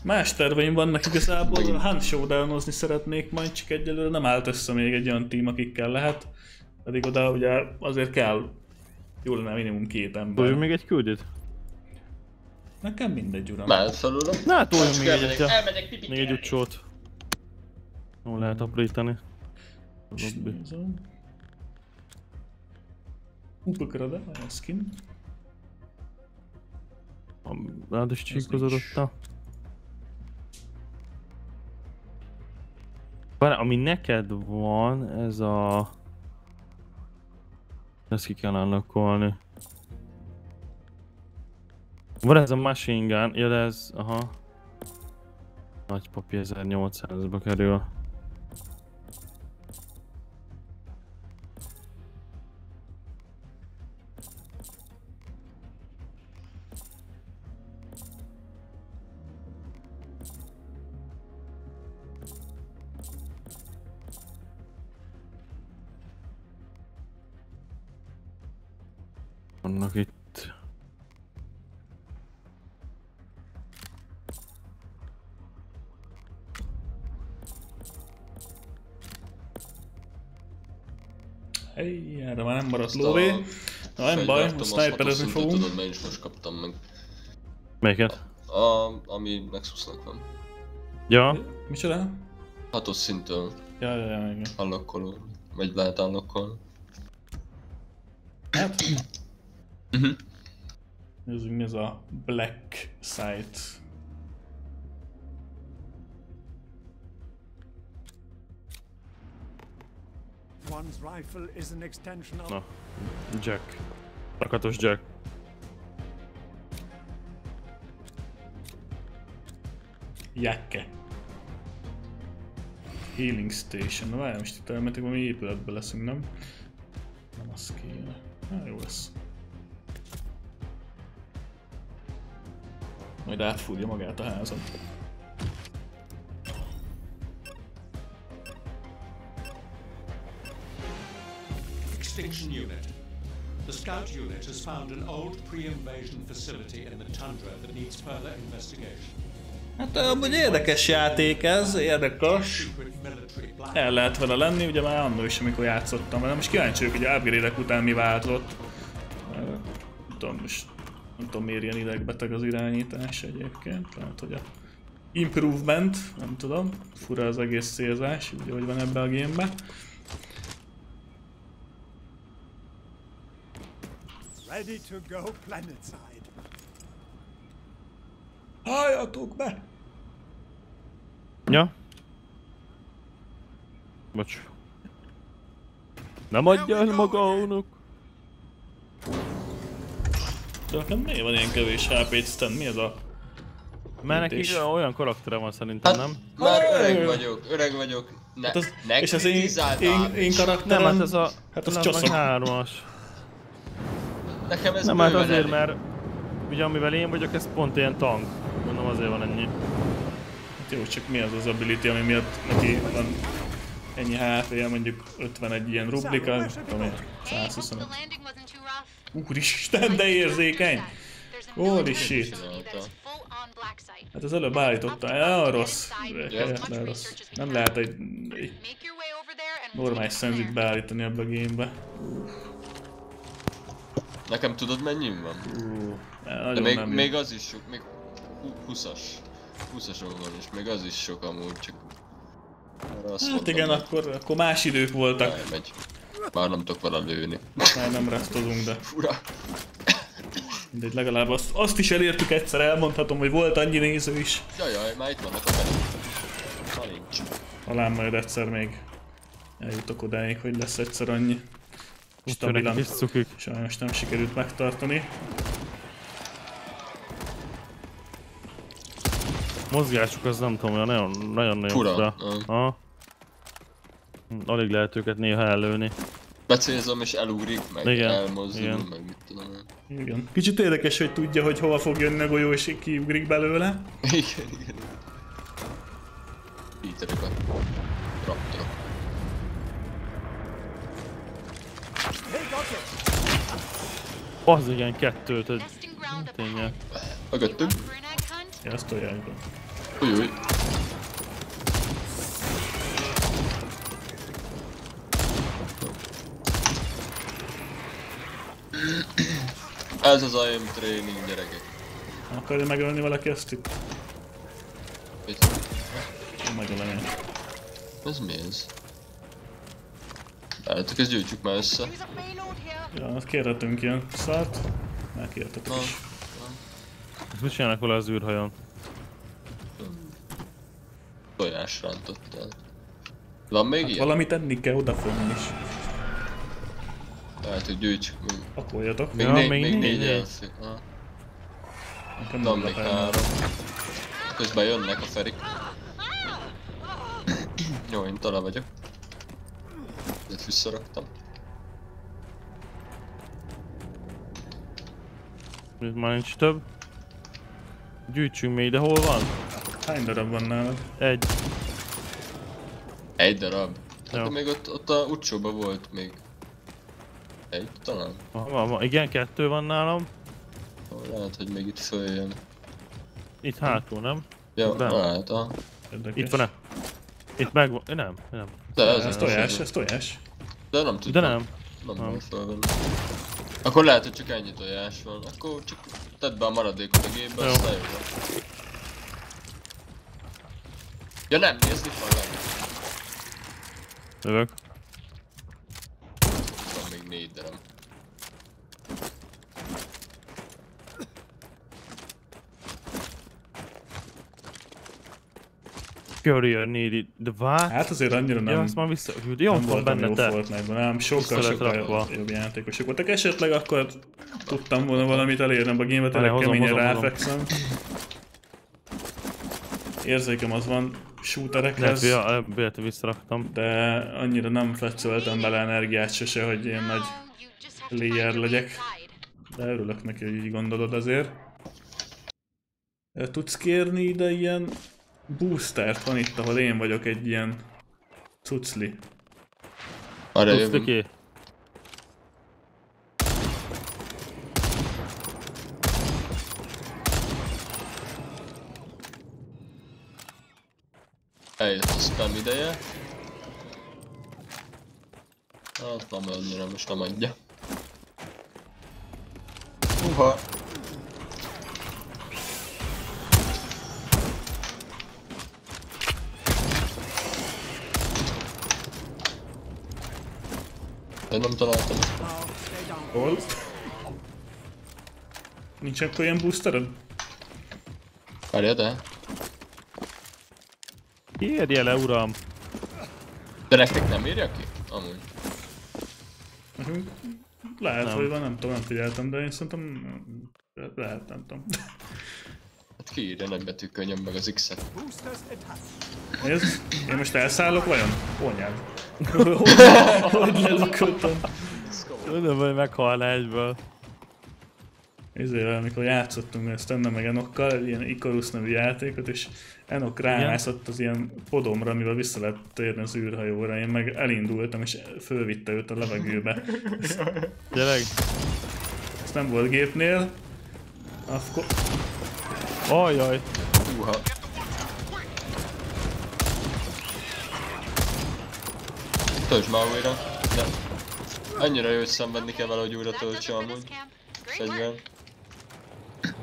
más terveim vannak igazából, a Hunt Showdownozni szeretnék majd, csak egyelőre nem állt össze még egy olyan team, akikkel lehet. Pedig oda ugye azért kell, jó lenne minimum két ember. Toljunk még egy küldét? Nekem mindegy, uram. Mehet felőle. Na, hát még egyet, elmegyek, elmegyek Még egy utcsót. Jól lehet aprítani. Nézem. A skin. Rád is csíkozódott a... Várj, ami neked van, ez a... Ezt ki kell unlockolni. Van ez a machine gun, ja de ez, aha. Nagy papi 1800-ba kerül. Vannak itt. Hey, erre már nem maradt lóvé. a Na nem baj, a sniperezni fogunk. Tudod, mert is most kaptam meg. Melyiket? A, ami Nexusnak van. Ja, Micsoda? Hatos szintől Ja, ja, ja, igen. allokkoló. Vagy lehet allokkolni. Hát, Mhm. nézzük mi ez a Black Site. One's rifle is an extension of na. Jack. Rakatos Jack. Jekke. Healing Station. Na várj, most itt elmetek, valami épületbe leszünk, nem? Nem az kéne. Na, Majd átfúrja magát a házat. Extinction Unit. The Scout Unit has found an old pre-invasion facility in the tundra that needs further investigation. Hát amúgy érdekes játék ez, érdekes. El lehet vele lenni, ugye már annól is, amikor játszottam vele. Most kíváncsi vagyok, hogy a upgrade után mi változott. Tudom, most nem tudom miért ilyen idegbeteg az irányítás egyébként. Lehet, hogy a improvement, nem tudom. Fura az egész célzás, ugye, hogy van ebbe a gamebe. ready to go planetside. Halljatok be! Ja. Bocs. Nem adja el magának. De nekem miért van ilyen kevés HP-t, Stan? Mi ez a... Mert neki olyan- karaktere van szerintem, Hát, nem? már Hát, öreg vagyok, öreg vagyok. Ne, Hát az, ne és az én, én, én és karakterem... Nem, hát ez a... Hát az nem, csoszok. hármas. Nekem ez Nem, hát azért, elég. mert... Ugye amivel én vagyok, ez pont ilyen tank. Mondom azért van ennyi. Hát jó, csak mi az az ability, ami miatt neki van ennyi HP-je, mondjuk 51 ilyen rublika, nem tudom én, Hey, hope the 125. Úristen, de érzékeny! Holy shit. Hát az előbb állítottam, olyan rossz, helyetlen rossz. Nem lehet egy, egy normális szenzit beállítani ebbe a gamebe. Nekem tudod mennyi van? De Nagyon még, nem még az is sok, még hu- 20-as. 20-ason van is, még az is sok amúgy, csak... Arra azt Hát igen, hogy akkor, akkor más idők voltak. elmegy. Már nem tudok vele lőni. Már nem rasztozunk, de Fura. mindegy, legalább azt, azt is elértük egyszer, elmondhatom, hogy volt annyi néző is. Jajjaj, már itt vannak a nincs. Talán majd egyszer még eljutok odáig, hogy lesz egyszer annyi. Cukik. Sajnos nem sikerült megtartani. Mozgásuk az nem tudom, olyan nagyon, nagyon nagyon Fura, fura. Alig lehet őket néha ellőni. Becélzom és elugrik, meg Igen, elmozdul, igen. meg mit tudom én. Igen. Kicsit érdekes, hogy tudja, hogy hova fog jönni a golyó, és kiugrik belőle. Igen, igen. Peterek a raptorok. Az igen, kettőt, egy tényleg. Mögöttünk. Ja, ezt tojásban. Ujjjj. Ez az IM training gyerekek. Akarja megölni valaki ezt itt? Megölem én. Ez mi ez? Várjátok, ezt gyűjtjük már össze. Ja, hát kérhetünk ilyen szart. Megkérhetetek Na, is. Ezt mit csinálnak vele az űrhajón? tojás rántottál. Van még Hát ilyen? valamit enni kell odafönn is. Hát, hogy gyűjtsük még. Pakoljatok. Még, Ja, négy, még még négy, négy Nekem Van nulla még három. Közben jönnek a ferik. Jó, én tala vagyok. Ezt visszaraktam. Itt már nincs több. Gyűjtsünk még, de hol van? Hány darab van nálad? Egy. Egy darab. Hát még ott, ott a utcsóba volt még. Egy talán? Van, van, van. Igen, kettő van nálam. Lehet, hogy még itt följön. Itt hátul, nem? Ja, Ben. lehet. Érdekes. Itt van-e? Itt megvan. Nem, nem. De ez, Ez tojás, ez tojás. De nem tudom. De nem. Nem Nem. fölvenni. Akkor lehet, hogy csak ennyi tojás van. Akkor csak tedd be a maradékot a gépbe, Jó. aztán jó. Ja nem, nézd itt van lent. Jövök. Még négy darab. Courier needed. De vár. Hát azért annyira Ja, nem, azt már vissza... Jó, nem van benne jó te. Fortnite-ban, nem, sokkal, sokkal rakva. jobb játékosok voltak. Esetleg akkor tudtam volna valamit elérni a gémet, hozom, keményen ráfekszem. Érzékem az van shooterekhez, hogy ja, visszaraktam. de annyira nem fetszöltem bele energiát sose, hogy ilyen nagy layer legyek. De örülök neki, hogy így gondolod azért. Tudsz kérni ide ilyen boostert? Van itt, ahol én vagyok egy ilyen cucli. Arra Tudsz jövünk. Ki? Eljött a spam ideje. Hát nem annyira, most nem adja. Uha! Én nem találtam. Hol? Nincs akkor ilyen Kérje le, uram! De nektek nem írja ki? Amúgy. Nekünk lehet, Nem. hogy van, nem tudom, nem figyeltem, de én szerintem lehet, nem tudom. Hát kiírja nagy betűkönyöm meg az X-et. Nézd, én most elszállok vajon? Onyád. Hogy lelököltem? Nem, hogy meghalná egyből. Ezért, amikor játszottunk ezt Enne meg Enokkal, egy ilyen Icarus nevű játékot, és Enok rámászott az ilyen podomra, amivel vissza lehet térni az űrhajóra, én meg elindultam, és fölvitte őt a levegőbe. Gyerek. Ez nem volt gépnél. Akkor... Ajaj. Húha. Töltsd már újra. De annyira jó, hogy szenvedni kell vele, hogy újra töltse amúgy. camp. És Great egyben.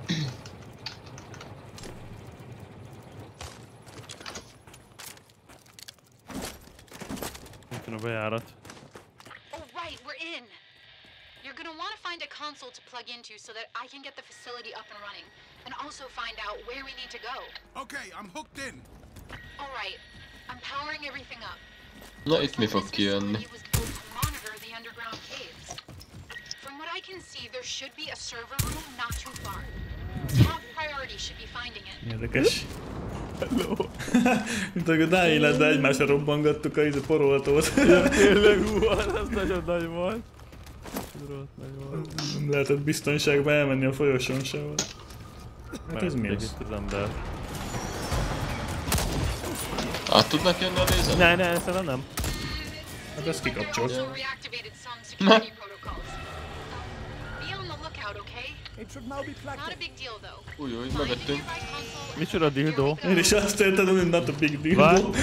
work. Itt van. Oh, right, we're in. You're gonna want to find a console to plug into so that I can get the facility up and running, and also find out where we need to go. Okay, I'm hooked in. All right, I'm powering everything up. Na itt mi fog This I can see, there should be a server room not too far. Top priority should be finding it. Érdekes. Hello. Mint amikor Dying Light, de egymásra robbangattuk a izé poroltót. Tényleg, hú, az nagyon nagy volt. Ez. Nem lehetett biztonságba elmenni a folyosón sehol. Hát ez mi az? Az ember. Át tudnak jönni a lézer? Ne, ne, szerintem nem. Hát ezt kikapcsolt. Also Not a big deal though. Új, új, console. Micsoda dildó? Én is azt értem, hogy not a big deal.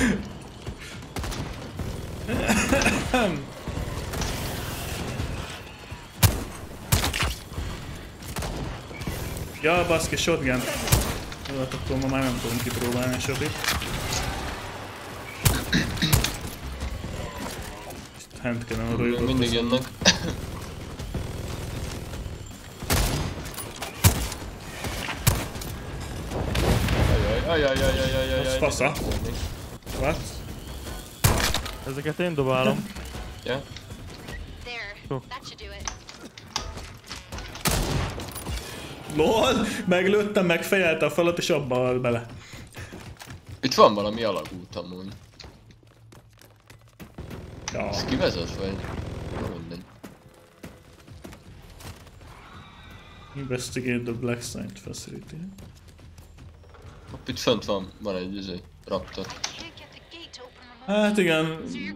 Ja, baszki, shotgun. Jó, hát akkor ma már nem tudom kipróbálni a shotit. Handkenem oda jutott. Mindig jönnek. Ajaj, ajaj, ajaj, ajaj, ajaj. Az? Ezeket én dobálom. Ja. It. LOL! A falat és abba. Itt van valami alagút amúgy. Ja. Ez kivezet. Investigate the Black Site Facility. Hopp, itt fönt van, van egy izé, raptor. Hát igen,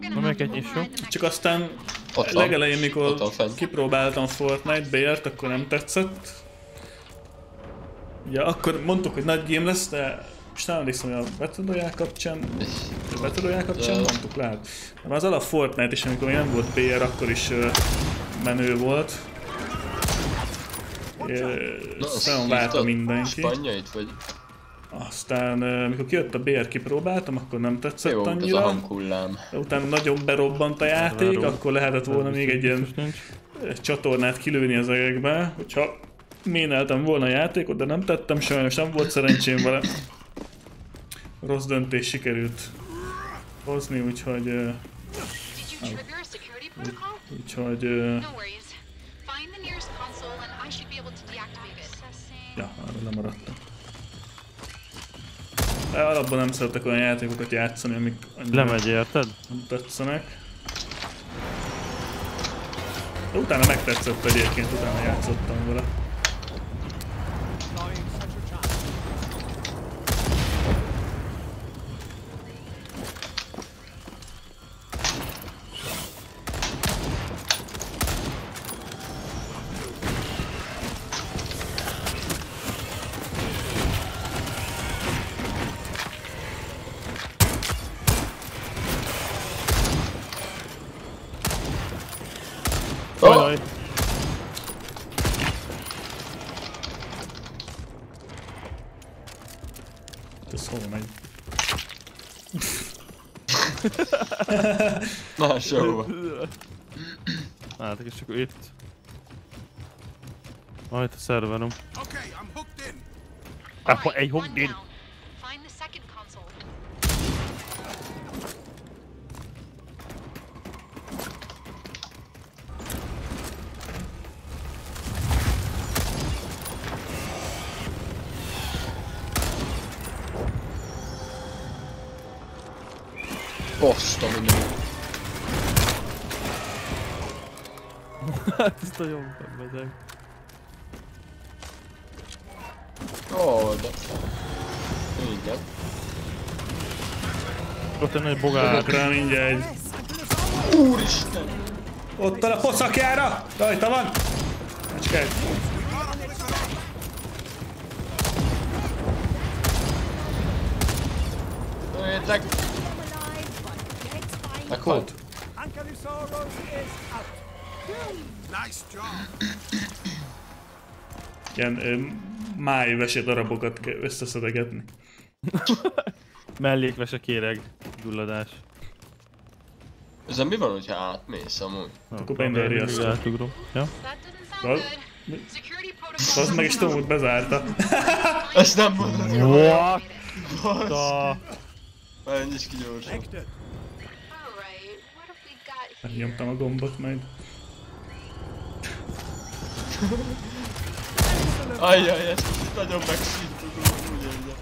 Na, have meg egy next csak aztán Ott van. legelején, mikor Ott kipróbáltam Fortnite BR-t, akkor nem tetszett. Ja, akkor mondtuk, hogy nagy game lesz, de most nem emlékszem, hogy a Royale kapcsán, a Royale kapcsán mondtuk, lehet. De az alap Fortnite is, amikor még nem volt BR, akkor is menő volt. Azt nagyon várta mindenki. Spanyait vagy? Aztán, ö, amikor kijött a BR, kipróbáltam, akkor nem tetszett Jó, ez a annyira. hanghullám. Utána nagyon berobbant a játék, Váró. akkor lehetett volna még egy ilyen csatornát kilőni az egekbe, hogyha méneltem volna a játékot, de nem tettem, sajnos nem volt szerencsém vele. Rossz döntés sikerült hozni, úgyhogy, a protocol? úgyhogy, ö, No worries. Find the nearest console and I should be able to deactivate it. ja, arra lemaradtam. De alapban nem szeretek olyan játékokat játszani, amik annyira Lemegy, érted? nem tetszenek. De utána megtetszett egyébként, utána játszottam vele. show. Nej, jag tänker 21. Jag har inte servern om. Okej, jag är hooked in. Jag är hooked in. Boston nagyon bezeg. Ó, de... Igen. Ott egy nagy bogár. Fogok rá mindjárt egy. Úristen! Ott a poszakjára! Rajta van! Macskát. Jöjjetek! Meghalt? Ankylosaurus is out. Ilyen ö, májvese darabokat kell összeszedegetni. Mellékvese kéreg. Gyulladás. Ezen mi van, hogyha átmész amúgy? Akkor benne riasztó. Átugrom. Ja? Az, az meg is tudom, hogy bezárta. Ezt nem mondod. What? Basz. Menj is ki gyorsan. Megnyomtam a gombot majd. Ajjaj, ezt nagyon megsíntuk, úgy érje.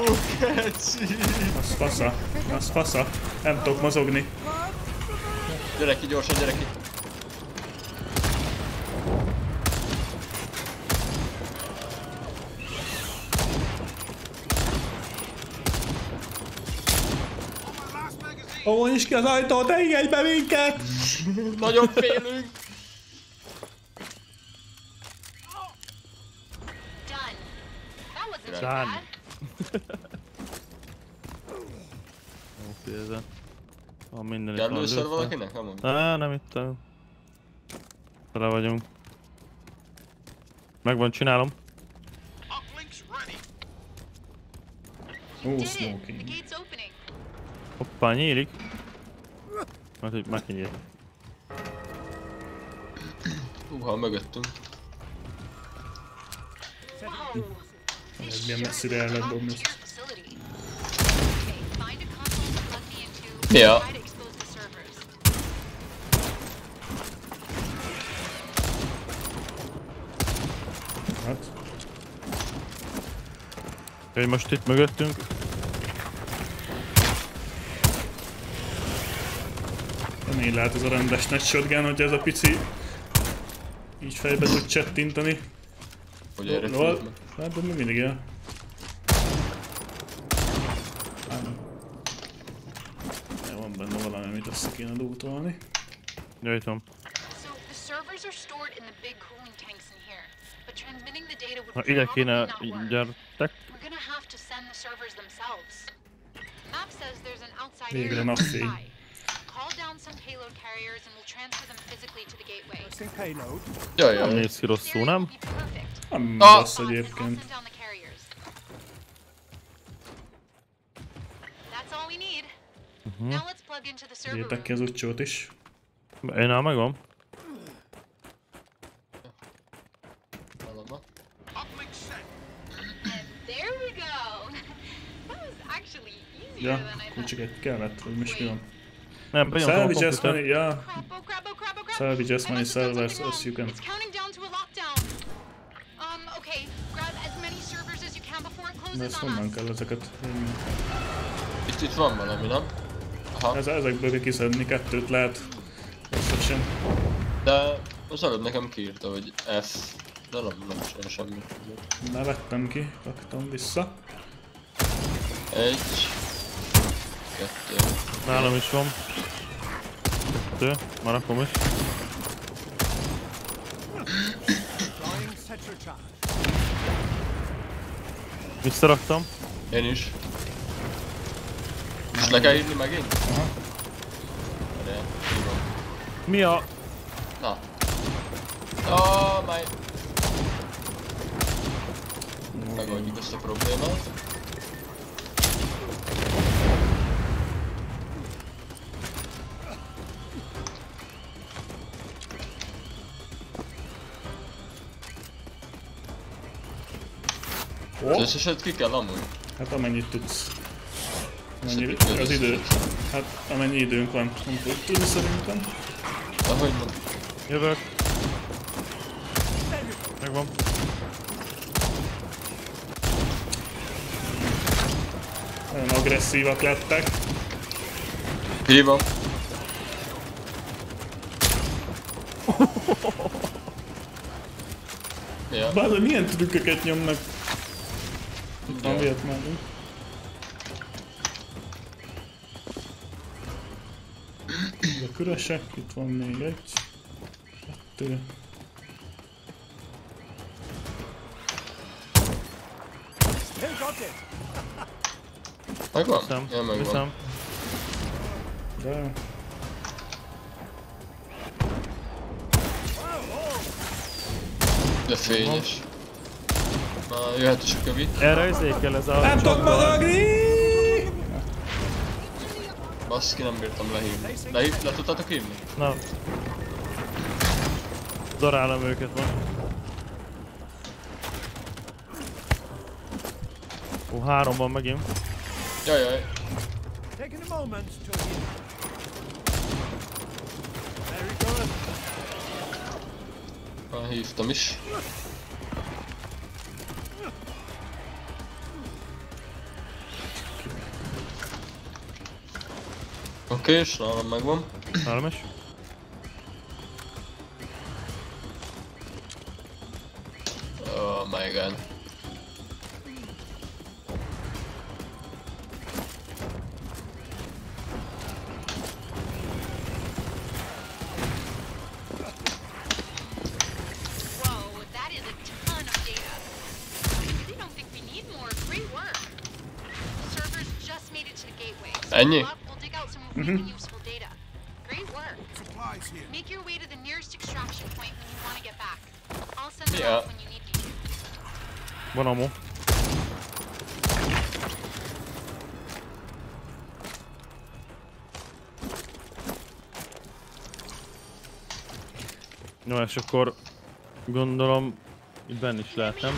Ó, keci! Az fasza. Az fasza. Nem tudok mozogni. Gyere ki gyorsan, gyere ki! Ó, nyisd ki az ajtót, engedj be minket! Nagyon félünk! Done. Oké, ezen. Van minden itt Kell lőször. valakinek? Nem mondom. Á, nem itt. el. Tele vagyunk. Megvan, csinálom. Uplink's ready. Ó, Did it. The smoking. Hoppá, nyílik. Mert hogy megkinyílt. Húha, mögöttünk. Wow. Hogy milyen messzire el lehet dobni To ezt. your facility. Okay, find a console to plug me into. Yeah. Try to expose the servers. Hát, most itt mögöttünk. nem így lehet ez a rendes nagy shotgun, hogy ez a pici így fejbe tud csettinteni. Hogy erre No, tudod meg. hát de mi mindig el. Ám. Ja, Van benne valami, amit össze kéne lootolni. Jöjtöm. So the servers are stored in the big cooling tanks in here, but transmitting the data would Ha ide probably kéne, not work. gyertek. We're gonna have to send the servers themselves. Map says there's an outside Végre area napfény. Nearby. Call down some payload carriers and we'll transfer them physically to the gateway. Pressing payload. Jaj, Nem jaj. néz ki rosszul, nem? Nem Ah! rossz egyébként. the server Írtak ki az utcsót is. Én ám megvan. Easier Ja, I thought. kulcsiket kellett, hogy most mi van. Nem, a Salvage as many, oh crap, oh crap. Salvage as many servers as you can. It's counting down to a lockdown. Um, okay. Grab as many servers as you can before it closes ezt on honnan us. kell ezeket? Itt, itt van valami, nem? Aha. Ez, ezekből kell kiszedni, kettőt lehet. Összesen. De az előbb nekem kiírta, hogy F. De nem, nem sem semmi. Levettem ki, raktam vissza. Egy. Kettő. Nálam is van. Kettő. Már rakom is. Visszaraktam. Én is. És le kell írni megint? Aha. De. Mi a... Na. Ah, majd. Megoldjuk ezt a problémát. Az összeset ki kell amúgy. Hát amennyit tudsz. Amennyi, Szép, az idő. Hát amennyi időnk van. Nem tudod tudni szerintem. Ahogy mondom. Jövök. Megvan. Nagyon agresszívak lettek. Hívom. Ja, Bár milyen trükköket nyomnak. Itt van Ja. Vietnamban. A küresek, itt van még egy. Kettő. Who got it? megvan? Viszem, Ja, megvan. viszem. De... De fényes. Na, jöhet is a kövi. Erre izé kell ez a Nem tudok mozogni! Baszki, nem bírtam lehívni. Lehív, le tudtátok hívni? Na. Darálom őket most. Ó, három van megint. Jajjaj. Taking a moment to heal. Very good. Már hívtam is. Oké, és nálam megvan. Nálam is. Oh my god. Whoa, és akkor gondolom itt benne is lehet, nem?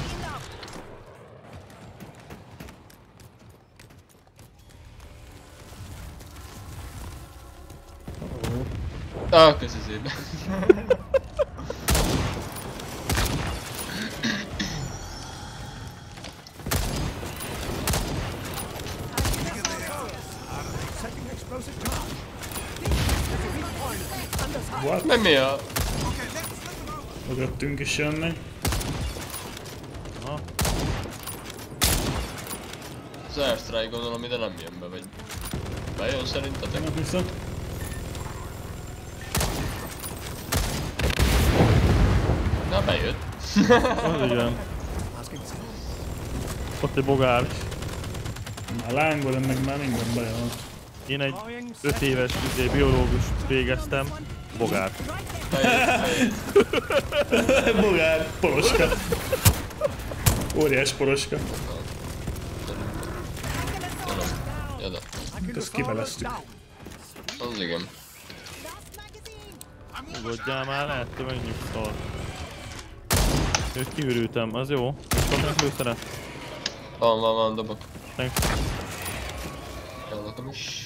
Ah, charge. What? Meg mi a... Mögöttünk is jönnek. Aha. Az airstrike gondolom ide nem jön be, vagy... Bejön szerintetek? Nem hiszem. Na, bejött. Az igen. Ott egy bogár. Már lángol, meg már minden bejön. Én egy 5 éves izé, biológust végeztem. Bogár. Bogár, poroska. Óriás poroska. Jada. Ezt kiveleztük. Az igen. Nyugodjál már, lehet, te megnyugszol. Őt kiürültem, az jó. És van még lőszeret? Van, van, van, dobok. Thanks. Nekem is.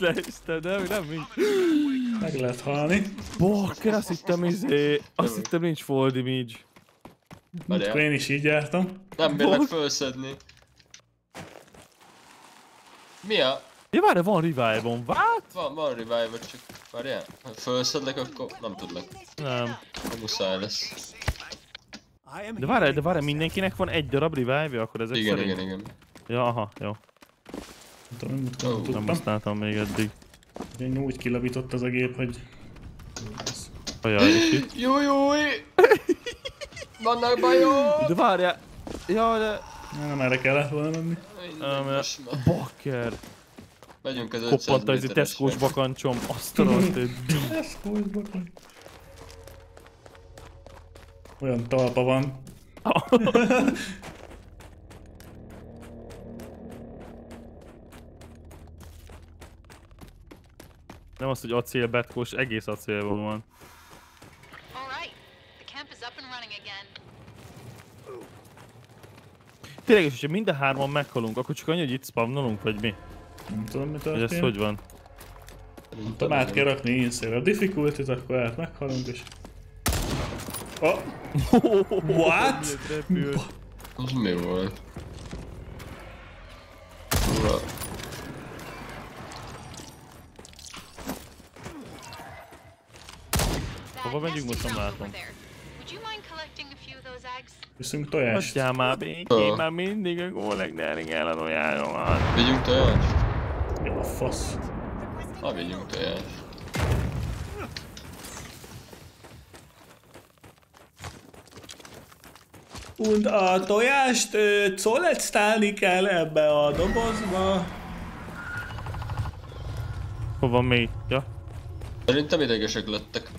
Én is leestem, de nem így. Meg lehet halni. Bakker, azt hittem izé, azt hittem nincs fall damage. Akkor én is így jártam. Nem bírlek felszedni. Mi a? Ja, várj, van revive-on, várj? Van, van revive csak várjál. Ha felszedlek, akkor nem tudlak. Nem. Nem muszáj lesz. De várj, de várj, mindenkinek van egy darab revive akkor ezek Igen, szerint? igen, igen. Ja, aha, jó. Nem tudom, mit nem használtam még eddig. Én úgy kilabított az a gép, hogy... Ajaj, és itt. Jó, jó, Vannak bajok! De várjál! Ja, de... Nem erre kellett volna menni. Bakker! Megyünk az 500 Koppant az. Tesco-s bakancsom, azt a Ez volt bakony. Olyan talpa van. Nem az, hogy acél betkós, egész acélból van. Tényleg, és hogyha mind a hárman meghalunk, akkor csak annyi, hogy itt spawnolounk, vagy mi? Nem tudom, mi Hogy ez történt. hogy van? Nem tudom, át kell rakni a difficulty akkor át meghalunk és... Oh. What? Az mi volt? Ura, Hova megyünk, most nem látom. Viszünk tojást. Adjál már békén, már mindig a gólek el a tojásomat. vigyünk tojást? Jó a fasz. Ha vigyünk tojást. Und a tojást ö, colectálni kell ebbe a dobozba. Hova mi? Ja? Szerintem idegesek lettek.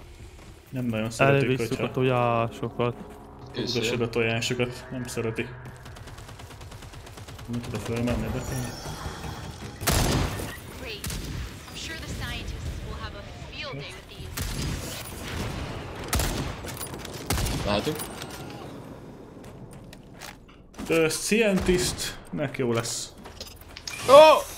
Nem nagyon szeretik, Elvisszük hogyha a tojásokat. ugasod a tojásokat. Nem szereti. Nem tudok fölmenni, de... Látok? The Scientist, nek jó lesz. Oh!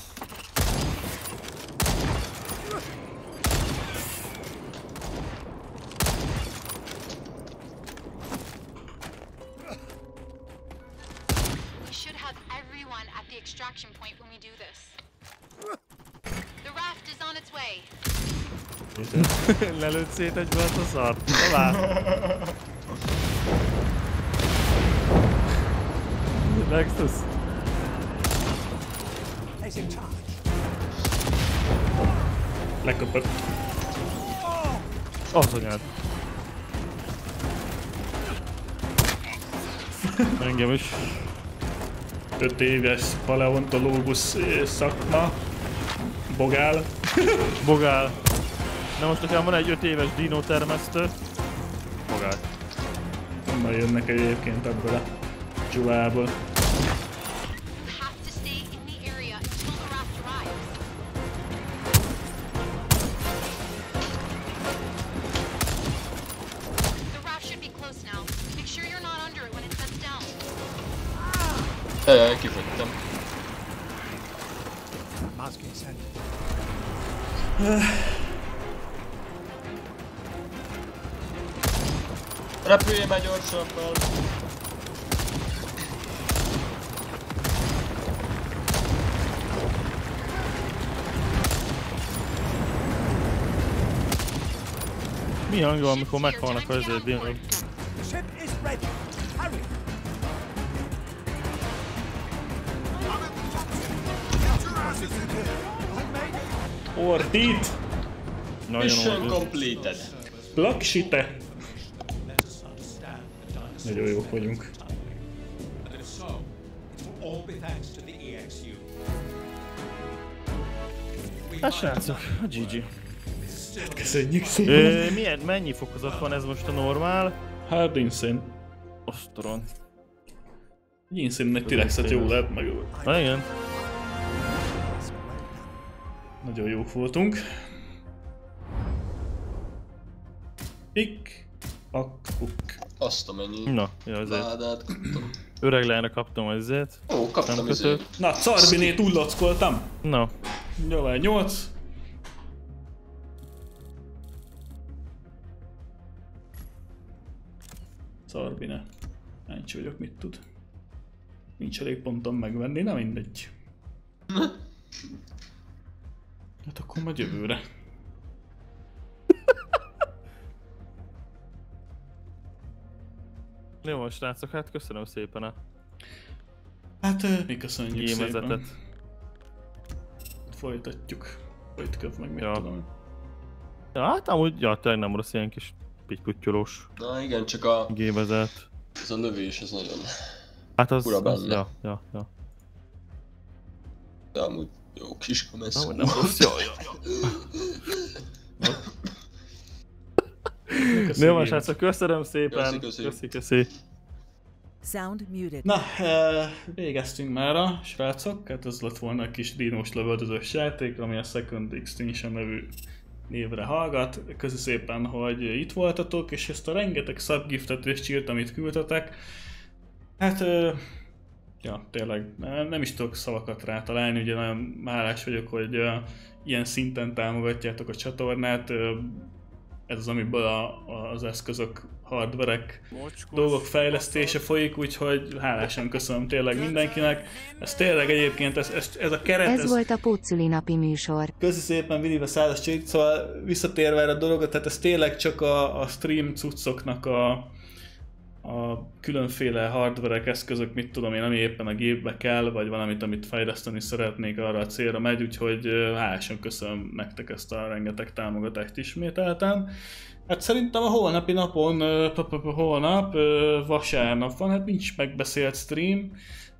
Lelőtt szét egy volt a szart. Talán. Nexus. Lekapott. Az anyád. Engem is. 5 éves paleontológus ö, szakma. Bogál. Bogál. Na most nekem van egy 5 éves dino termesztő. Bogál. Honnan jönnek egyébként ebből a dzsuvából. Mi hangja van, amikor meghalnak azért dinók? The ship is ready. Hurry. Ordít! Nagyon Mission oldod. completed. Plaksite! Let us understand the dinosaur Nagyon jók vagyunk. And if so, it will all be thanks to the EXU. We Hát might srácok, a GG. Köszönjük szépen! Ö, milyen, mennyi fokozat van ez most a normál? Hát insane. Osztoron. Egy insane egy T-rexet jó lehet meg. Na igen. Nagyon jók voltunk. Ik, ak, uk. Azt a mennyi. Na, ja, azért. Ládát kaptam. Öreg lányra kaptam ezért. Ó, kaptam kötő. Na, Carbiné túllackoltam. Na, Javány 8. Szarbine. Kíváncsi vagyok, mit tud. Nincs elég pontom megvenni, na mindegy. Hát akkor majd jövőre. jó van srácok, hát köszönöm szépen a Hát, mi köszönjük gémezetet. szépen. Folytatjuk. Folytköv meg, mit Ja. tudom. Ja, hát amúgy, ja, tényleg nem rossz ilyen kis pityputyolós Na igen, csak a, gémezet. ez a lövés, ez nagyon... Hát az, Fura benne. ja, ja, ja. De amúgy jó kis. Amúgy nem rossz, ja, ja, ja. Jó van srácok, köszönöm szépen. Köszi, köszi. köszi. köszi. Sound muted. Na, eh, végeztünk már a srácok, hát ez lett volna a kis dinós lövöldözős játék, ami a Second Extinction nevű névre hallgat. Köszi szépen, hogy itt voltatok, és ezt a rengeteg subgiftet és csírt, amit küldtetek. Hát, ja, tényleg nem, is tudok szavakat rá találni, ugye nagyon hálás vagyok, hogy ilyen szinten támogatjátok a csatornát. Ez az, amiből a, az eszközök, hardverek, dolgok fejlesztése folyik, úgyhogy hálásan köszönöm tényleg mindenkinek. Ez tényleg egyébként, ez, ez, ez a keret... Ez volt a Pótszüli napi műsor. Köszi szépen Vinive százas csík, szóval visszatérve erre a dologra, tehát ez tényleg csak a, a stream cuccoknak a, a különféle hardverek, eszközök, mit tudom én, ami éppen a gépbe kell, vagy valamit, amit fejleszteni szeretnék, arra a célra megy, úgyhogy hálásan köszönöm nektek ezt a rengeteg támogatást ismételten. Hát szerintem a holnapi napon, holnap, vasárnap van, hát nincs megbeszélt stream,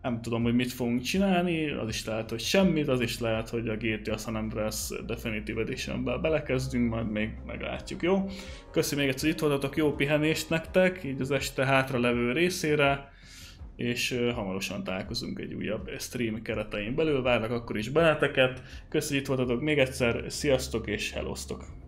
nem tudom, hogy mit fogunk csinálni, az is lehet, hogy semmit, az is lehet, hogy a GTA San Andreas Definitive Edition-be belekezdünk, majd még meglátjuk, jó? Köszi még egyszer, hogy itt voltatok, jó pihenést nektek, így az este hátra levő részére, és hamarosan találkozunk egy újabb stream keretein belül, várlak akkor is benneteket. Köszi, hogy itt voltatok még egyszer, sziasztok és hellóztok!